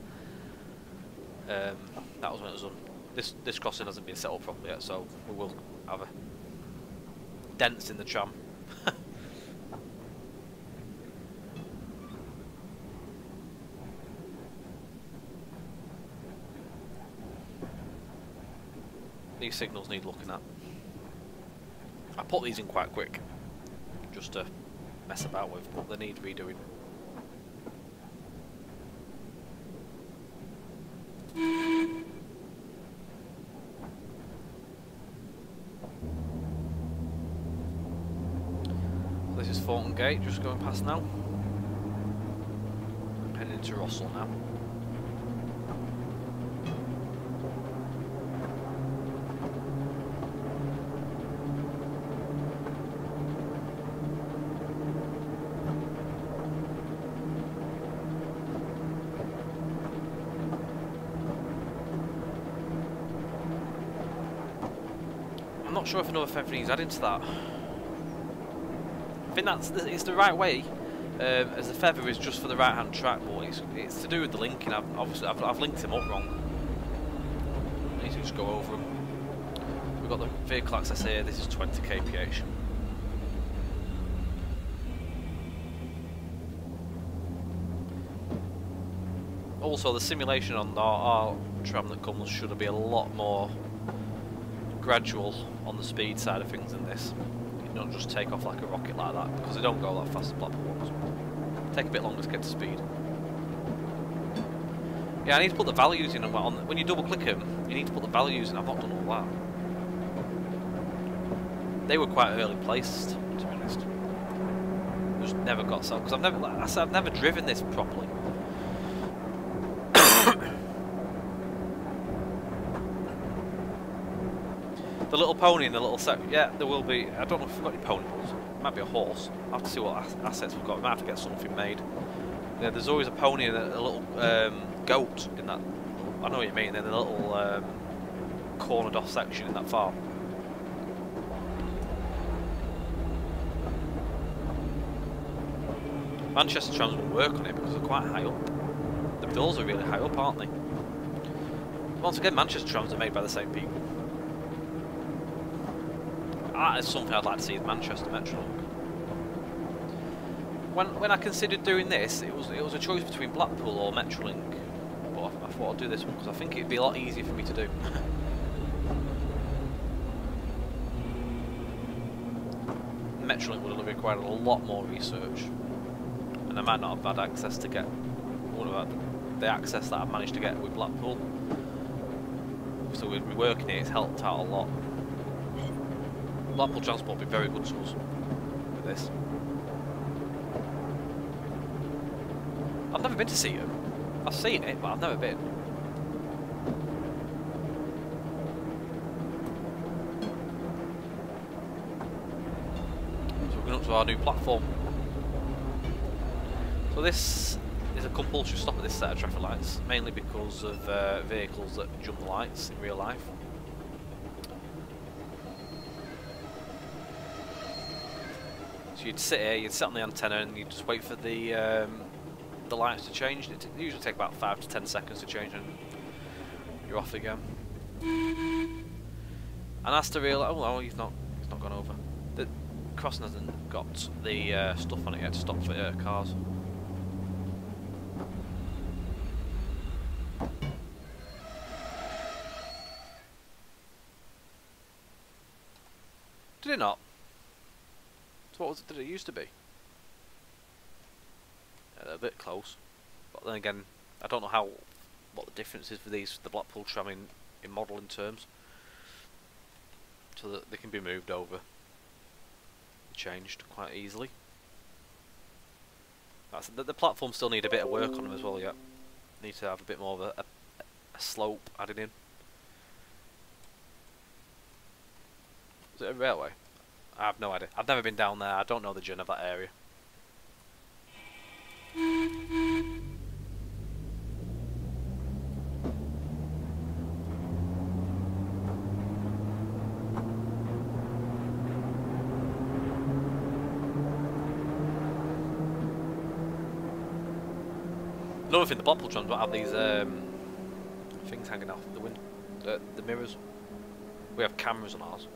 um, that was when it was done. This this crossing hasn't been set up properly yet, so we will have a dents in the tram. These signals need looking at. I put these in quite quick, just to mess about with, but they need redoing. Gate, just going past now. Heading into Rossall now. I'm not sure if another feather needs adding to that. I think that's the, it's the right way, um, as the feather is just for the right hand track, but it's, it's to do with the linking. I've, obviously, I've, I've linked them up wrong. I need to just go over them. We've got the vehicle access here. This is 20 kph. Also, the simulation on our, our tram that comes should be a lot more gradual on the speed side of things than this. Don't just take off like a rocket like that because they don't go that fast as Blackpool ones. Take a bit longer to get to speed. Yeah, I need to put the values in on when you double click them. You need to put the values in. I've not done all that. They were quite early placed, to be honest. I just never got so because I've never, like I said, I've never driven this properly. The little pony and the little set. Yeah, there will be. I don't know if we've got any pony balls. Might be a horse. I'll have to see what assets we've got. We might have to get something made. Yeah, there's always a pony and a, a little um, goat in that. I know what you mean. Then the little um, cornered off section in that farm. Manchester trams will work on it because they're quite high up. The doors are really high up, aren't they? Once again, Manchester trams are made by the same people. That is something I'd like to see in Manchester Metrolink. When when I considered doing this, it was it was a choice between Blackpool or Metrolink, but I, I thought I'd do this one because I think it'd be a lot easier for me to do. Metrolink would have required a lot more research, and I might not have had access to get all of the access that I've managed to get with Blackpool. So we've been working it, it's helped out a lot. Blackpool Transport have been very good to us with this. I've never been to see them. I've seen it, but I've never been. So we're going up to our new platform. So this is a compulsory stop at this set of traffic lights, mainly because of uh, vehicles that jump the lights in real life. You'd sit here, you'd sit on the antenna and you'd just wait for the um, the lights to change. It usually take about 5 to 10 seconds to change and you're off again. And that's the real... Oh, well, he's not, he's not gone over. The crossing hasn't got the uh, stuff on it yet to stop for uh, cars. Did it not? So what was it that it used to be? Yeah, they're a bit close. But then again, I don't know how what the difference is for these the Blackpool tram in, in modelling terms. So that they can be moved over changed quite easily. That's, the, the platforms still need a bit of work on them as well yeah. Need to have a bit more of a, a, a slope added in. Is it a railway? I have no idea. I've never been down there. I don't know the journey of that area. Another thing, the Blackpool trams don't have these um, things hanging off the window, the, the mirrors. We have cameras on ours.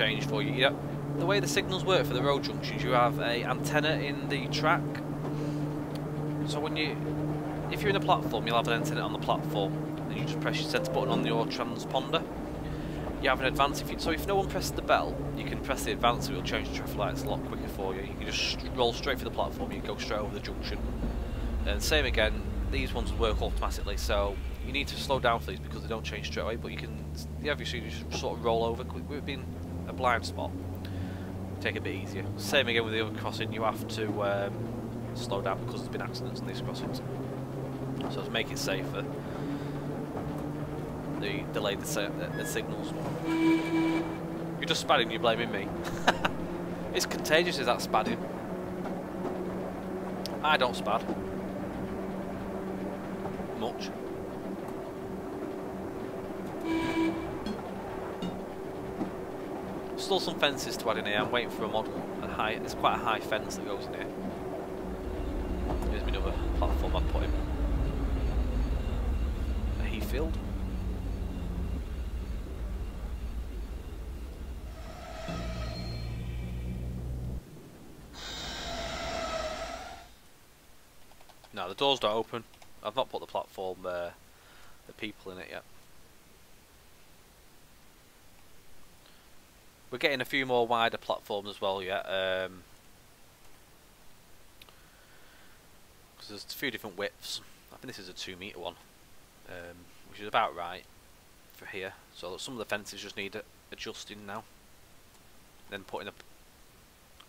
For you. The way the signals work for the road junctions, you have a antenna in the track. So when you, if you're in the platform, you'll have an antenna on the platform, and you just press your centre button on your transponder. You have an advance if you, so if no one presses the bell, you can press the advance, and it'll change the traffic lights a lot quicker for you. You can just roll straight for the platform, you go straight over the junction. And same again, these ones work automatically, so you need to slow down for these because they don't change straight away, but you can, yeah, obviously you just sort of roll over. We've been a blind spot, take it a bit easier. Same again with the other crossing, you have to um, slow down because there's been accidents in these crossings. So to make it safer, they delay the, the, the signals. You're just spadding, you're blaming me. it's contagious, is that spadding? I don't spad. Much. Still some fences to add in here. I'm waiting for a model. A high, there's quite a high fence that goes in here. Here's my other platform I put in. A Heathfield. No, the doors don't open. I've not put the platform, uh, the people in it yet. We're getting a few more wider platforms as well yet. Um, cause there's a few different widths. I think this is a two metre one, um, which is about right for here. So some of the fences just need adjusting now. Then putting a,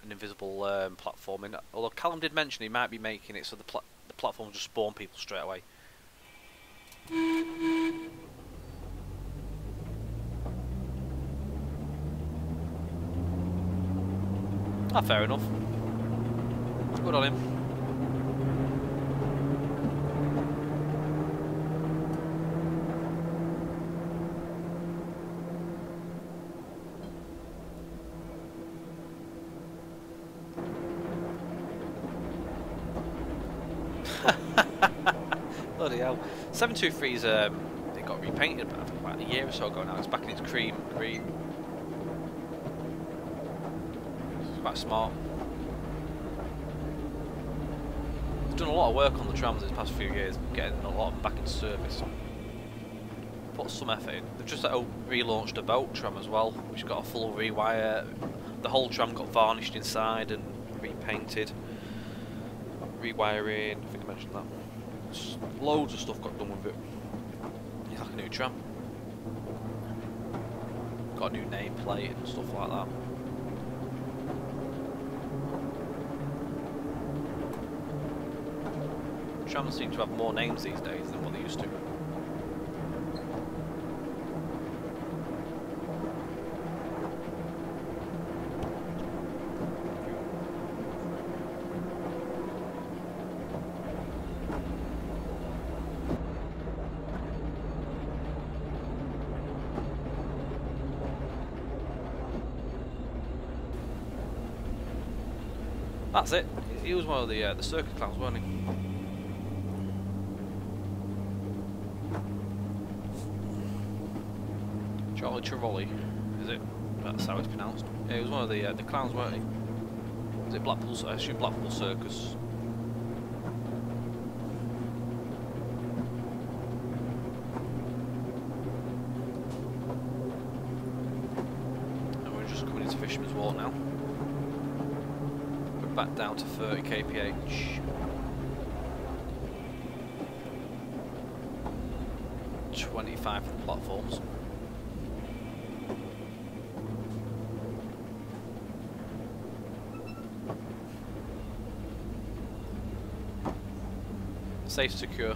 an invisible um, platform in. Although Callum did mention he might be making it so the, the platform just spawn people straight away. Ah, fair enough. Good on him. Bloody hell. 723's um, it got repainted about a year or so ago now. It's back in its cream green quite smart. They've done a lot of work on the trams these past few years, getting a lot of them back into service. Put some effort in. They've just relaunched a boat tram as well, which got a full rewire. The whole tram got varnished inside and repainted. Rewiring, I think I mentioned that. Just loads of stuff got done with it. It's like a new tram. Got a new nameplate and stuff like that. Trams seem to have more names these days than what they used to. That's it. He was one of the uh, the circus clowns, weren't he? Trevoli, is it? That's how it's pronounced. Yeah, he was one of the uh, the clowns, weren't he? Was it Blackpool? I assume Blackpool Circus. And we're just coming into Fisherman's Walk now. We're back down to 30 kph. Twenty-five for the platforms. Safe, secure.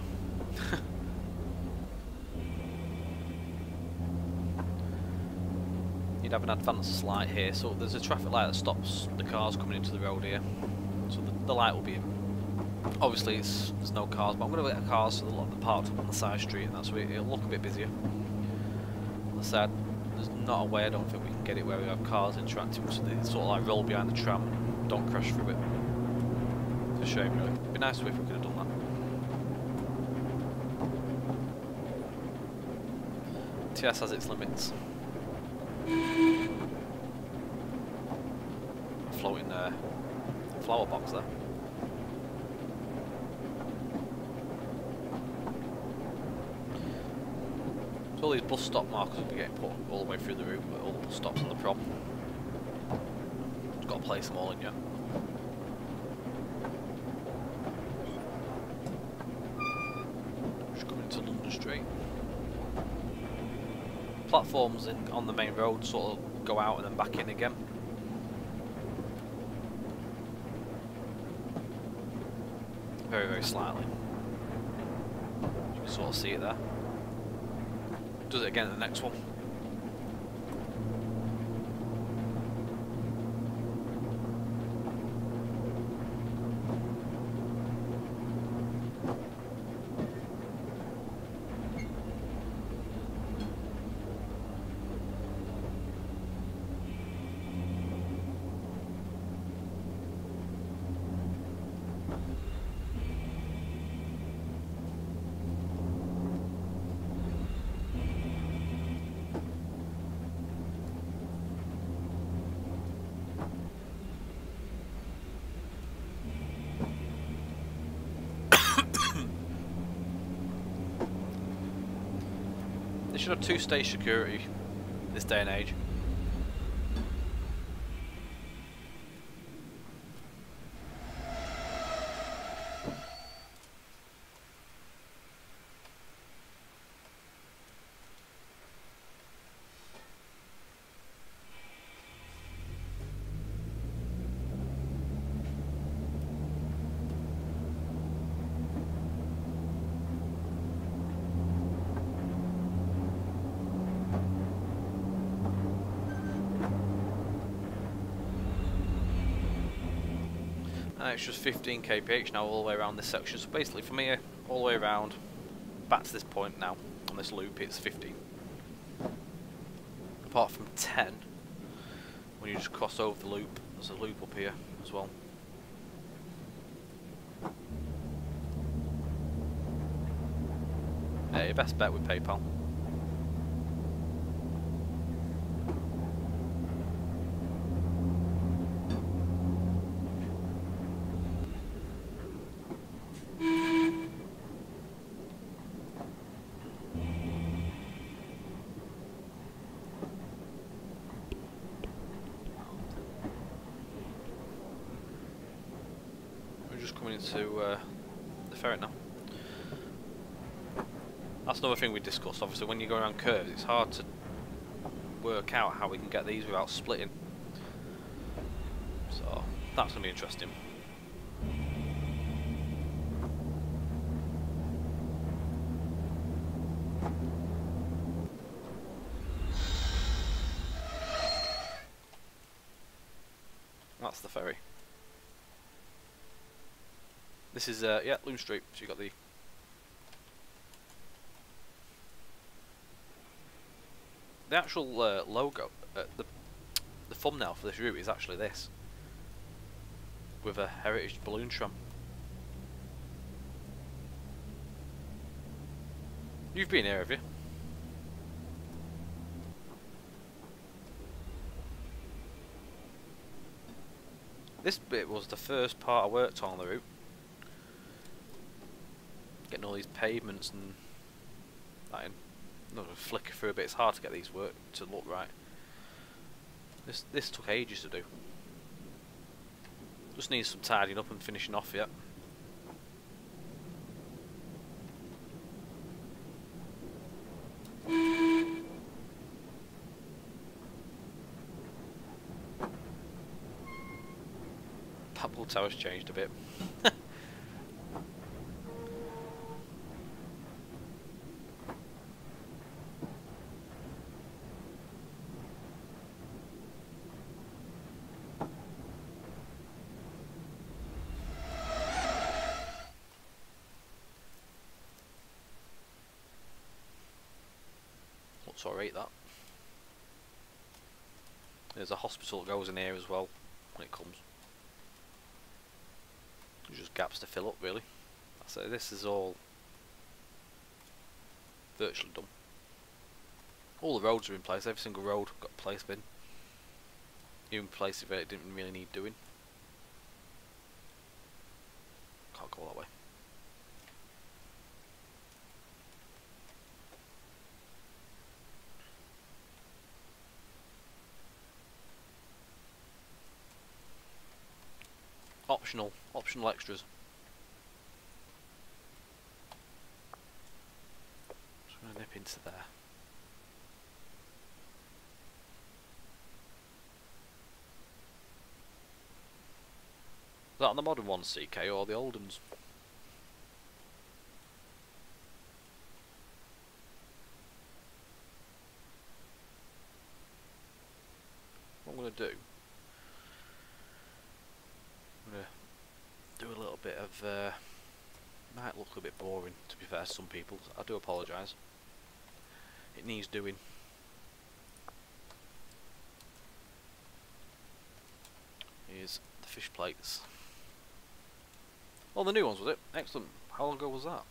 You'd have an advanced light here, so there's a traffic light that stops the cars coming into the road here. So the, the light will be Obviously it's, there's no cars, but I'm going to get cars so they're parked up on the side street and that's where it'll look a bit busier. The side, there's not a way I don't think we can get it where we have cars interacting, so they sort of like roll behind the tram don't crash through it. It's a shame really. It'd be nice if we could done has its limits. Floating uh, flower box there. So all these bus stop markers will be getting put all the way through the route, but all the bus stops on the prom. Just got to place them all in yet. Just coming into London Street platforms in, on the main road sort of go out and then back in again. Very, very slightly. You can sort of see it there. Does it again in the next one. Should have two-stage security this day and age. It's just 15 kph now all the way around this section. So basically from here all the way around back to this point now on this loop it's 15. Apart from 10 when you just cross over the loop. There's a loop up here as well. Yeah, your best bet with PayPal. We discussed. Obviously, when you go around curves, it's hard to work out how we can get these without splitting. So that's going to be interesting. That's the ferry. This is, uh, yeah, Lord Street. So you got the the actual uh, logo, uh, the the thumbnail for this route is actually this, with a heritage balloon tram. You've been here, have you? This bit was the first part I worked on the route. Getting all these pavements and that in. Not a flicker through a bit. It's hard to get these work to look right. This this took ages to do. Just needs some tidying up and finishing off yet. That tower's changed a bit. Looks alright that. There's a hospital that goes in here as well when it comes. There's just gaps to fill up really. So this is all virtually done. All the roads are in place, every single road got placed in. Even places where it didn't really need doing. Can't go that way. Optional, optional extras. Just gonna nip into there. Is that on the modern ones, CK, or the old ones? What I'm going to do a little bit of uh, might look a bit boring to be fair to some people. I do apologise. It needs doing. Here's the fish plates. Oh the new ones was it? Excellent. How long ago was that?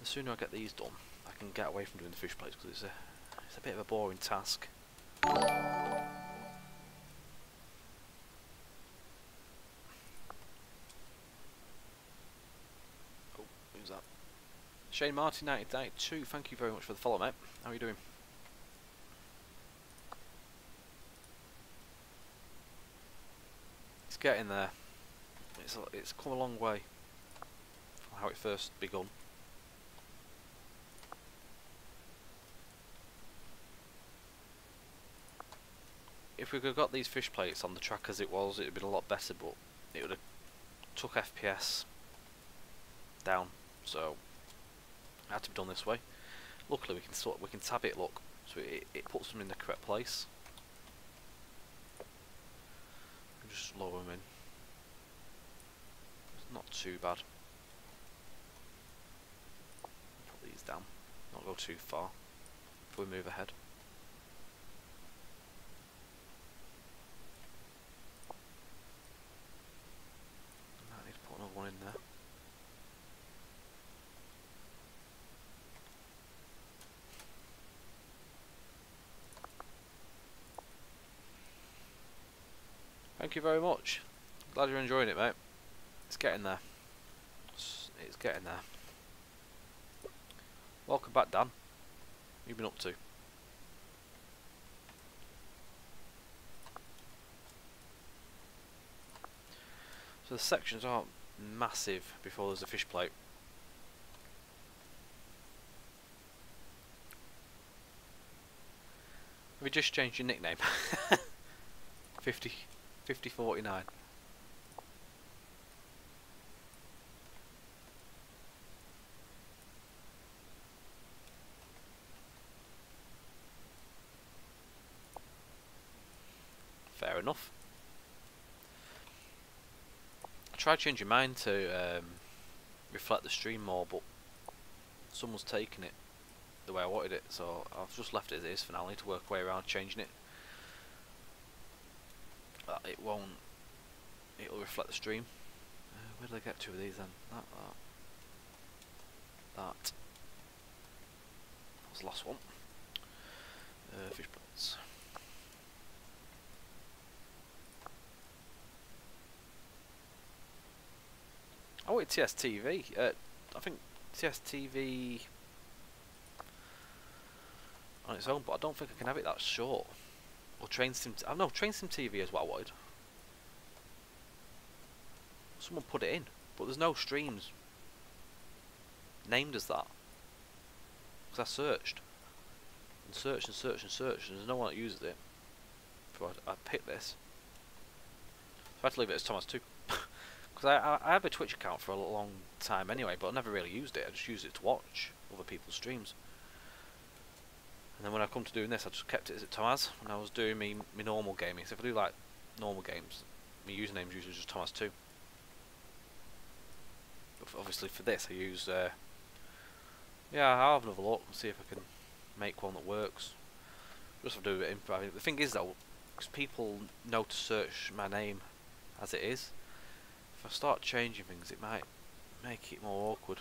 The sooner I get these done can get away from doing the fish plates because it's a it's a bit of a boring task. Oh, who's that? Shane Martin 1992, thank you very much for the follow mate. How are you doing? It's getting there. It's it's come a long way from how it first begun. If we could have got these fish plates on the track as it was, it would have been a lot better, but it would have took FPS down, so it had to be done this way. Luckily we can sort we can tab it look, so it, it puts them in the correct place. Just lower them in. It's not too bad. Put these down, not go too far before we move ahead. one in there. Thank you very much. Glad you're enjoying it, mate. It's getting there. It's, it's getting there. Welcome back, Dan. you been up to? So the sections aren't massive before there's a fish plate. Have you just changed your nickname? 50, 50 49. Fair enough. I tried changing mine to um, reflect the stream more, but someone's taken it the way I wanted it, so I've just left it as it is for now. I need to work way around changing it. It won't. It'll reflect the stream. Uh, where did I get to with these then? That, that, that. That was the last one. Uh, fish plates. Oh, it's TSTV. Uh, I think TSTV on its own, but I don't think I can have it that short. Or Train Sim... I know, oh Train Sim TV is what I wanted. Someone put it in, but there's no streams named as that. Because I searched. And searched and searched and searched, and there's no one that uses it. So I, I picked this. So I had to leave it as Thomas too. Because I, I, I have a Twitch account for a long time anyway, but I never really used it. I just used it to watch other people's streams. And then when I come to doing this, I just kept it as it Thomas. When I was doing me my normal gaming, so if I do like normal games, my username's usually just Thomas2. But obviously for this, I use. Uh, yeah, I'll have another look and see if I can make one that works. Just have to do bit of improv. The thing is though, because people know to search my name as it is, if I start changing things, it might make it more awkward.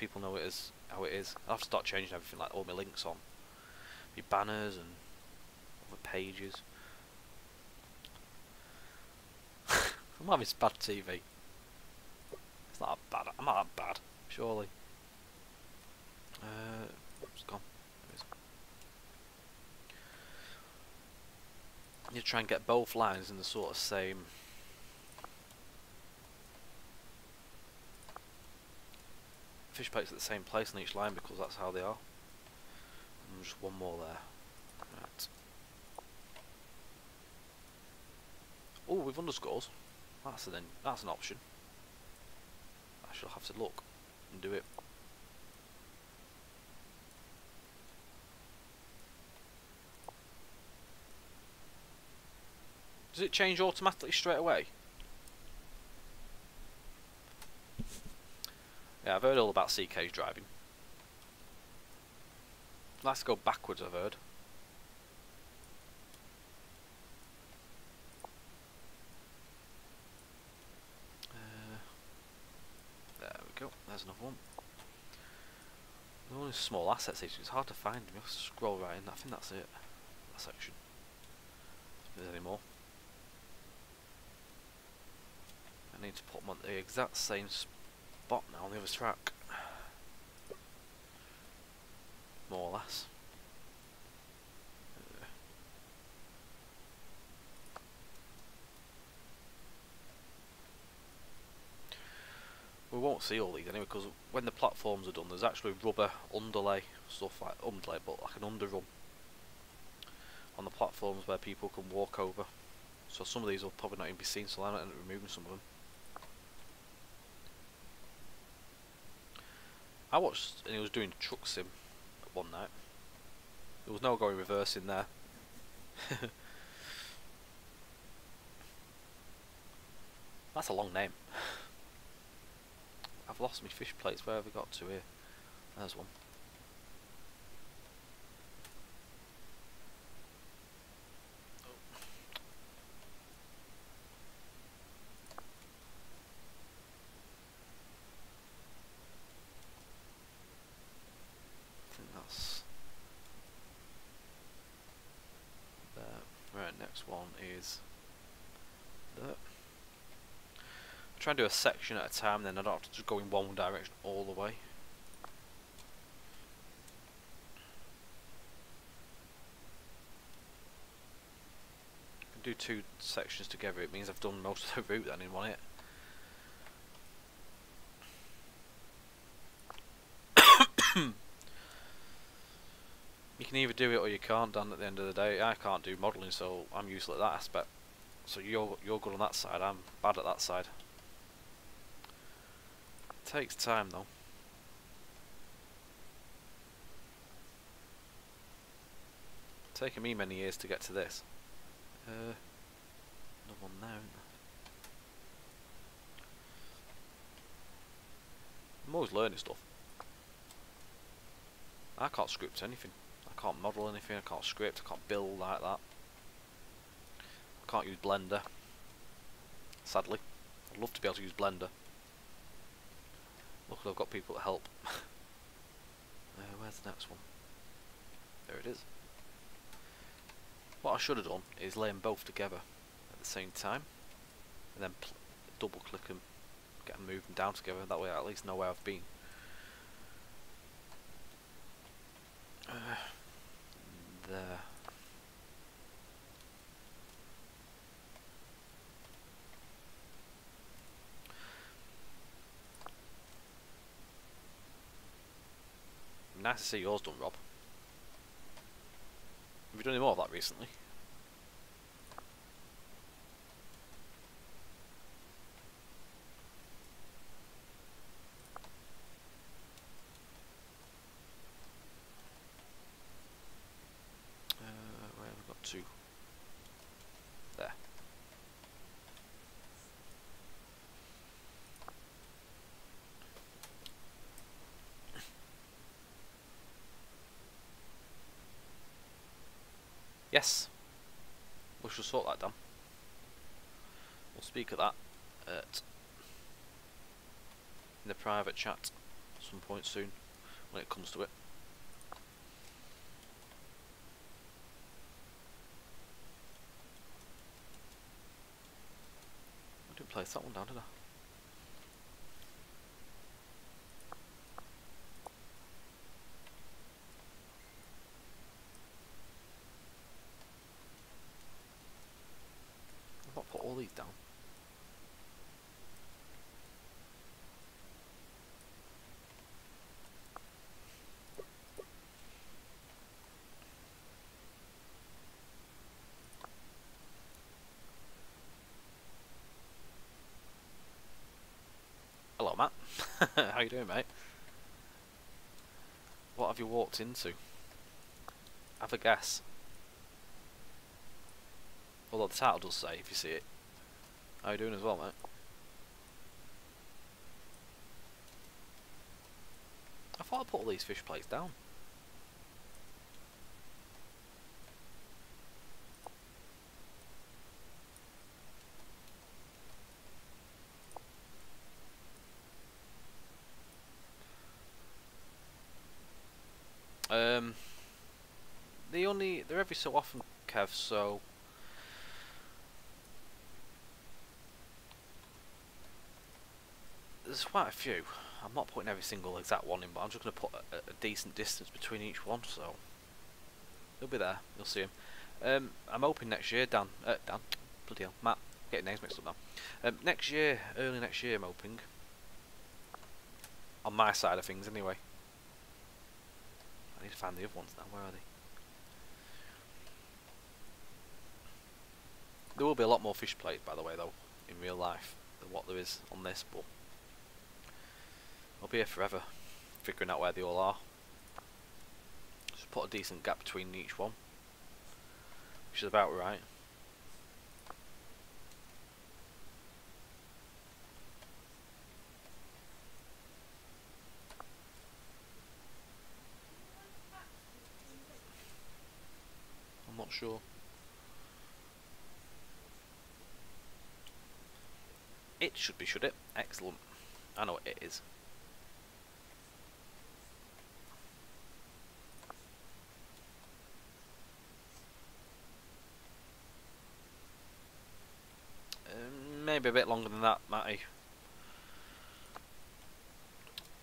People know it as how it is. I'll have to start changing everything, like all my links on, my banners and the pages. I'm having bad TV. It's not that bad. I'm not that bad, surely. Uh, it's gone. You try and get both lines in the sort of same fish plates at the same place on each line because that's how they are. And just one more there. Right. Oh, with underscores. That's an that's an option. I shall have to look and do it. Does it change automatically straight away? Yeah, I've heard all about CK's driving. Let's go backwards, I've heard. Uh, there we go, there's another one. The only small asset assets it's hard to find. You have to scroll right in, I think that's it. That section. If there's any more. I need to put them on the exact same spot spot now on the other track. More or less. we won't see all these anyway because when the platforms are done there's actually rubber underlay stuff like underlay but like an underrun on the platforms where people can walk over so some of these will probably not even be seen so I'm not removing some of them I watched and he was doing truck sim one night. There was no going reverse in there. That's a long name. I've lost my fish plates. Where have we got to here? There's one. Try and do a section at a time then I don't have to just go in one direction all the way. do two sections together it means I've done most of the route then in one hit. you can either do it or you can't Dan at the end of the day. I can't do modelling so I'm useless at that aspect. So you're you're good on that side, I'm bad at that side. Takes time, though. taken me many years to get to this. Uh, another one there, I'm always learning stuff. I can't script anything. I can't model anything, I can't script, I can't build like that. I can't use Blender. Sadly. I'd love to be able to use Blender. Luckily I've got people to help. uh, where's the next one? There it is. What I should have done is lay them both together at the same time and then double click them, get them moving down together, that way I at least know where I've been. Uh, there. Nice to see yours done, Rob. Have you done any more of that recently? Uh, where have we got two? There. Yes. We shall sort that down. We'll speak of that at in the private chat some point soon when it comes to it. I didn't place that one down, did I? I've not put all these down. Hello, Matt. How you doing, mate? What have you walked into? Have a guess. Although the title does say, if you see it. How you doing as well, mate? I thought I put all these fish plates down. Um, they only they're every so often, Kev. So there's quite a few. I'm not putting every single exact one in, but I'm just going to put a, a, decent distance between each one, so they'll be there. You'll see them. Um, I'm hoping next year, Dan. Uh, Dan, bloody hell, Matt. Getting names mixed up now. Um, next year, early next year, I'm hoping. On my side of things, anyway. I need to find the other ones now. Where are they? There will be a lot more fish plates, by the way, though, in real life than what there is on this, but I'll be here forever, figuring out where they all are. Just put a decent gap between each one, which is about right. I'm not sure. It should be, should it? Excellent. I know it is. Um, maybe a bit longer than that, Matty.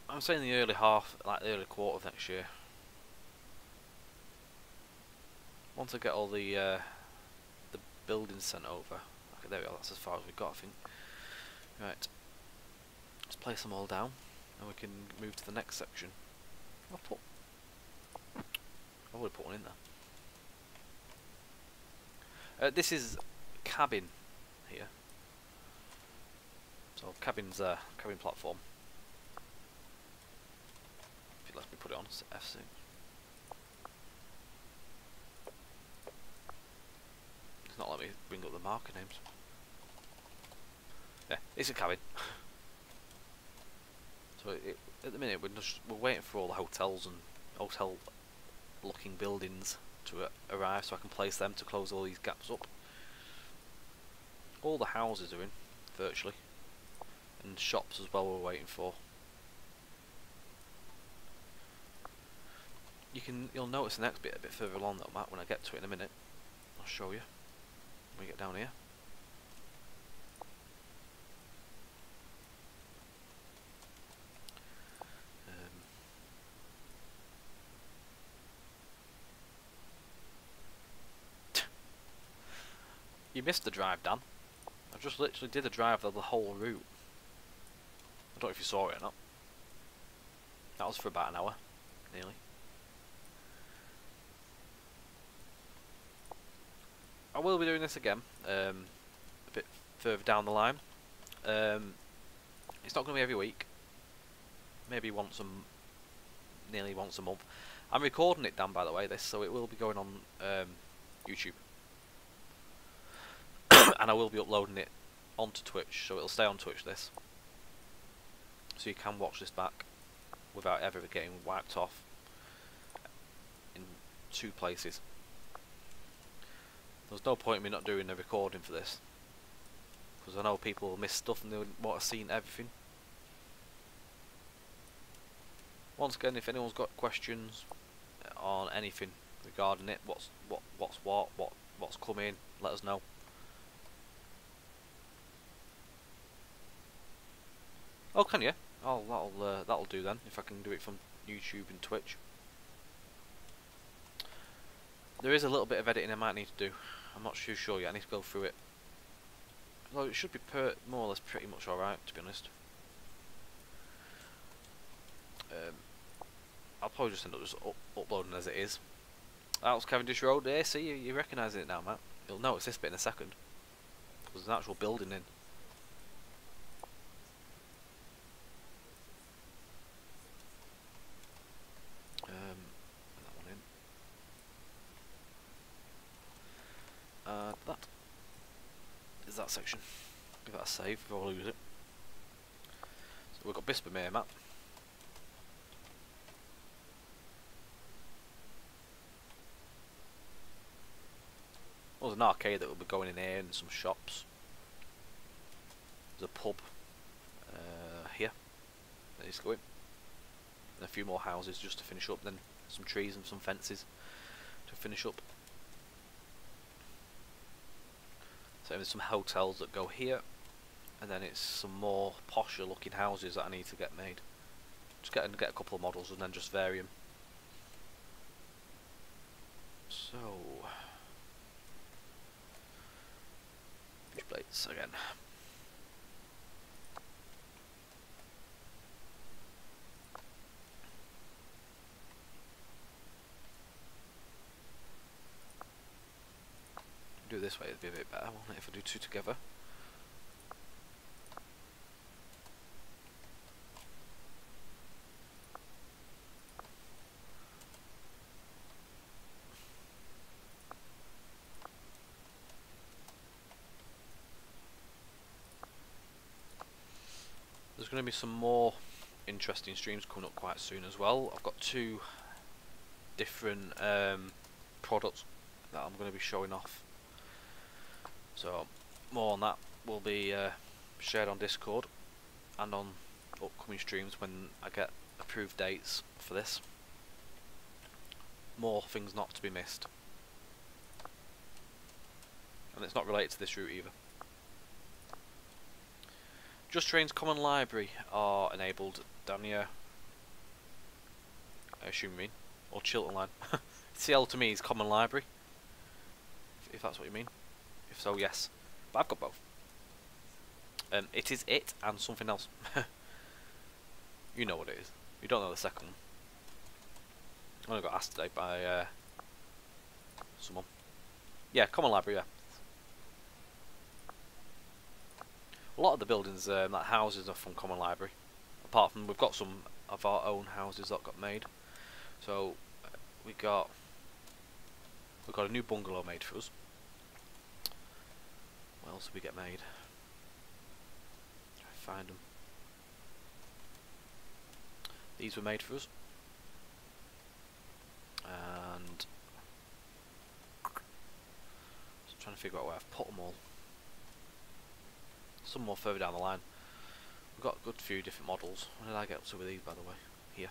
I'm saying the early half, like the early quarter of next year. Once I get all the uh, the buildings sent over. Okay, there we go, That's as far as we got, I think. Right. Let's place them all down, and we can move to the next section. I'll put. I would have put one in there. Uh, this is cabin here. So cabin's uh, cabin platform. If it lets me put it on, it's F6. It's not let me bring up the marker names. Yeah, it's a cabin. so it, at the minute we're just we're waiting for all the hotels and hotel looking buildings to arrive so I can place them to close all these gaps up. All the houses are in, virtually. And shops as well we're waiting for. You can you'll notice the next bit a bit further along that map when I get to it in a minute. I'll show you when we get down here. Um, you missed the drive, Dan. I just literally did a drive of the whole route. I don't know if you saw it or not. That was for about an hour, nearly. I will be doing this again, um, a bit further down the line. Um, it's not going to be every week. Maybe once a nearly once a month. I'm recording it, Dan, by the way, this, so it will be going on um, YouTube. and I will be uploading it onto Twitch, so it'll stay on Twitch, this. So you can watch this back without ever getting wiped off in two places. There's no point in me not doing a recording for this. Because I know people will miss stuff and they want to see everything. Once again, if anyone's got questions on anything regarding it, what's what what's what, what what's coming, let us know. Oh, can you? Oh, that'll uh, that'll do then. If I can do it from YouTube and Twitch. There is a little bit of editing I might need to do. I'm not too sure yet. I need to go through it. Well, it should be more or less pretty much alright, to be honest. Um, I'll probably just end up just up uploading as it is. That's Cavendish Road there. See, you, you recognise it now, Matt. You'll notice this bit in a second. There's an actual building in. That section. Give that a save before I lose it. So we've got Bispamere map. Well, there's an arcade that will be going in here and some shops. There's a pub uh, here to go in. And a few more houses just to finish up, then some trees and some fences to finish up. So there's some hotels that go here, and then it's some more posher looking houses that I need to get made. Just get get a couple of models and then just vary them. So, fish plates again. This way, it'd be a bit better, won't it, if I do two together. There's going to be some more interesting streams coming up quite soon as well. I've got two different um, products that I'm going to be showing off so more on that will be uh, shared on Discord and on upcoming streams when I get approved dates for this. More things not to be missed. And it's not related to this route either. Just Trains Common Library are enabled down here. I assume you mean. Or Chiltern Line. CL to me is Common Library. If, if that's what you mean. So, yes. But I've got both. Um, it is it and something else. you know what it is. You don't know the second one. I only got asked today by uh, someone. Yeah, Common Library, yeah. A lot of the buildings, um, like houses, are from Common Library. Apart from, we've got some of our own houses that got made. So, we got we got a new bungalow made for us. What else did we get made? I Find them. These were made for us. And trying to figure out where I've put them all. Some more further down the line. We've got a good few different models. When did I get up to with these by the way? Here.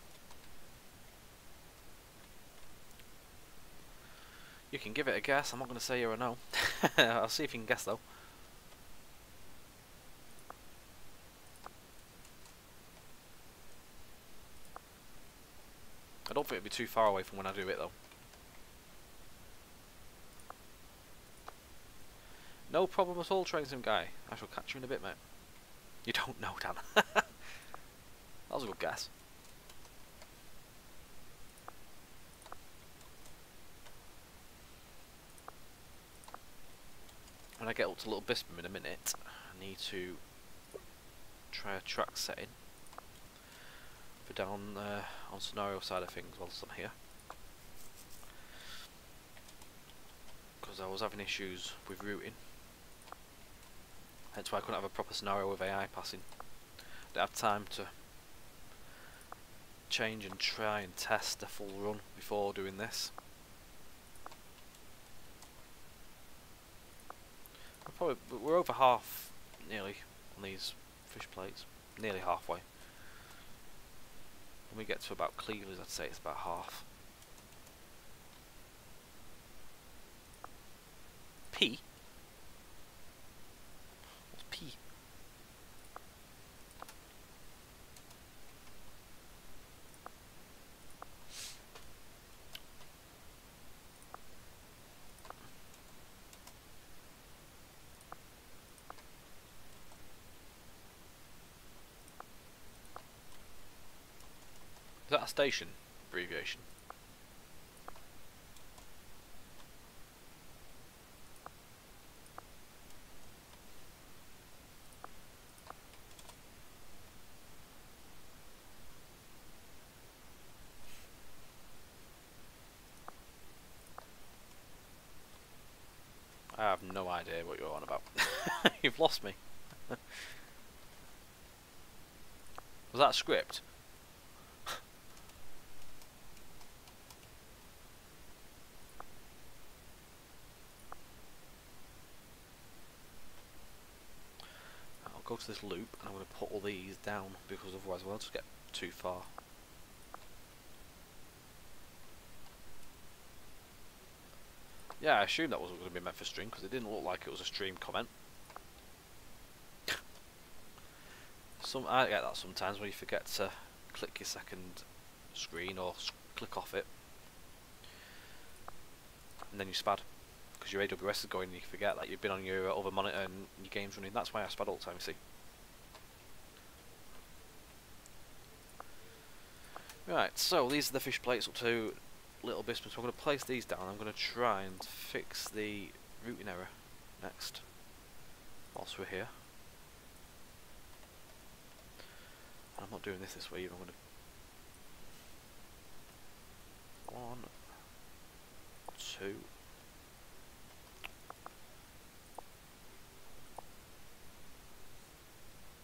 You can give it a guess, I'm not going to say yes or no. I'll see if you can guess though. I don't think it'll be too far away from when I do it though. No problem at all, train sim guy. I shall catch you in a bit, mate. You don't know, Dan. that was a good guess. When I get up to Little Bispham in a minute, I need to try a track setting down uh, on scenario side of things whilst I'm here. Because I was having issues with routing. Hence why I couldn't have a proper scenario with AI passing. Didn't have time to change and try and test a full run before doing this. Probably we're over half nearly on these fish plates. Nearly halfway. When we get to about Cleveleys I'd say it's about half. P. Is that a station abbreviation? I have no idea what you're on about. You've lost me. Was that script? I'll to this loop and I'm going to put all these down because otherwise we'll just get too far. Yeah, I assume that wasn't going to be meant for stream because it didn't look like it was a stream comment. Some I get that sometimes when you forget to click your second screen or click off it, and then you spad because your AWS is going and you forget that you've been on your other monitor and your game's running. That's why I spad all the time. See. Right, so these are the fish plates up to little Bispham. So I'm going to place these down. I'm going to try and fix the routing error next, whilst we're here. I'm not doing this this way either. I'm going to one, two.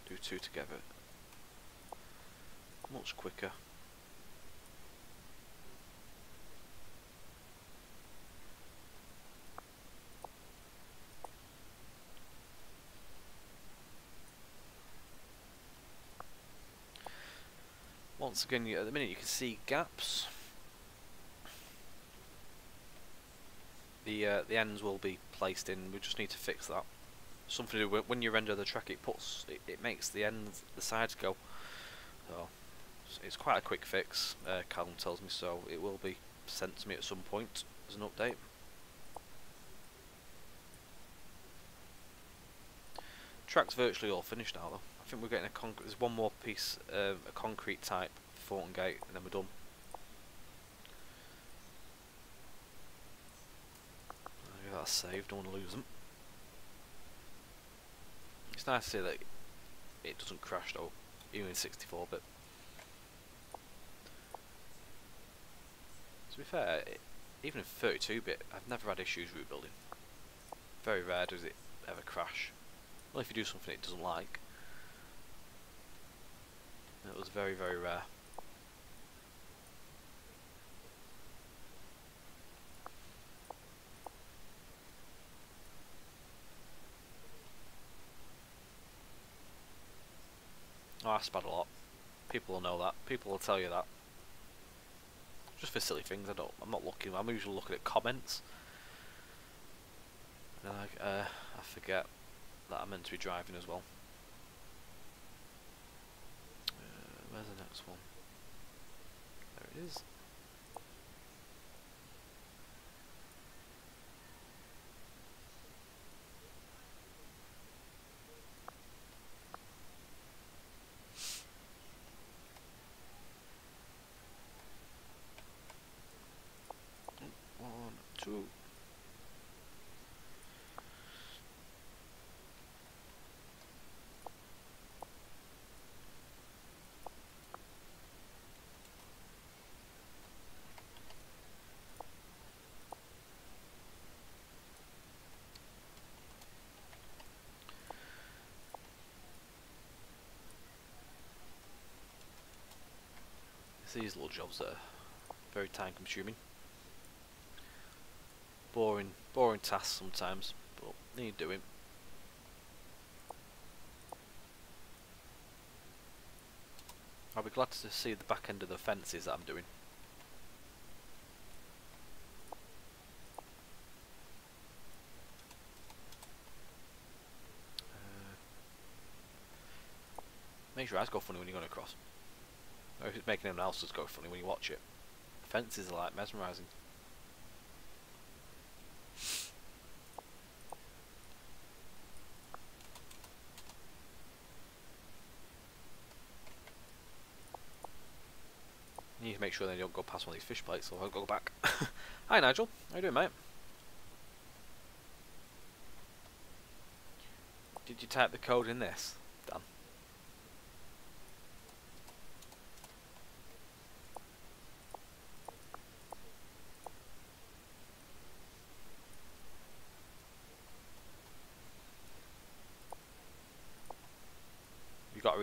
Do two together. Much quicker. Once again, at the minute you can see gaps. The uh, the ends will be placed in. We just need to fix that. Something to do with when you render the track, it puts it, it makes the ends the sides go. So it's quite a quick fix. Uh, tells me so. It will be sent to me at some point as an update. Track's virtually all finished now though. I think we're getting a concrete. There's one more piece, um, a concrete type Thornton Gate, and then we're done. That saved. Don't want to lose them. It's nice to see that it doesn't crash though, even in 64 bit. To be fair, even in 32 bit, I've never had issues rebuilding. Very rare does it ever crash. Well, if you do something it doesn't like. It was very, very rare. Oh, I spad a lot. People will know that. People will tell you that. Just for silly things. I don't. I'm not looking. I'm usually looking at comments. And I, uh, I forget that I'm meant to be driving as well. Uh, where's the next one? There it is. One, two. These little jobs are very time consuming. Boring, boring tasks sometimes, but need doing. I'll be glad to see the back end of the fences that I'm doing. Uh, makes your eyes go funny when you're going across. Or if it's making anyone else's go funny when you watch it. Fences are like mesmerising. You need to make sure they don't go past one of these fish plates, so I'll go back. Hi Nigel, how you doing mate? Did you type the code in this?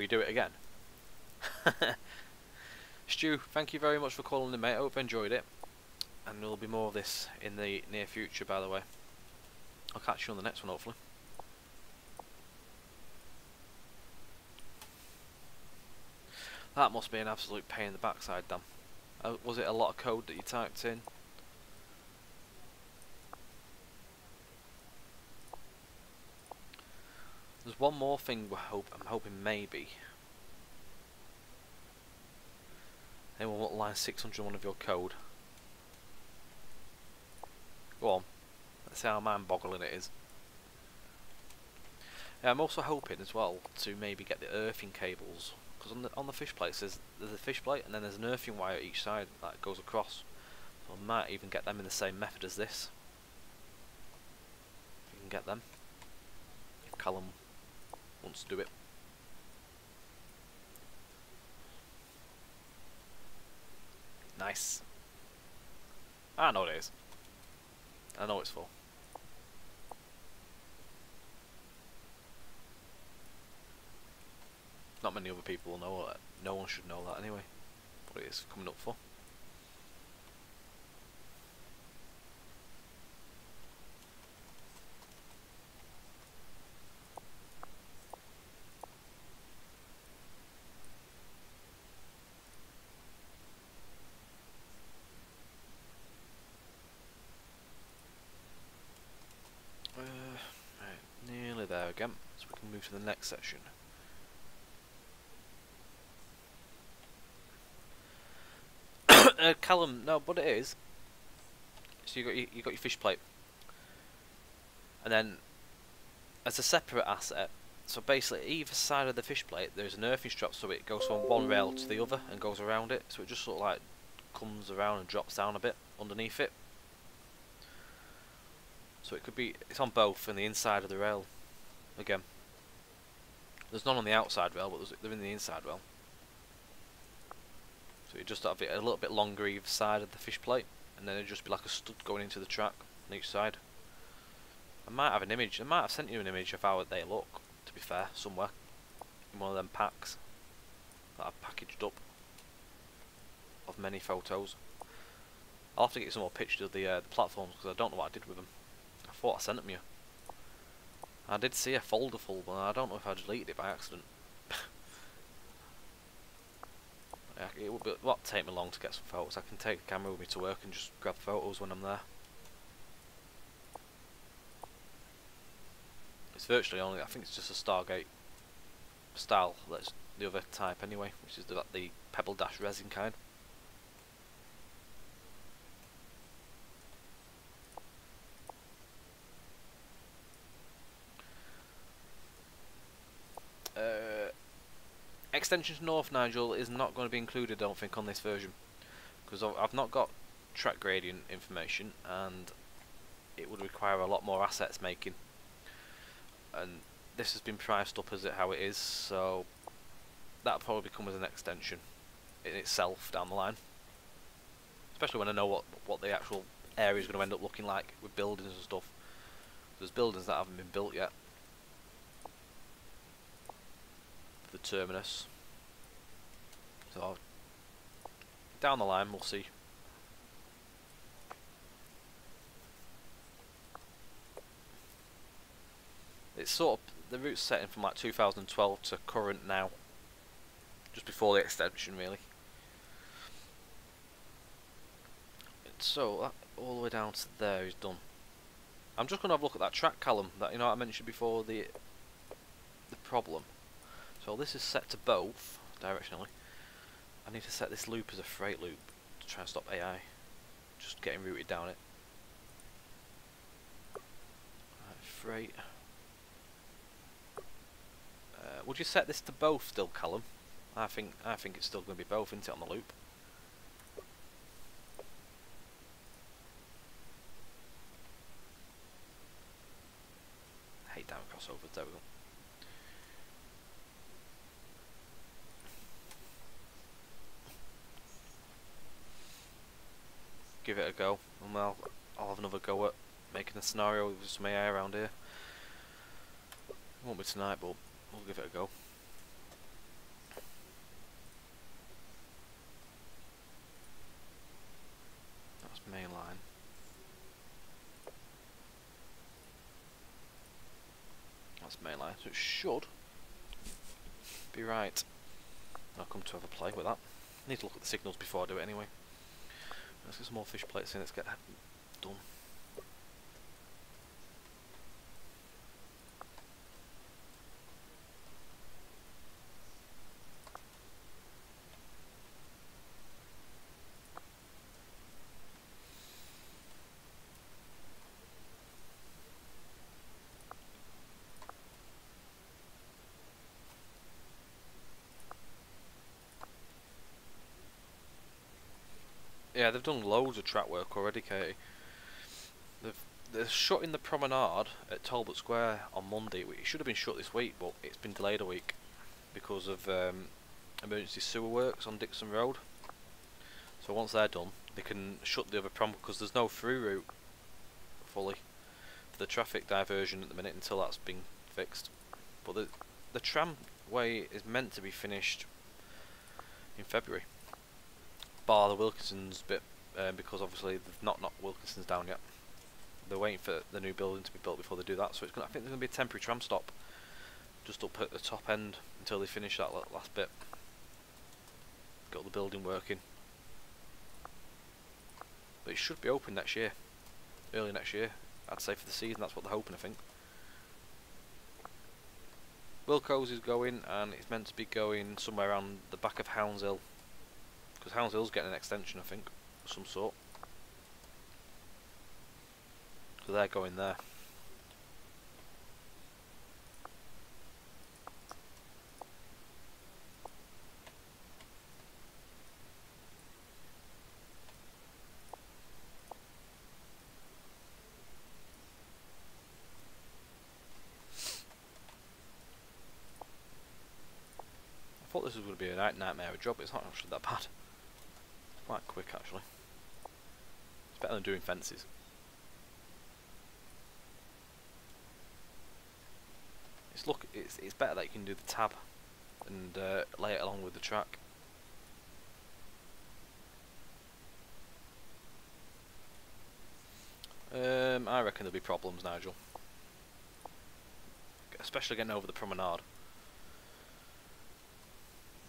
Redo it again. Stu, thank you very much for calling in, mate. I hope you enjoyed it. And there'll be more of this in the near future, by the way. I'll catch you on the next one, hopefully. That must be an absolute pain in the backside, Dan. Uh, was it a lot of code that you typed in? One more thing hope I'm hoping maybe. Anyone want line 601 of your code? Go on. Let's see how mind boggling it is. Yeah, I'm also hoping as well to maybe get the earthing cables because on the on the fish plates there's there's a fish plate and then there's an earthing wire each side that goes across. So I might even get them in the same method as this. If you can get them. If Callum to do it. Nice. I know it is. I know it's full. Not many other people will know that. No one should know that anyway. What it is coming up for. Uh, right, nearly there again, so we can move to the next section. uh, Callum, no, but it is, so you got your, you got your fish plate, and then as a separate asset, so basically, either side of the fish plate, there's an earthing strap, so it goes from one rail to the other and goes around it. So it just sort of like comes around and drops down a bit underneath it. So it could be, it's on both and the inside of the rail. Again, there's none on the outside rail, but they're in the inside rail. So it just have it a little bit longer either side of the fish plate, and then it'd just be like a stud going into the track on each side. I might have an image, I might have sent you an image of how they look, to be fair, somewhere. In one of them packs that I've packaged up of many photos. I'll have to get some more pictures of the, uh, the platforms because I don't know what I did with them. I thought I sent them you. I did see a folder full, but I don't know if I deleted it by accident. it would what take me long to get some photos. I can take the camera with me to work and just grab photos when I'm there. It's virtually only, I think it's just a Starr Gate style, that's the other type anyway, which is the, the Pebble Dash resin kind. Uh, Extensions North, Nigel, is not going to be included, I don't think, on this version. Because I've not got track gradient information, and it would require a lot more assets making. And this has been priced up as it how it is so that'll probably come as an extension in itself down the line. Especially when I know what what the actual area is going to end up looking like with buildings and stuff. There's buildings that haven't been built yet for the terminus so down the line we'll see It's sort of the route's setting from like 2012 to current now, just before the extension really. So that all the way down to there is done. I'm just going to have a look at that track column that you know I mentioned before the the problem. So this is set to both directionally. I need to set this loop as a freight loop to try and stop AI just getting routed down it. Right, freight. Uh, would you set this to both still, Callum? I think I think it's still going to be both, isn't it, on the loop? hate down crossovers, there we go. Give it a go, and I'll, I'll have another go at making a scenario with some AI around here. Won't be tonight, but We'll give it a go. That's main line. That's main line, so it should be right. I'll come to have a play with that. Need to look at the signals before I do it anyway. Let's get some more fish plates in, let's get that done. Yeah, they've done loads of track work already, Katie. They've they're shutting the promenade at Talbot Square on Monday. It should have been shut this week, but it's been delayed a week because of um, emergency sewer works on Dickson Road. So once they're done, they can shut the other prom because there's no through route fully for the traffic diversion at the minute until that's been fixed. But the the tramway is meant to be finished in February bar the Wilkinsons bit um, because obviously they've not knocked Wilkinsons down yet. They're waiting for the new building to be built before they do that, so it's gonna, I think there's going to be a temporary tram stop just up at the top end until they finish that last bit. Got the building working. But it should be open next year. Early next year. I'd say for the season, that's what they're hoping, I think. Wilko's is going, and it's meant to be going somewhere around the back of Houndshill because Houndshill's getting an extension, I think, of some sort. So they're going there. I thought this was going to be a nightmare job, but it's not actually that bad. Quite quick actually. It's better than doing fences. It's look, it's it's better that you can do the tab and uh, lay it along with the track. Um, I reckon there'll be problems, Nigel. Especially getting over the promenade.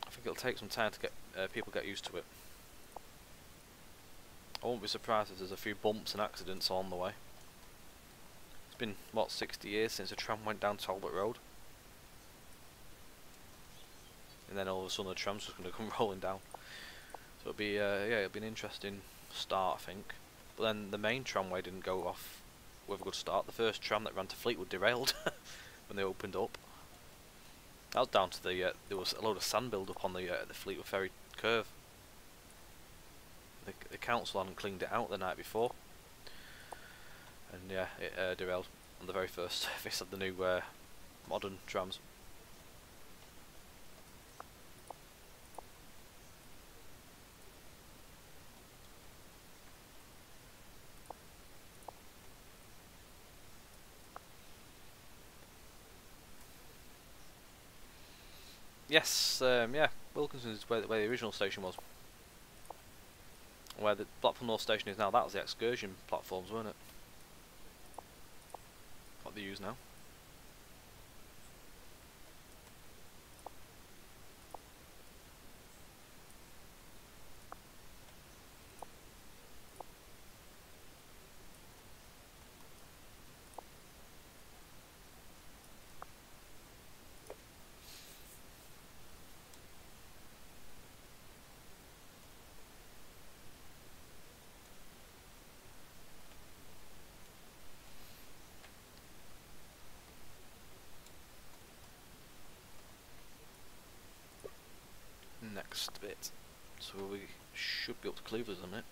I think it'll take some time to get uh, people get used to it. I won't be surprised if there's a few bumps and accidents along the way. It's been, what, 60 years since a tram went down Talbot Road? And then all of a sudden the tram's just going to come rolling down. So it'll be, uh, yeah, it'll be an interesting start, I think. But then the main tramway didn't go off with a good start. The first tram that ran to Fleetwood derailed when they opened up. That was down to the uh, there was a load of sand build up on the uh, the Fleetwood Ferry curve. The, the council hadn't cleaned it out the night before, and yeah, it uh, derailed on the very first service of the new uh, modern trams. Yes, um, yeah, Wilkinson is where, where the original station was. Where the Blackpool North station is now, that was the excursion platforms, weren't it? What they use now. next bit. So we should be up to Cleveleys in a minute.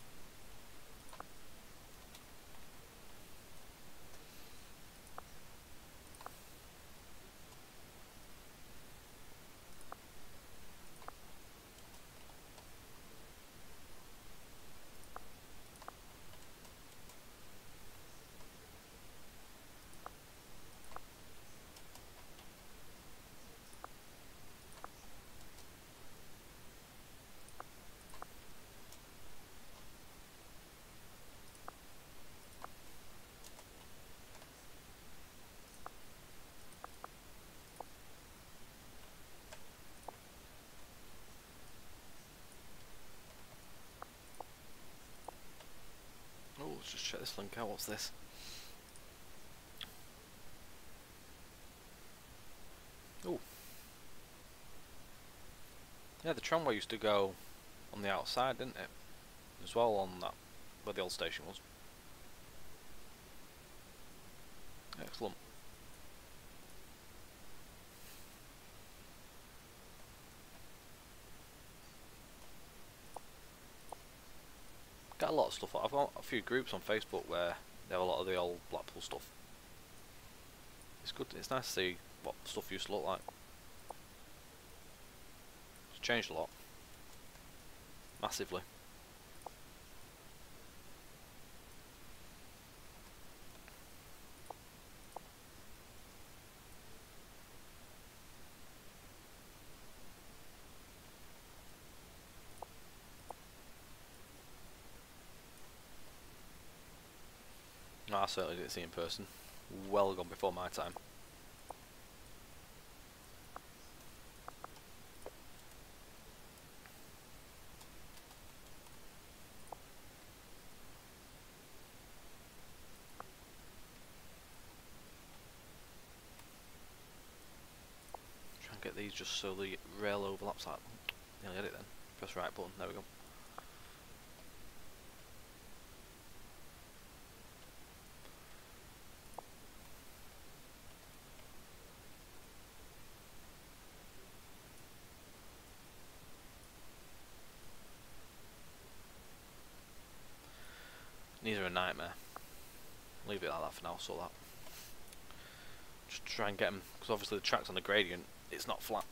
let's just check this link out. What's this? Oh. Yeah, the tramway used to go on the outside, didn't it? As well on that, where the old station was. Excellent. Get a lot of stuff. I've got a few groups on Facebook where they have a lot of the old Blackpool stuff. It's good. It's nice to see what stuff used to look like. It's changed a lot, massively. Certainly didn't see in person. Well gone before my time. Try and get these just so the rail overlaps that. Nearly get it then. Press right button, there we go. nightmare. Leave it like that for now, so that. Just try and get them, because obviously the track's on the gradient, it's not flat.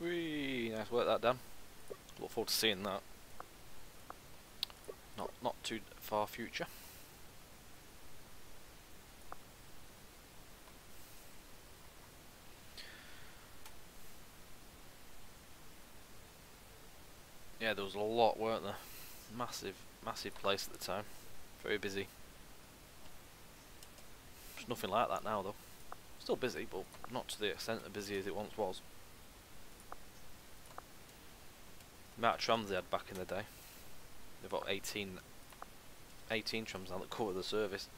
Whee, nice work that, Dan. Look forward to seeing that. Not, not too far future. Massive, massive place at the time. Very busy. There's nothing like that now, though. Still busy, but not to the extent as busy as it once was. The amount of trams they had back in the day. They've got 18, 18 trams now that cover the service.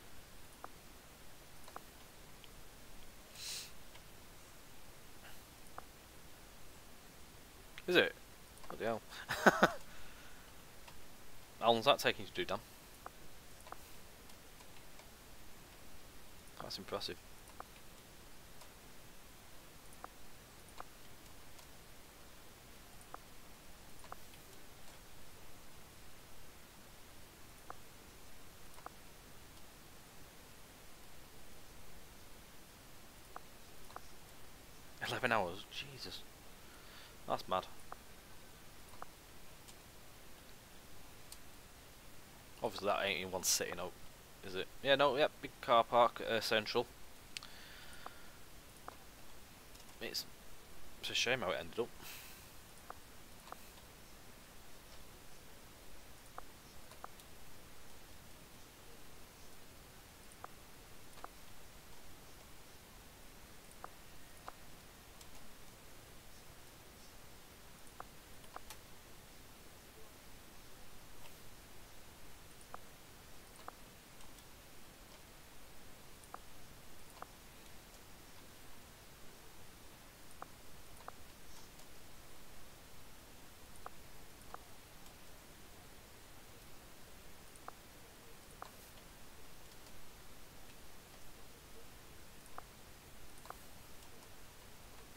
Is it? Bloody hell. How long's that taking to do, Dan? That's impressive. Eleven hours, Jesus. That's mad. Obviously that ain't in one sitting out, is it? Yeah, no, yep, big car park, uh, central. It's, it's a shame how it ended up.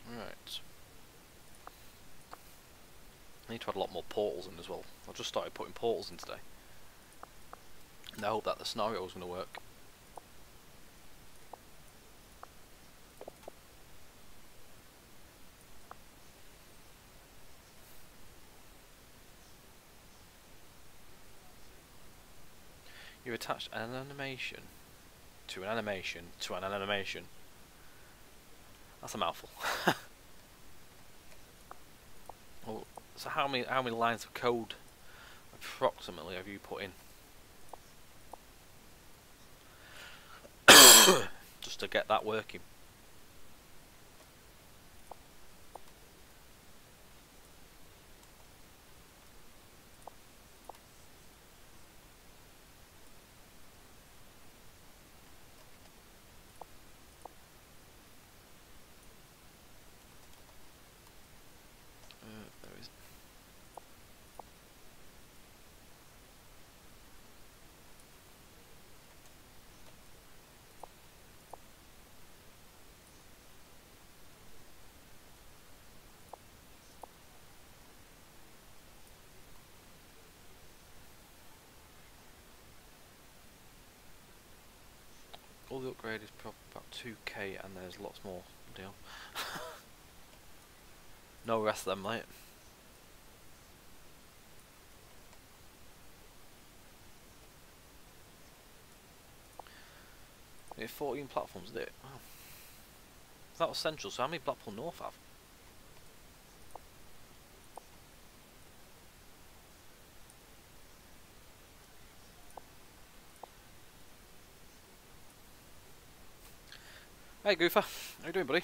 'Right. I need to add a lot more portals in as well. I just started putting portals in today. And I hope that the scenario is going to work. You attached an animation to an animation to an animation. That's a mouthful. well, so how many how many lines of code approximately have you put in? Just to get that working. Uh, there is. All the upgrade is probably about 2k and there's lots more deal. no rest of them, mate. We have 14 platforms, did it? Wow. That was central, so how many Blackpool North have? Hey Goofer, how you doing buddy?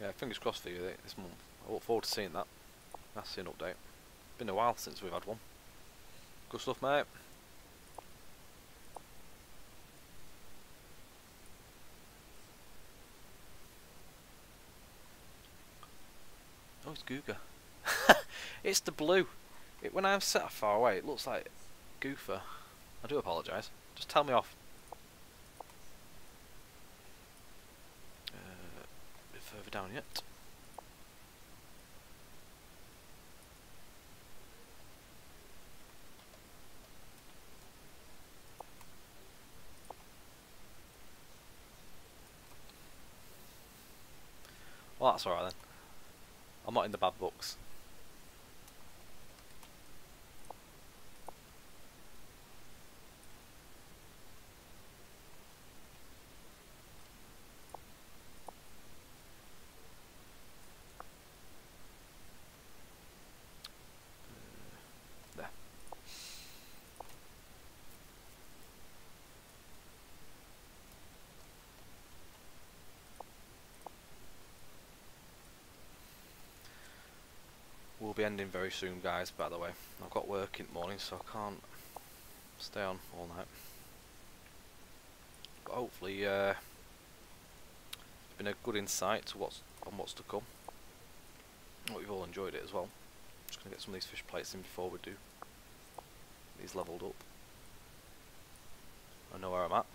Yeah, fingers crossed for you eh, this month. I look forward to seeing that. That's an update. Been a while since we've had one. Good stuff mate. Oh, it's Googa. It's the blue. It, when I'm set far away, it looks like goofer. I do apologise. Just tell me off. Uh, bit further down yet. Well, that's alright then. I'm not in the bad books. Ending very soon, guys, by the way. I've got work in the morning, so I can't stay on all night. But hopefully, uh, it's been a good insight to what's on what's to come. I Hope you've all enjoyed it as well. Just gonna get some of these fish plates in before we do. These leveled up. I know where I'm at.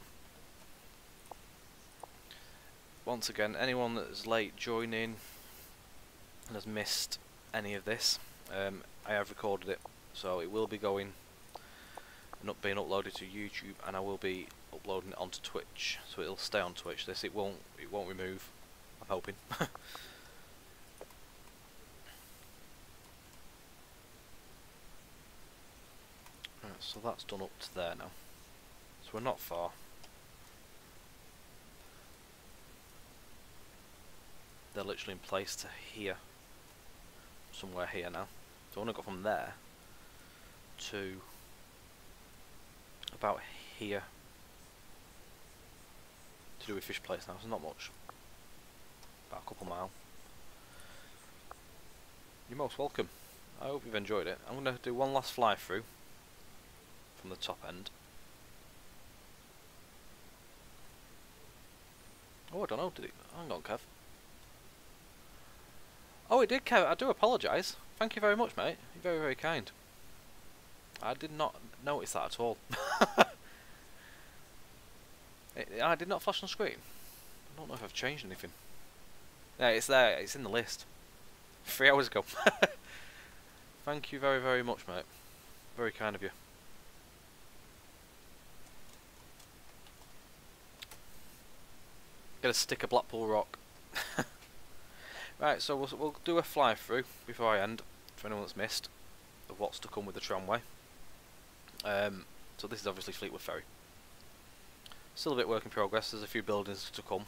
Once again, anyone that's late joining and has missed any of this, um, I have recorded it, so it will be going up being uploaded to YouTube, and I will be uploading it onto Twitch, so it'll stay on Twitch. This it won't it won't remove. I'm hoping. so that's done up to there now. So we're not far. They're literally in place to here somewhere here now. So I want to go from there to about here to do with fish plates now. So not much. About a couple mile. You're most welcome. I hope you've enjoyed it. I'm going to do one last fly through from the top end. Oh, I don't know. Did it? Hang on, Kev. Oh, it did, Kev. I do apologise. Thank you very much, mate. You're very, very kind. I did not notice that at all. it, I did not flash on screen. I don't know if I've changed anything. Yeah, it's there. It's in the list. Three hours ago. Thank you very, very much, mate. Very kind of you. Get a stick of Blackpool Rock. Right, so we'll, we'll do a fly through before I end, for anyone that's missed, of what's to come with the tramway. Um, so this is obviously Fleetwood Ferry. Still a bit work in progress, there's a few buildings to come.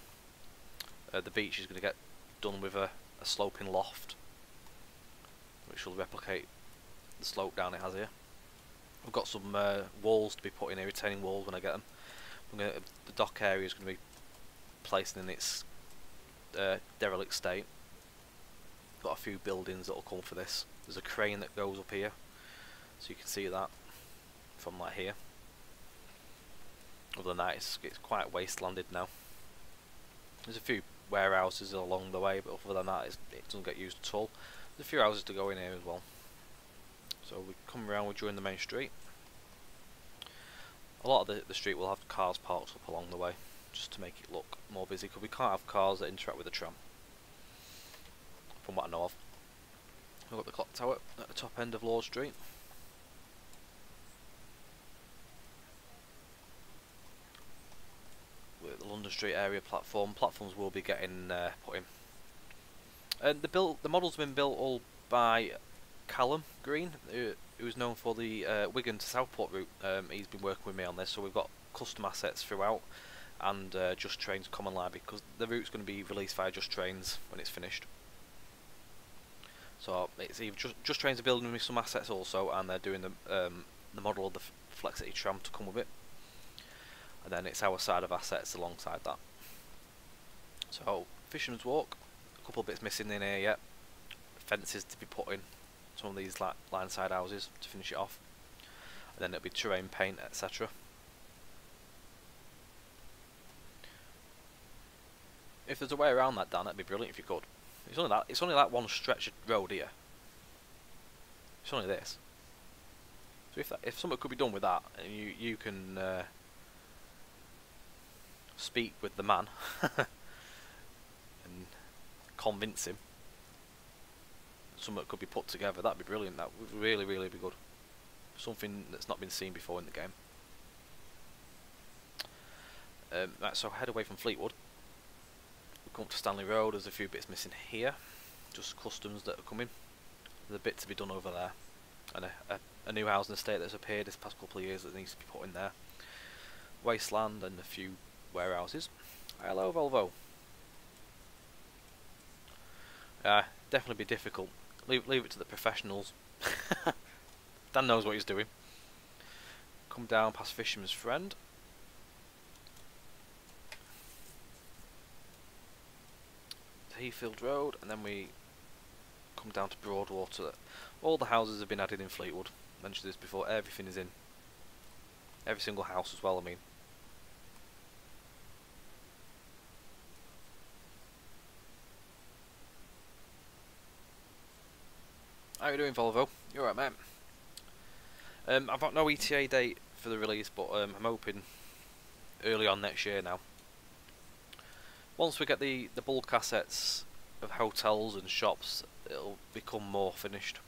Uh, the beach is going to get done with a, a sloping loft, which will replicate the slope down it has here. We've got some uh, walls to be put in here, retaining walls when I get them. Gonna, the dock area is going to be placed in its uh, derelict state got a few buildings that'll come for this. There's a crane that goes up here, so you can see that from like here. Other than that, it's, it's quite wastelanded now. There's a few warehouses along the way, but other than that, it doesn't get used at all. There's a few houses to go in here as well. So we come around, we join the main street. A lot of the, the street will have cars parked up along the way, just to make it look more busy, because we can't have cars that interact with the tram from what I know of. We've got the clock tower at the top end of Lord Street. The London Street area platform. Platforms will be getting uh, put in. And the build, the models been built all by Callum Green, who, who's known for the uh, Wigan to Southport route. Um, he's been working with me on this, so we've got custom assets throughout and uh, Just Trains Common Library because the route's going to be released via Just Trains when it's finished. So it's just, just Trains are building me some assets also, and they're doing the um, the model of the Flexity tram to come with it, and then it's our side of assets alongside that. So Fisherman's Walk, a couple of bits missing in here yet. Fences to be put in some of these li line side houses to finish it off, and then it'll be terrain paint, etc. If there's a way around that, Dan, that'd be brilliant if you could. It's only that. It's only that one stretch of road here. It's only this. So if that, if something could be done with that, and you you can uh, speak with the man and convince him, something could be put together. That'd be brilliant. That would really really be good. Something that's not been seen before in the game. Um, right, so head away from Fleetwood come up to Stanley Road, there's a few bits missing here. Just customs that are coming. There's a bit to be done over there. And a, a, a new housing estate that's appeared this past couple of years that needs to be put in there. Wasteland and a few warehouses. Hello Volvo. Uh, definitely be difficult. Leave, leave it to the professionals. Dan knows what he's doing. Come down past Fisherman's Friend. Heathfield Road, and then we come down to Broadwater. All the houses have been added in Fleetwood. I mentioned this before, everything is in. Every single house as well, I mean. How you doing, Volvo? You alright, mate? Um, I've got no ETA date for the release, but um, I'm hoping early on next year now. Once we get the, the bulk assets of hotels and shops, it'll become more finished.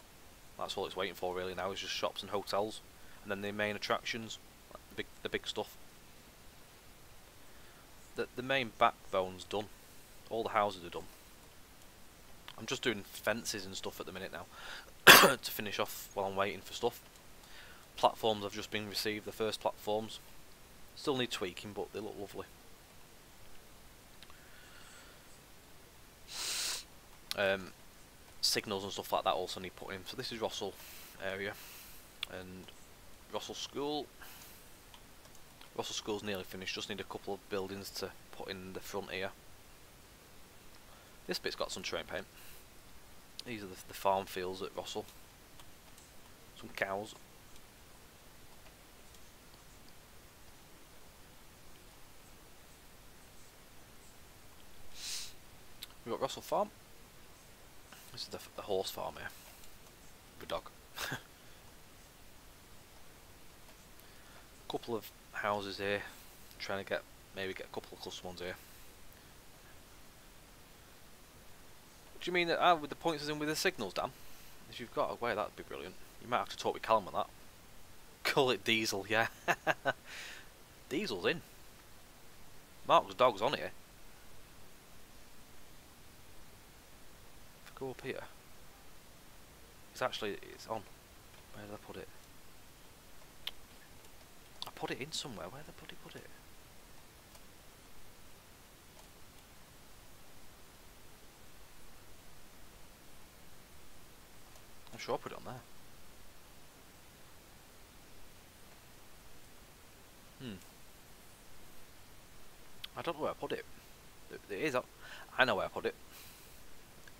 That's all it's waiting for really now, is just shops and hotels. And then the main attractions, the big, the big stuff. The, the main backbone's done. All the houses are done. I'm just doing fences and stuff at the minute now to finish off while I'm waiting for stuff. Platforms have just been received, the first platforms. Still need tweaking, but they look lovely. Um, signals and stuff like that also need putting in. So this is Rossall area and Rossall School. Rossall School's nearly finished, just need a couple of buildings to put in the front here. This bit's got some terrain paint. These are the, the farm fields at Rossall. Some cows. We've got Rossall Farm. This is the, the horse farm here. The dog. couple of houses here. Trying to get maybe get a couple of custom ones here. Do you mean that ah, with the pointers in with the signals, Dan? If you've got a way, that'd be brilliant. You might have to talk with Callum on that. Call it Diesel, yeah. Diesel's in. Mark's dog's on here. If I go up here, it's actually it's on. Where did I put it? I put it in somewhere. Where the bloody put it? I'm sure I put it on there. Hmm. I don't know where I put it. It is up. I know where I put it.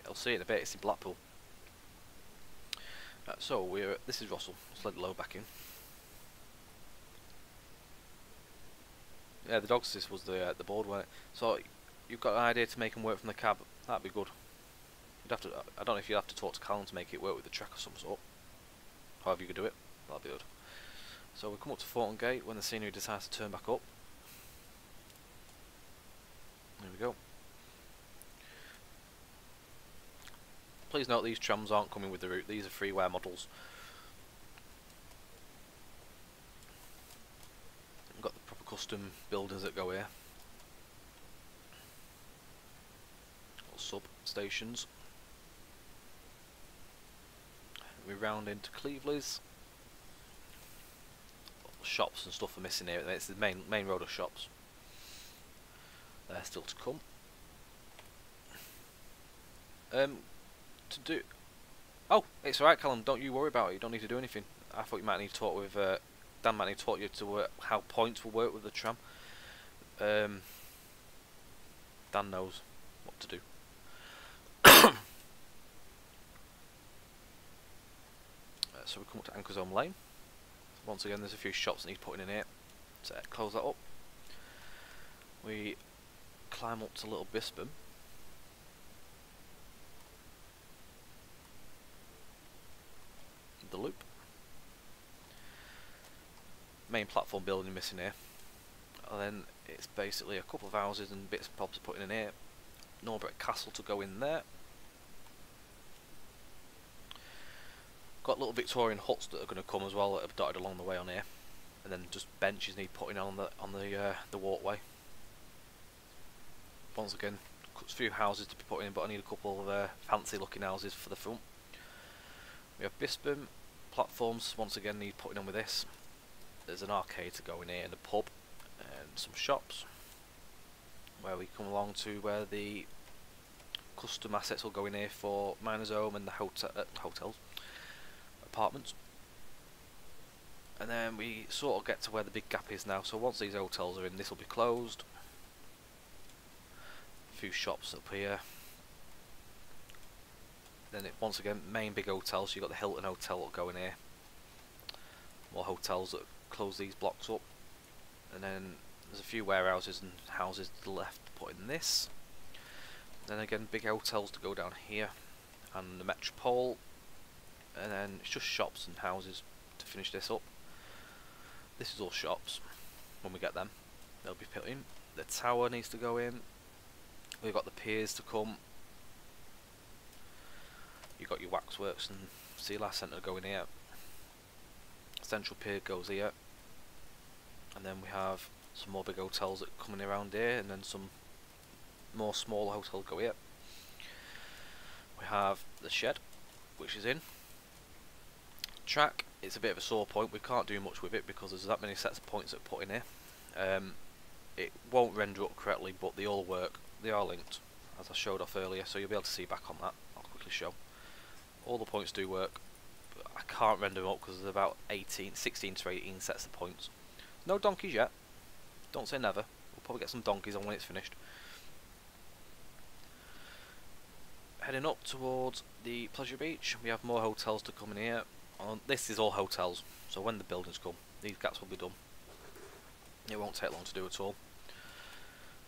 I'll see it in a bit. It's in Blackpool. Uh, so we're. This is Rossall. Let's let back in. Yeah, the dog assist was the uh, the board one. So you've got an idea to make them work from the cab. That'd be good. You'd have to. I don't know if you'd have to talk to Callum to make it work with the track of some sort. However you could do it, that'd be good. So we come up to Thornton Gate when the scenery decides to turn back up. There we go. Please note these trams aren't coming with the route, these are freeware models. We've got the proper custom buildings that go here. Sub stations we round into Cleveleys. Shops and stuff are missing here. It's the main main road of shops. They're still to come. Um, to do. Oh, it's alright, Callum. Don't you worry about it. You don't need to do anything. I thought you might need to talk with uh, Dan. Might need to talk you to work how points will work with the tram. Um, Dan knows what to do. so we come up to Anchor's Lane. Once again, there's a few shops that need putting in here. So close that up. We climb up to Little Bispham. The loop. Main platform building missing here. And then it's basically a couple of houses and bits and bobs putting in here. Norbreck Castle to go in there. Got little Victorian huts that are going to come as well that have dotted along the way on here, and then just benches need putting on the on the uh, the walkway. Once again, a few houses to be put in, but I need a couple of uh, fancy looking houses for the front. We have Bispham platforms, once again need putting in with this. There's an arcade to go in here and a pub and some shops where we come along to where the custom assets will go in here for Miners Home and the hotel uh, hotels, apartments. And then we sort of get to where the big gap is now. So once these hotels are in, this will be closed. A few shops up here. Then it once again main big hotels. You've got the Hilton Hotel going in here. More hotels that close these blocks up. And then there's a few warehouses and houses to the left to put in this. Then again, big hotels to go down here, and the Metropole, and then it's just shops and houses to finish this up. This is all shops. When we get them, they'll be put in. The tower needs to go in. We've got the piers to come. You've got your waxworks and Sea Life centre going here. Central pier goes here. And then we have some more big hotels that are coming around here, and then some more smaller hotels go here. We have the shed, which is in. Track, it's a bit of a sore point, we can't do much with it because there's that many sets of points that are put in here. Um, it won't render up correctly, but they all work, they are linked, as I showed off earlier, so you'll be able to see back on that, I'll quickly show. All the points do work, but I can't render them up because there's about 18, 16 to 18 sets of points. No donkeys yet, don't say never, we'll probably get some donkeys on when it's finished. heading up towards the Pleasure Beach. We have more hotels to come in here. On this is all hotels, so when the buildings come, these gaps will be done. It won't take long to do at all.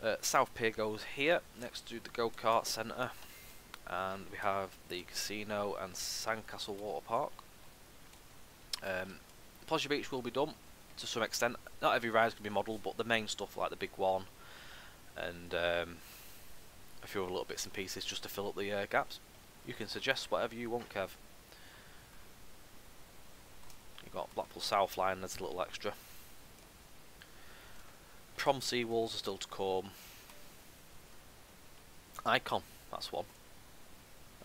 Uh, South Pier goes here, next to the go-kart centre, and we have the casino and Sandcastle Water Park. Um, Pleasure Beach will be done to some extent. Not every ride is going to be modelled, but the main stuff like the big one and um, a few other little bits and pieces just to fill up the uh, gaps. You can suggest whatever you want, Kev. You've got Blackpool South Line, there's a little extra. Prom sea walls are still to come. Icon, that's one.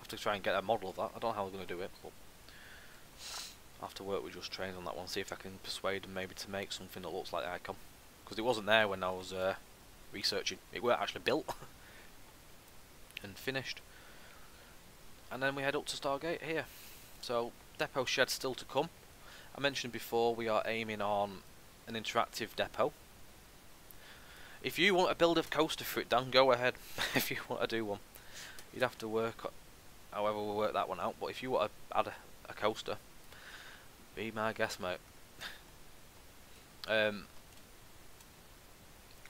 Have to try and get a model of that. I don't know how I'm going to do it, but I have to work with Just Trains on that one, see if I can persuade them maybe to make something that looks like the Icon. Because it wasn't there when I was uh, researching. It weren't actually built. and finished. And then we head up to Starr Gate here. So depot shed still to come. I mentioned before we are aiming on an interactive depot. If you want to build a coaster for it, Dan, go ahead. if you want to do one, you'd have to work. However, we'll work that one out. But if you want to add a, a coaster, be my guest, mate. um,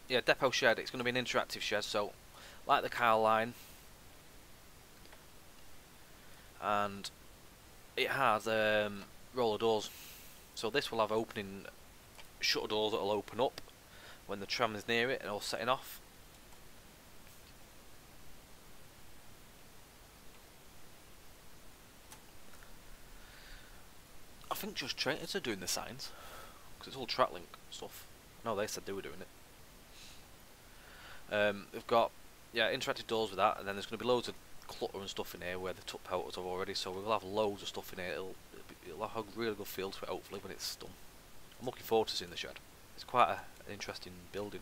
yeah, depot shed. It's going to be an interactive shed, so like the Kyle line, and it has um, roller doors so this will have opening shutter doors that will open up when the tram is near it and all setting off think just trainers are doing the signs because it's all TrackLink stuff no they said they were doing it um, they've got yeah interactive doors with that and then there's going to be loads of clutter and stuff in here where the took photos of already, so we'll have loads of stuff in here. It'll, it'll have a really good feel to it, hopefully, when it's done. I'm looking forward to seeing the shed. It's quite a, an interesting building.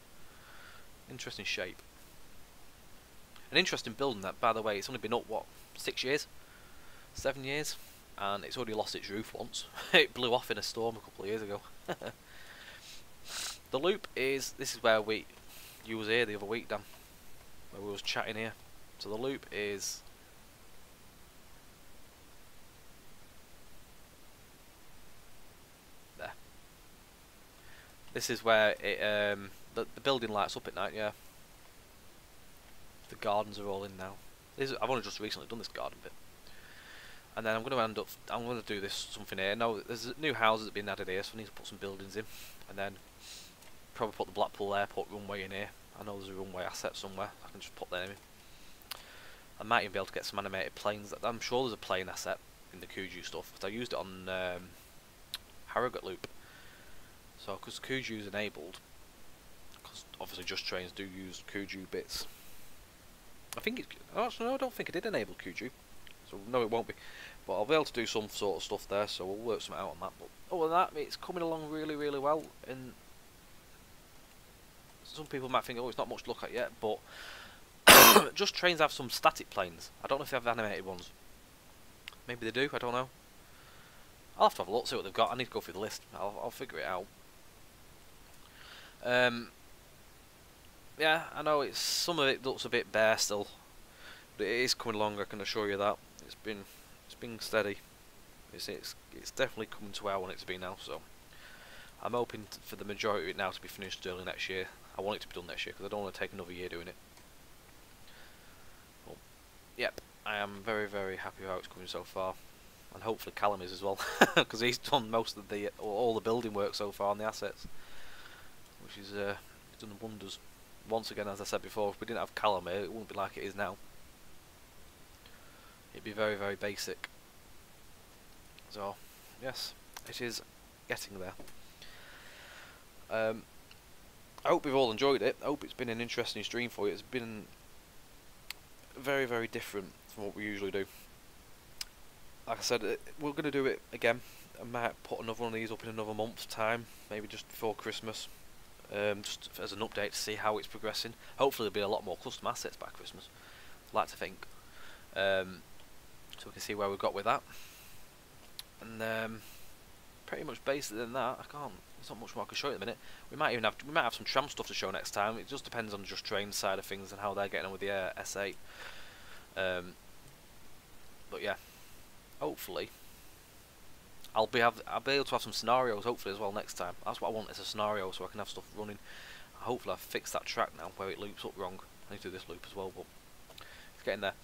Interesting shape. An interesting building that, by the way, it's only been up, what, six years? Seven years? And it's already lost its roof once. it blew off in a storm a couple of years ago. the loop is, this is where we, you was here the other week, Dan, where we was chatting here. So the loop is there. This is where it um, the the building lights up at night. Yeah. The gardens are all in now. This is, I've only just recently done this garden bit. And then I'm going to end up, I'm going to do this something here. No, there's new houses that have been added here, so I need to put some buildings in. And then probably put the Blackpool Airport runway in here. I know there's a runway asset somewhere. I can just put them in. I might even be able to get some animated planes. I'm sure there's a plane asset in the Kuju stuff, but I used it on um, Harrogate Loop. So, because Kuju is enabled, because obviously Just Trains do use Kuju bits, I think it's. Actually, no, I don't think I did enable Kuju. So no, it won't be. But I'll be able to do some sort of stuff there, so we'll work something out on that. But other than that, it's coming along really, really well. And some people might think, oh, it's not much to look at yet, but just trains have some static planes. I don't know if they have animated ones. Maybe they do. I don't know. I'll have to have a look, see what they've got. I need to go through the list. I'll, I'll figure it out. Um, yeah, I know it's some of it looks a bit bare still, but it is coming along. I can assure you that it's been it's been steady. It's it's it's definitely coming to where I want it to be now. So I'm hoping for the majority of it now to be finished early next year. I want it to be done next year because I don't want to take another year doing it. Well, yep, I am very very happy with how it's coming so far, and hopefully Callum is as well because he's done most of the all the building work so far on the assets, which is uh, done wonders once again, as I said before, if we didn't have Callum here, it wouldn't be like it is now. It'd be very, very basic. So, yes, it is getting there. Um, I hope you've all enjoyed it. I hope it's been an interesting stream for you. It's been very, very different from what we usually do. Like I said, we're going to do it again. I might put another one of these up in another month's time, maybe just before Christmas um, just as an update to see how it's progressing. Hopefully there'll be a lot more custom assets by Christmas, I'd like to think. Um, so we can see where we've got with that. And um, pretty much basically than that, I can't, there's not much more I can show you at the minute. We might even have, we might have some tram stuff to show next time, it just depends on just train side of things and how they're getting on with the uh, S8. Um, but yeah, hopefully I'll be have I'll be able to have some scenarios hopefully as well next time. That's what I want is a scenario so I can have stuff running. Hopefully I've fixed that track now where it loops up wrong. I need to do this loop as well, but it's getting there.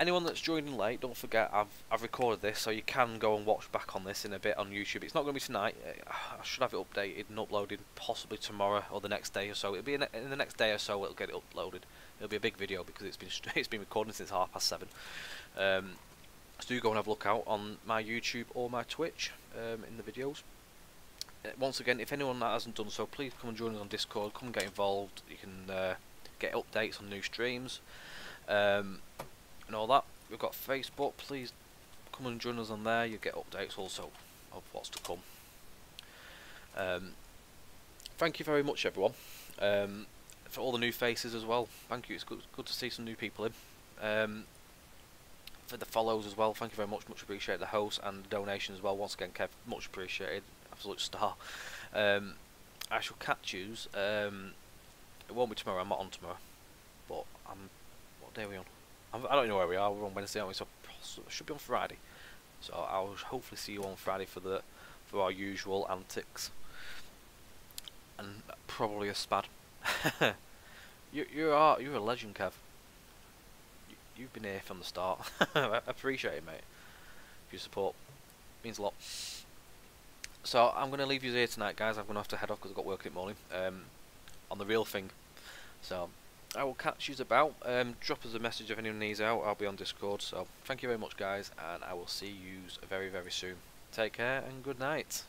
Anyone that's joining late, don't forget I've I've recorded this, so you can go and watch back on this in a bit on YouTube. It's not going to be tonight. I should have it updated and uploaded possibly tomorrow or the next day or so. It'll be in, in the next day or so. It'll get it uploaded. It'll be a big video because it's been it's been recording since half past seven. Um, so do go and have a look out on my YouTube or my Twitch um, in the videos. Uh, once again, if anyone that hasn't done so, please come and join us on Discord. Come and get involved. You can uh, get updates on new streams um, and all that. We've got Facebook. Please come and join us on there. You get updates also of what's to come. Um, thank you very much, everyone, um, for all the new faces as well. Thank you. It's good, good to see some new people in. Um, for the follows as well. Thank you very much, much appreciated. The host and the donation as well. Once again, Kev, much appreciated. Absolute star. Um, I shall catch yous. Um, it won't be tomorrow. I'm not on tomorrow, but I'm. What day are we on? I'm, I do not know where we are. We're on Wednesday, aren't we? So should be on Friday. So I'll hopefully see you on Friday for the for our usual antics, and probably a spad. you you are you're a legend, Kev you've been here from the start. I appreciate it, mate. Your support means a lot. So I'm going to leave you here tonight, guys. I'm going to have to head off because I've got work in the morning um, on the real thing. So I will catch you about. Um, drop us a message if anyone needs out. I'll be on Discord. So thank you very much, guys, and I will see you very, very soon. Take care and good night.